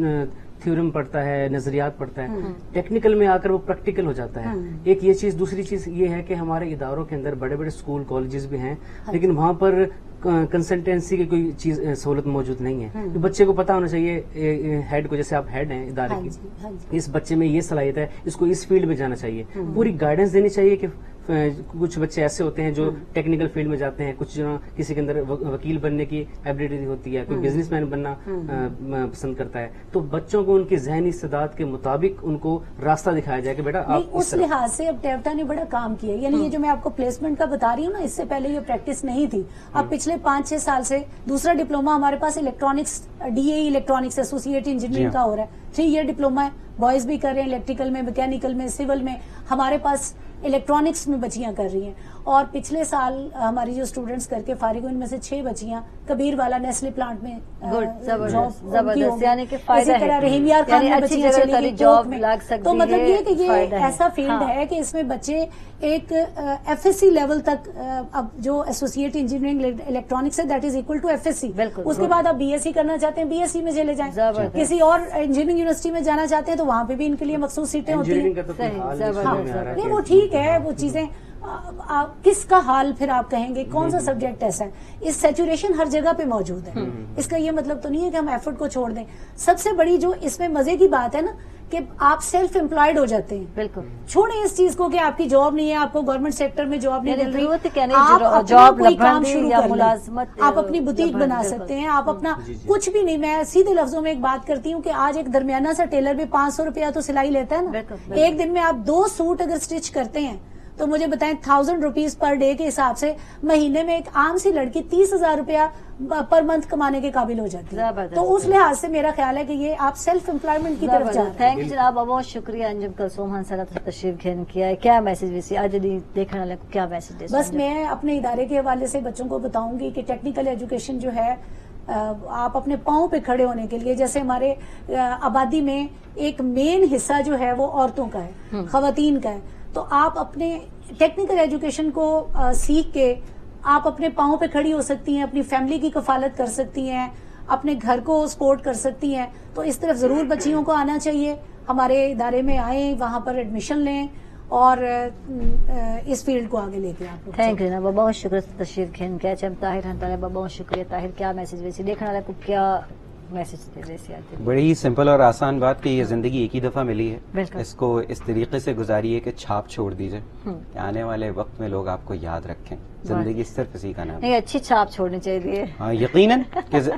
تھیورم پڑھتا ہے نظریات پڑھتا ہے۔ ٹیکنیکل ہاں۔ میں آ کر وہ پریکٹیکل ہو جاتا ہے۔ ہاں۔ ایک یہ چیز دوسری چیز یہ ہے کہ ہمارے اداروں کے اندر بڑے بڑے اسکول کالجز بھی ہیں۔ لیکن وہاں پر کنسلٹینسی کی کوئی چیز سہولت موجود نہیں ہے۔ بچے کو پتا ہونا چاہیے ہیڈ کو جیسے آپ ہیڈ ہیں ادارے کی۔ جی، اس بچے میں یہ صلاحیت ہے اس کو اس فیلڈ میں جانا چاہیے۔ پوری گائیڈنس دینی چاہیے کہ کچھ بچے ایسے ہوتے ہیں جو ٹیکنیکل فیلڈ میں جاتے ہیں کچھ کسی کے اندر وکیل بننے کی ایبلٹی ہوتی ہے کوئی بزنس مین بننا پسند کرتا ہے۔ تو بچوں کو ان کی ذہنی استعداد کے مطابق ان کو راستہ دکھایا جائے کہ بیٹا اس لحاظ سے اب ٹیوٹا نے بڑا کام کیا یعنی یہ جو میں آپ کو پلیسمنٹ کا بتا رہی ہوں نا اس سے پہلے یہ پریکٹس نہیں تھی۔ اب پچھلے پانچ چھ سال سے دوسرا ڈپلوما ہمارے پاس electronics D A electronics associate engineering کا ہو رہا ہے۔ تھری ایئر ڈپلوما ہے۔ بوائز بھی کر رہے ہیں الیکٹریکل میں میکینیکل میں سول میں۔ ہمارے پاس الیکٹرانکس میں بچیاں کر رہی ہیں۔ اور پچھلے سال ہماری جو اسٹوڈنٹس کر کے فارغ ان میں سے چھ بچیاں کبیر والا نیسلے پلانٹ میں یعنی تو مطلب یہ کہ یہ ایسا فیلڈ ہاں۔ ہے کہ اس میں بچے ایک ایف ایس سی لیول تک اب جو ایسوسیٹ انجینئرنگ الیکٹرانکس ہے that is equal to F S C اس کے بعد آپ بی ایس سی کرنا چاہتے ہیں بی ایس سی میں چلے جائیں۔ کسی اور انجینئرنگ یونیورسٹی میں جانا چاہتے ہیں تو وہاں پہ بھی ان کے لیے مخصوص سیٹیں ہوتی ہیں۔ نہیں وہ ٹھیک ہے وہ چیزیں کس کا حال پھر آپ کہیں گے؟ کون سا سبجیکٹ ایسا ہے؟ اس سیچوریشن ہر جگہ پہ موجود ہے۔ اس کا یہ مطلب تو نہیں ہے کہ ہم ایفرٹ کو چھوڑ دیں۔ سب سے بڑی جو اس میں مزے کی بات ہے نا کہ آپ سیلف امپلائڈ ہو جاتے ہیں۔ بالکل۔ چھوڑیں اس چیز کو کہ آپ کی جاب نہیں ہے آپ کو گورنمنٹ سیکٹر میں جاب نہیں یعنی مل رہی۔ کام شروع ملازمت آپ اپنی بوتیک بنا سکتے ہیں۔ آپ اپنا جی، جی۔ کچھ بھی نہیں میں سیدھے لفظوں میں ایک بات کرتی ہوں کہ آج ایک درمیانہ سا ٹیلر بھی پانچ سو روپیہ تو سلائی لیتا ہے نا۔ ایک دن میں آپ دو سوٹ اگر اسٹچ کرتے ہیں تو مجھے بتائیں تھاؤزینڈ روپیز پر ڈے کے حساب سے مہینے میں ایک عام سی لڑکی تیس ہزار روپیہ پر منتھ کمانے کے قابل ہو جاتی ہے۔ تو اس لحاظ سے میرا خیال ہے کہ یہ آپ سیلف امپلائمنٹ کی طرف جا رہے ہیں۔ جناب بہت شکریہ انجم کلسوم ہن سر تشریف گھن کیا ہے۔ کیا میسج بھی آج دیکھنے والے کیا میسج بس میں اپنے ادارے کے حوالے سے بچوں کو بتاؤں گی کہ ٹیکنیکل ایجوکیشن جو ہے آپ اپنے پاؤں پہ کھڑے ہونے کے لیے جیسے ہمارے آبادی میں ایک مین حصہ جو ہے وہ عورتوں کا ہے خواتین کا ہے۔ تو آپ اپنے ٹیکنیکل ایجوکیشن کو سیکھ کے آپ اپنے پاؤں پہ کھڑی ہو سکتی ہیں اپنی فیملی کی کفالت کر سکتی ہیں اپنے گھر کو سپورٹ کر سکتی ہیں۔ تو اس طرف ضرور بچیوں کو آنا چاہیے۔ ہمارے ادارے میں آئیں وہاں پر ایڈمیشن لیں اور اس فیلڈ کو آگے لے کے آپ تھینک یو بہت شکریہ تشریف کھین۔ کیا چم طاہر بہت شکریہ۔ طاہر کیا میسج ویسی دیکھنے والے کو کیا بڑی ہی سمپل اور آسان بات کہ یہ زندگی ایک ہی دفعہ ملی ہے۔ اس کو اس طریقے سے گزاری کہ چھاپ چھوڑ دیجیے آنے والے وقت میں لوگ آپ کو یاد رکھیں۔ زندگی صرف اسی کا نام اچھی چھاپ چھوڑنی چاہیے۔ ہاں یقیناً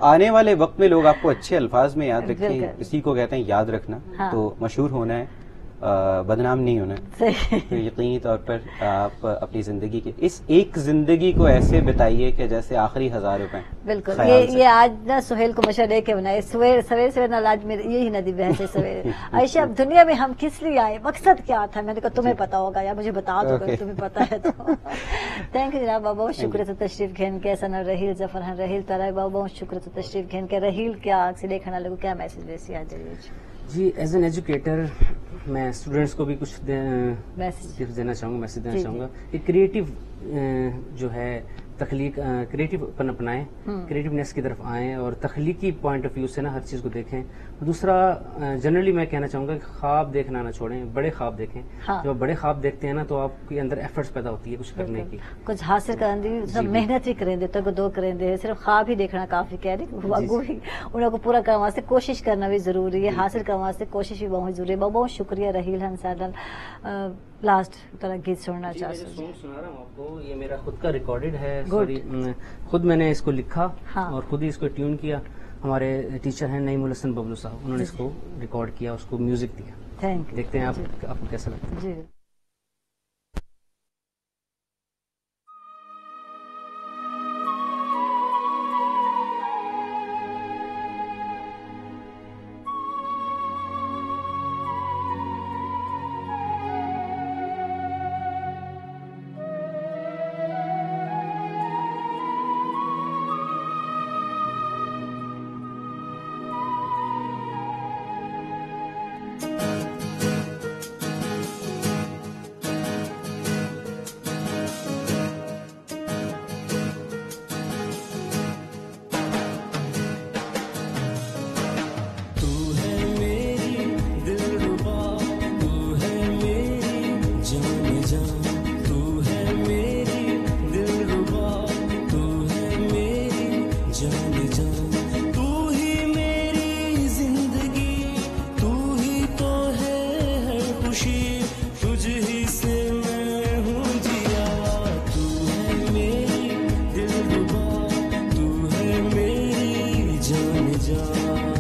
آنے والے وقت میں لوگ آپ کو اچھے الفاظ میں یاد رکھیں۔ اسی کو کہتے ہیں یاد رکھنا۔ ہاں۔ تو مشہور ہونا ہے۔ بدنام نہیں ہونا یقینی طور پر آپ اپنی زندگی کے اس ایک زندگی کو ایسے بتائیے کہ جیسے آخری ہزار روپے۔ بالکل۔ یہ آج نا سہیل کو مشورہ دے کے بنائے سویر سویر سویر آج میرے یہی ندی ہے سویر عائشہ اب دنیا میں ہم کس لیے آئے؟ مقصد کیا تھا؟ میں نے کہا تمہیں پتا ہوگا یا مجھے بتا دو تمہیں پتا ہے تو۔ تھینک یو جناب بہت شکریہ سے تشریف گھن کے۔ سنا رحیل ظفر رحیل تارا بہت شکریہ سے تشریف گھن کے۔ رحیل کیا سے دیکھنا لگو کیا میسج ویسی آ جائیے۔ جی ایز این ایجوکیٹر میں اسٹوڈینٹس کو بھی کچھ دینا چاہوں گا میسج دینا جی، چاہوں گا کہ کریٹو جو ہے تخلیق کریٹو پن اپنائیں کریٹونیس کی طرف آئیں اور تخلیقی پوائنٹ آف ویو سے نا ہر چیز کو دیکھیں۔ دوسرا جنرلی میں کہنا چاہوں گا کہ خواب دیکھنا نہ چھوڑیں بڑے خواب دیکھیں۔ ہاں۔ جب بڑے خواب دیکھتے ہیں نا تو آپ کے اندر ایفرٹس پیدا ہوتی ہے کچھ کرنے کی۔ کچھ حاصل کرنے دی جی، محنت ہی کریں دے تو دو کریں دے۔ صرف خواب ہی دیکھنا کافی کہہ رہی انہوں کو پورا کرنے واسطے کوشش کرنا بھی ضروری ہے حاصل کرنے واسطے کوشش بھی بہت ضروری ہے۔ بہت بہت شکریہ رحیل ہن سادل لاسٹ طرح گیت سننا چاہتا ہوں۔ سنا رہا ہوں آپ کو یہ میرا خود کا ریکارڈڈ ہے۔ خود میں نے اس کو لکھا ہاں۔ اور خود ہی اس کو ٹیون کیا۔ ہمارے ٹیچر ہیں نعیم الحسن ببلو صاحب انہوں نے اس کو ریکارڈ کیا اس کو میوزک دیا۔ دیکھتے ہیں آپ جی۔ کو کیسا لگتا ہے۔ Oh.